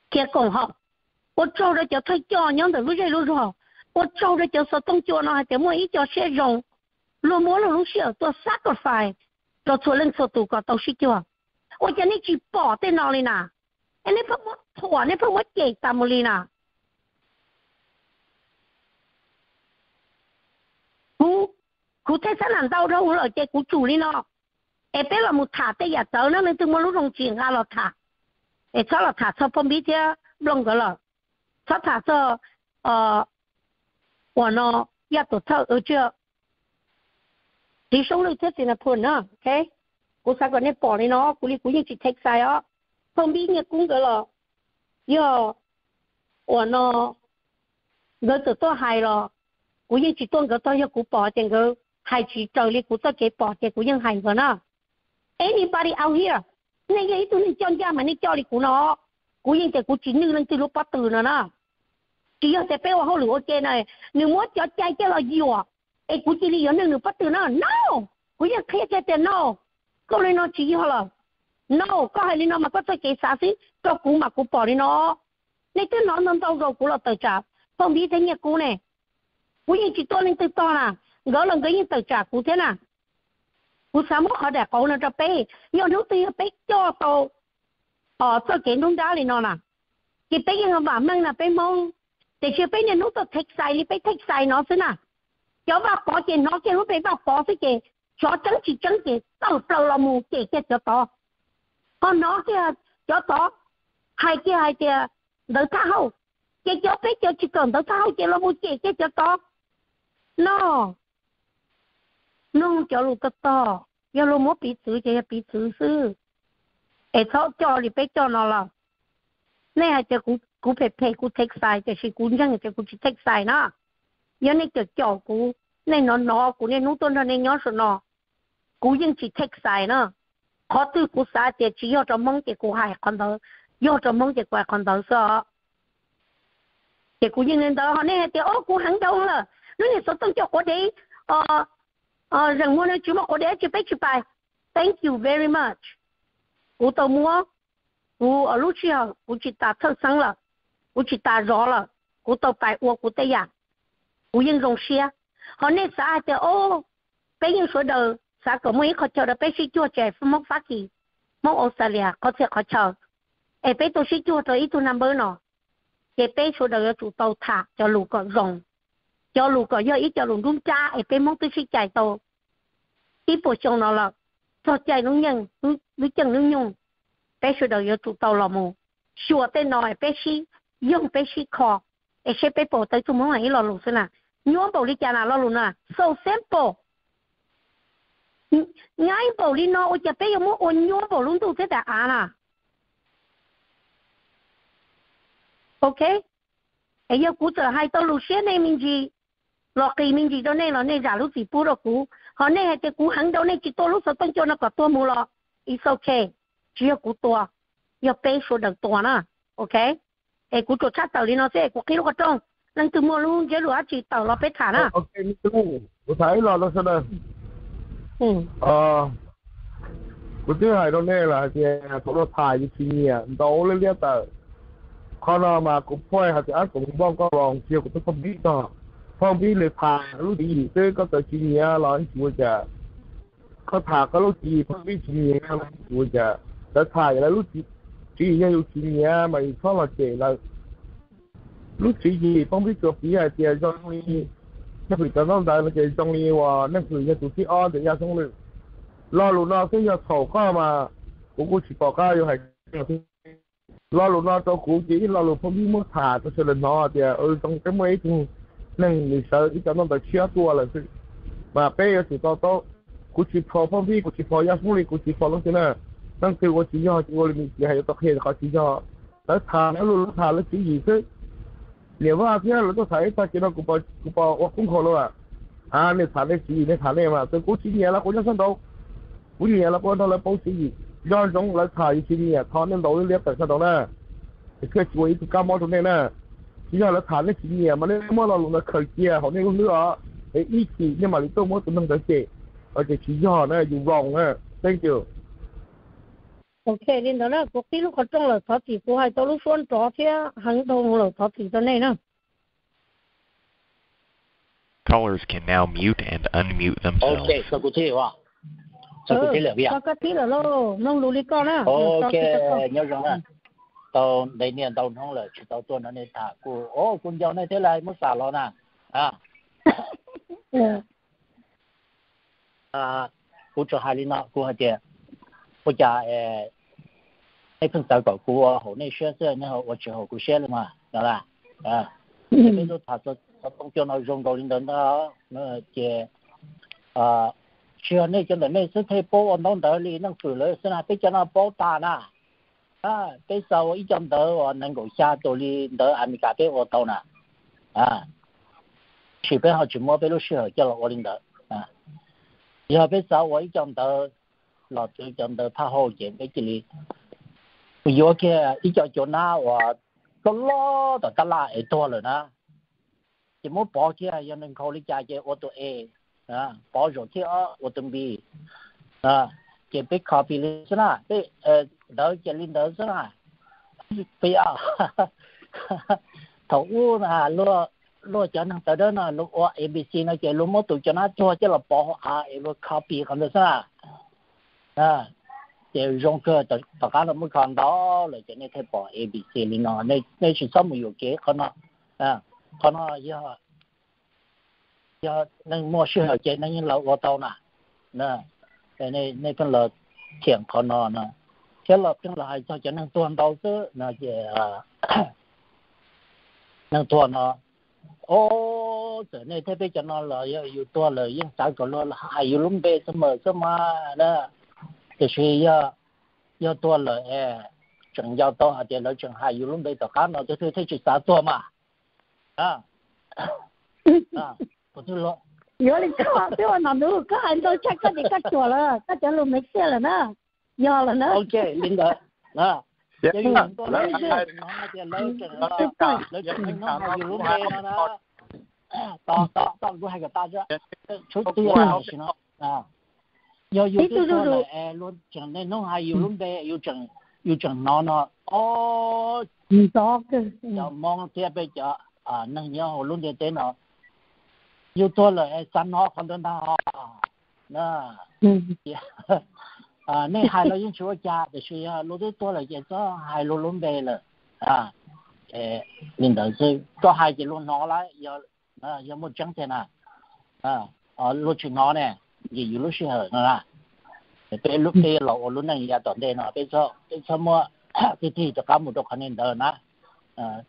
结果哈，我照着就他家娘的路在路上。我照着就是总觉得怎么一叫些用，落寞了东雪都 sacrifice，都做人做多个都是叫，我叫你去包在哪里呢？哎，你把我拖，你把我接怎么的呢？古古泰山难道让我老在古住里呢？哎，别老木塔的也走，那你怎么路弄钱啊老塔？哎，走了塔，从旁边弄个了，从塔走，呃。我呢要多透而且你收入这是那盘呢，OK？我啥个那保的呢？古里古人去 take 晒啊，旁边的工作了，要我呢，我就多害了，古人去多个多要古保这个害去做哩古多给保这古人害个呢。Anybody out here？那个一种你降价嘛，你叫你古呢？古人在古今日能记录八度了呢。 chỉ ở tép vào hậu lúa trên này. Nếu muốn cho chạy cho là gì à ấy cũng chỉ đi ở nơi người bắt từ nó no. Cũng như khi cái tiền no. Có nên nó chỉ họ là no. Có hay nó mà có cho cái sao xí cho cũng mà cũng bỏ đi nó. Nên cứ nó nâng tao rồi cũng là tự chạp, không biết thế nhẹ cũ này cũng như chỉ tôi lên tự to là gỡ lần cái như tự chạp cũng thế nào cũng sao mất họ đã cậu nó cho bé nhưng nếu tôi bé cho tôi. Ờ tôi kiến đúng đó thì nó là cái bé nhưng bà mang là bé mông thì chưa bên này nó tập thạch sai đi bên thạch sai nó thế nào cháu vào có nó kia nó bên vào có thế kì cháu chỉ chẳng kì tao tao là mù kì kia cho to còn nó kia cho to hai kia hai kia đỡ tha cái cháu bé cháu chỉ cần đỡ tha hậu kia là mù cho to nó nó cháu lù tập to giờ lù mua bị chữ cho bị chữ sư ấy cháu cho đi bé cho nó là này hai cháu cũng cú phê phê cú thích sai cho sự cú nhân cho cú chỉ thích sai nó nhớ này cho cho cú nên nó nó cú nên nút tôi nó nên nhớ số nó cú nhân chỉ thích sai nó khó tư cú sai thì chỉ yêu cho mong thì cú hay con đó yêu cho mong thì cú con còn đó sao thì cú nhân nên đó họ nên thì ô cú hắn đâu là nó nên số tăng cho cú đấy ờ ờ rằng muốn nói chú mà cú đấy chú bé chú bài thank you very much cú tôi mua cú ở lúc chiều cú chỉ đặt thơ sang rồi. 了，古去打热了，古到拜我古的呀。u yên rong xia họ nên xã thì ô bây giờ số đầu xã có mấy khó chờ được bây giờ chua trẻ phụ mốc phát kỳ mốc Australia có thể khó chờ ê bây tôi sẽ chua tới ít tu number nó ê bây số đầu chủ tàu thả cho lũ có rong cho lũ có do ít cho lũ đúng cha ê bây mốc tôi sẽ chạy tàu ít bộ chồng nó là cho chạy đúng nhân đúng chân đúng nhung bây số đầu chủ tàu là mù sửa tên nói bây giờ dùng bây giờ khó ê sẽ bây bộ tới chúng mong ấy là lũ xin à nhớ bảo đi chả nào lo luôn à so simple ngay bảo đi nó ôi chả bây giờ muốn ôn nhớ bảo luôn tu thế đã à à ok ấy giờ cú chờ hai tao lúc xưa này mình gì lọ kỳ mình gì đó này là này giả lúc gì bù đó cú họ này hay cái cú hàng đâu này chỉ tôi lúc sau tôi cho nó cả tôi mua lo it's okay chỉ là cú to giờ bây số được to nè ok ấy cú cho chắc tao đi nó sẽ cú kia lúc trong lần từ mua luôn chế lúa chỉ tàu lo bết thả nè ok tôi tôi thấy lo nó sẽ đây ừ ờ tôi thứ hai đó này là cái số nó thải cái chi nhẹ đâu lên liệt tờ còn là mà cũng phải hạt ăn cũng bong có lòng chiều cũng không biết đó không biếtเลยผ่ารู้ดีซื้อก็ตัวจีเนียร้อนชัวจะเขาผ่าก็รู้จีเขาไม่จีเนียชัวจะแต่ถ่ายแล้วรู้จีจีเนียอยู่จีเ 主人家要见你啊，咪穿了鞋了。你主人家帮你做皮鞋，鞋送你，那会早上带那个送你哇，那会要做些安的也送你。拉路拉是要吵架嘛，不过是吵架又还。拉路拉做古籍，拉路旁边么茶都是人拿的，而从这么一种，那你手一早上都吃多了是，嘛白也是多多，古籍跑旁边，古籍跑也送你，古籍跑拢是。Phò ra xong rồi cũng chỉ phò lúc thế nào năng từ tôi chỉ cho tôi mình chỉ hay tao khi họ chỉ cho tới thả nó luôn thả nó chỉ gì thế nếu mà phía là tôi thấy ta chỉ là cũng bảo cũng bảo cũng khó rồi à nên thả lên gì nên thả lên mà tôi cố chỉ nhẹ là cố nhân sinh đâu cố nhẹ là cố đâu là bảo chỉ gì do giống là thả chỉ nhẹ thọ nên đâu liệt tại sao đâu nè cái cái chuối cái cam mỏ này nè chỉ là thả lên chỉ nhẹ mà nên mà là lúc nó khởi kia họ nên lúc nữa cái ý chỉ nhưng mà lý tôi muốn tụi mình tới chế ở cái chỉ cho nè dùng vòng nè thank you ok nên đó là cuộc tí lúc có trong là thọ chỉ của hai tao lúc xuân trọ phía hàng đông là thọ chỉ cho này nè Callers can now mute and unmute themselves. Ok, sao cụ thi hả? Sao cụ thi là Sao cụ thi là lô, nông lù đi con á. Ok, nhớ à. Tao đây niên tao không là chỉ tao tuần nó nên thả cụ. Ô, cụ giàu này thế là mất xả lo nè. À. À, cụ cho hai linh nọ, cụ hạt tiền. 不加那碰到个股哦，和那学生，然后我只好股写了嘛，对吧？啊，那边都他说他东叫那中国领的那那些啊，需要那江的那身体保我弄到里，弄出来是那被叫那保大啦，啊，被烧我一江得我能够下到你得阿米加给我到呢，啊，去边好去摸边路适合叫了我领导啊，以后被烧我一江得老周江得他好严，给这里。里有个一讲就那我都老的得啦也多了呢chỉ muốn bỏ kia cho nên khâu lý cha chơi ô tô A à bỏ rồi kia ở ô tô B à chỉ biết copy lên sana biết ờ đỡ chỉ lên đỡ sana bây giờ thầu u là lo lo cho nó tới đó nó lo ABC nó chỉ lo một tụ cho nó cho cho là bỏ à lo copy còn được sana à chỉ dùng cơ tất tất cả nó mới còn đó Là cho nên thay bỏ ABC lên nó nên nên chỉ sao mới có cái con nó à con nó giờ giờ nên mua sữa chế, nên những lẩu tàu nè. Nè, cái này này phần là thiện con nó nè. Cái là trong lại cho cho nên tuần đầu chứ. Nè chế à nên tuần nó ô giờ này thế bây giờ nó là yêu yêu tuần là những trái của nó là hay yêu lắm bê, sớm mờ, sớm mà nè. thì suy giờ giờ tuần là à chẳng giao to à thì nó chẳng hay yêu lắm bê tất cả nó thì thấy chỉ sao tuần mà à à tôi lo nhớ lên có biết là nằm nữa có anh tôi chắc có đi cắt chùa là cắt chùa luôn mấy xe là nó do là nó ok linh đó đó Dạ, Chứ vâng. tôi Lấy- lấy lấy- nó nó chỉ lấy chừng Nó nó tiếp cận. lấy Dạ, chừng mình nó cảm hay ơn dùng hai bê nó con đó to to to của hai cái ta chứ chút Dạ. tiêu là xin nó à giờ dùng Cái tôi số rồi. là e luôn. Chừng này nó hay dùng bê dùng chừng dùng chừng nó nó. Ô đó cơ. Giờ mong tiếp bây giờ à nâng nhớ hồ luôn để tên nó. Yêu tôi là e sẵn nó còn đơn đó. Nè ừ à nên hai lô những chỗ cha thì suy à lô đấy tôi là chỉ cho hai lô luôn về là à ờ nên đó 是 cho hai cái lô nó lại giờ à giờ một trắng tiền à à ở lô chuyện nó nè gì lúc xưa hở nó ừ. là cái lúc kia lộ lúc này giờ toàn đây nó cái số cái số mua cái gì cho cá một đôi khăn nên đó nè ờ,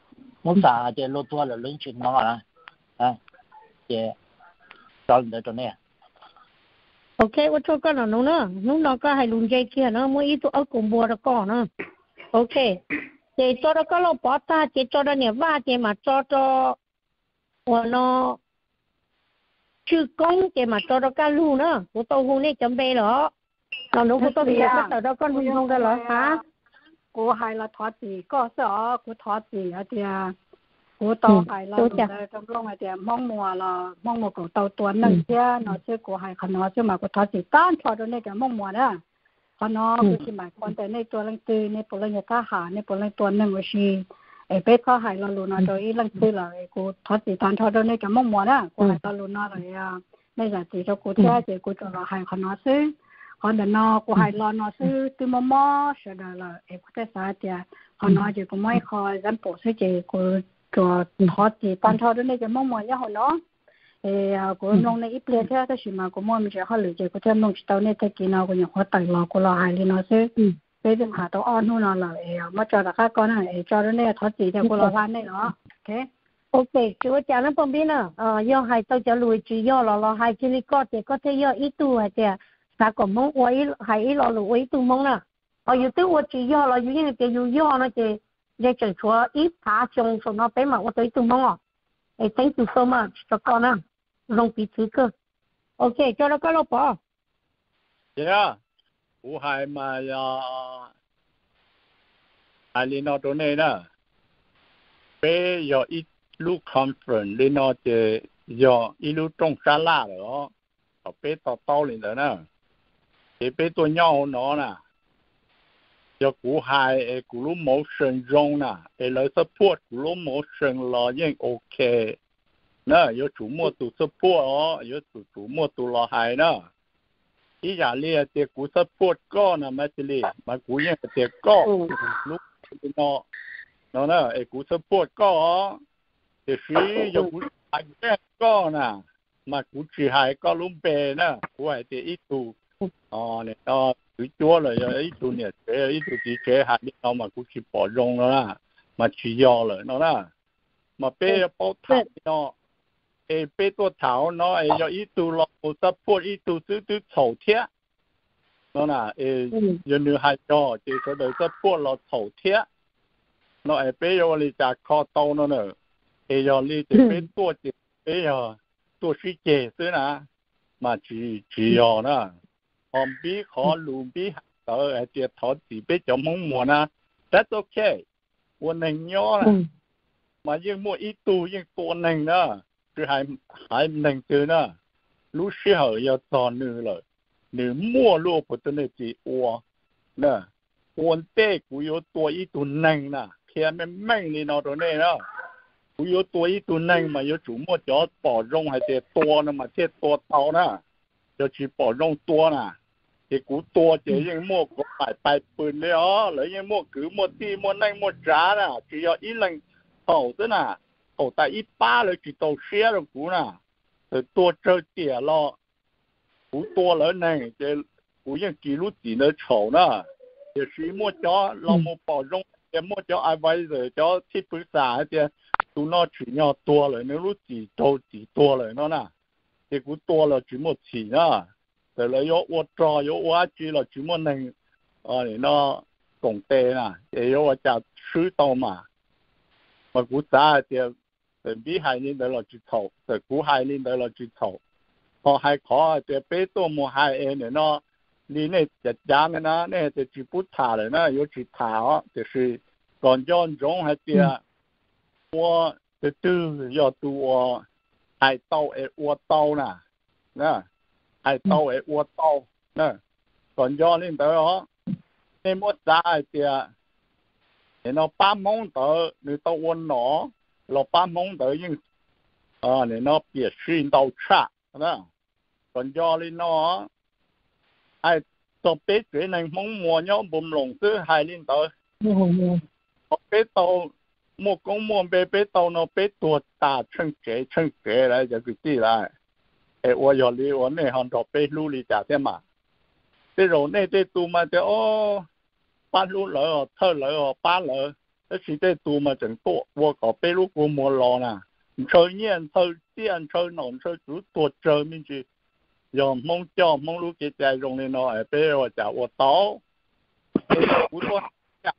muốn ừ. xả thì lô thua là lớn chuyện nó là à cái đó là chỗ này ok tôi cho cái nó nữa? Nó nó cái hai luôn dây kia nó mới ít chỗ ở cùng bùa được con nữa ok. Để cho nó cái lô bỏ ta để cho nó nhà va để mà cho cho nó chứ con cái mà cho đó cá lu nữa. Của tôi à? hôn này chấm bê đó còn đúng của tôi thì cái tờ đó con hôn không cái đó hả? Của hai là thọ gì có sợ của thọ gì ở thì của tôi hai là trong lúc này thì mong mùa là mong mùa của tôi tuần này kia nó chứ của hai khẩn nó chứ mà của thọ gì tan thọ đó cái mong mùa đó. Còn nó ừ. cái mà con tới này tôi lên từ này tôi lên nhà ta hà này tôi lên tuần này người ai bé khó hại là luôn nó lần thứ là cô thoát thì toàn thoát đó nên cái mong muốn đó cô hại luôn nó rồi nên là chỉ cho cô cha chỉ cô cho là hại khó nó chứ còn là nó cô hại là nó chứ từ mò mò sợ đó là ai có thể sao thì khó nó chỉ có mấy khó dân bổ sư chỉ cho thoát thì toàn thoát đó nên cái mong muốn nhá họ nó thì cô nông này ít lệ thế đó mà cô mua mình sẽ họ lựa chỉ cô nông chỉ tao này thế kia nào cô nhớ họ tặng cô lo hại lên nó chứ sư bây giờ mà cho là các con này cho theo ok cha nó không biết nữa ờ do hai tao cho lùi chỉ do lo là hai cái có thể có thể yo ít tu hay thế ta còn mong quay hay lo lùi tu mong nữa, ờ yêu tu tôi chỉ do là yêu như cái yêu yo nó chỉ để chẳng chúa ít phá trong số nó bé mà tôi tới tu mong à Hey, thank you so much cho con à long bị thứ cơ ok cho nó có lo bỏ Yeah. Cú hai mà ờ, ya ai li nó chỗ này nè. Bé giờ ít lúc conference li nó chơi giờ ít lúc trong sa la rồi. Ở bé to to lên đó nè. Thì bé tôi nhau nó nè. Giờ cú hai e cú lúc sinh rong nè. E Để lấy support cú lúc sinh là vẫn ok. Nè, giờ chủ mua tụ support ó Giờ chủ chủ mua tụ là hai nè. 依家咧只股市波高呢，咪这里，咪股人只高，路喏，喏呢，诶，股市波高哦，就是有股还在高呢，咪股市还高龙白呢，股还得一度，哦，你哦，最多了要一度呢，这一度的这还你喏嘛股市保重了啦，咪取要了，喏啦， mà bé bao thảo nó 会背多头，那会要一度落不得破，一度都都草贴。nó là giờ nữ hài cho chỉ có được rất bộ là thổ thiết nó ấy bây giờ là trả kho tàu nó nữa bây giờ là chỉ bên tua chỉ bây giờ tua suy chế thế nà mà chỉ chỉ giờ nè còn bị khó lùn bị tớ ấy chỉ thọ chỉ biết cho mong muốn nà that's okay quân hình nhỏ nè mà nhưng mua ít tu nhưng quân hình nè 还还难得呢，有时候要找你了，你没落不得那只窝。那我代不要多一头牛呢，前面没你闹到那了，古有做一头牛嘛，要主莫叫保重还是多呢嘛，这多套呢，要去保重多呢。这不多的样莫个摆摆摆摆了，了样给我莫提莫拿莫抓了，只要一领走的呢。mua giá nè chỉ có ít lần hậu thế nè hậu tại ít ba rồi chỉ tàu xe rồi cú nè rồi tua chơi tiền lo cú tua lớn này thì cú những kỷ lục chỉ nó丑nè thì chỉ mua cho lo mua bảo rong thì mua cho ai vậy rồi cho thiết bức xả thì tụ nó chỉ nhau tua rồi nếu lúc chỉ tàu chỉ tua rồi nó nè thì cú tua là chỉ một chỉ nè 就你有我做有我住了怎么能啊你那拱地啦，也有我家水稻嘛，我估咋就 在比海里得了巨头，在古海里得了巨头。我还可啊在北多木海岸的呢，你那浙家的呢，那在吉不查的呢，有吉他哦，就是广江中海的，我的都要多挨刀诶，我刀呢，那挨刀诶，我刀那广江里头哦，那么大的，你到八毛刀，你到我拿。nó nó ba mong tới nhưng à nên nó bị xuyên tàu chạ nè còn do nên nó ai tàu bé chuyện này mong mua nhau bùm lồng thứ hai lên tới bé tàu mua công mua bé bé tàu nó bé tuột ta chân kế chân kế lại cho cái gì lại 诶，我有哩，我那行到北路里家的嘛，这种那这多嘛就哦，八路楼哦，七楼哦， 现在多嘛，真多！我靠，贝路哥莫老呐！抽烟抽，点抽，浓抽，就多着明子。要猛嚼猛撸，给在用的咯。贝我讲，我倒，不错呀。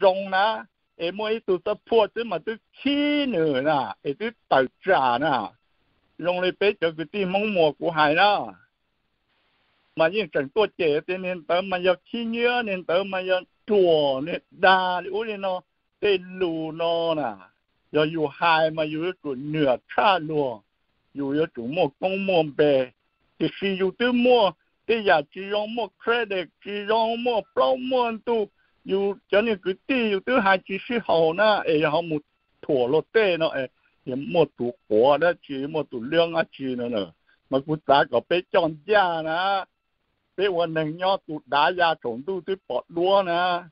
用呐，哎，么子是破的嘛？是千年呐，哎，是打架呐。用的贝就给这猛摸古海呐。嘛，用真多借的呢？等嘛要千年呢？等嘛要多呢？大哩乌的咯。这路呢啦，要有海嘛，有一个热茶路，有一种么公么呗，就是有的么，这呀只让么 credit，只让么 pro 么都有，叫你个地有的还只是好呢，哎，然后么妥了对呢，哎，也么读活的，只么读量啊，只呢呢，嘛不咋个被涨价呢，被我能要读大家总都都保罗呢。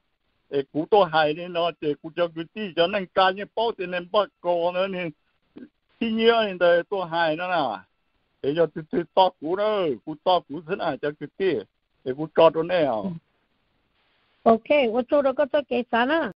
诶古多海呢，喏，这古叫古地叫恁家呢，保证恁不高呢呢，第二呢的多海呢啦，诶要去去打鼓了，古打鼓是哪叫古地，诶古搞到那啊。OK，我做了个这给啥呢？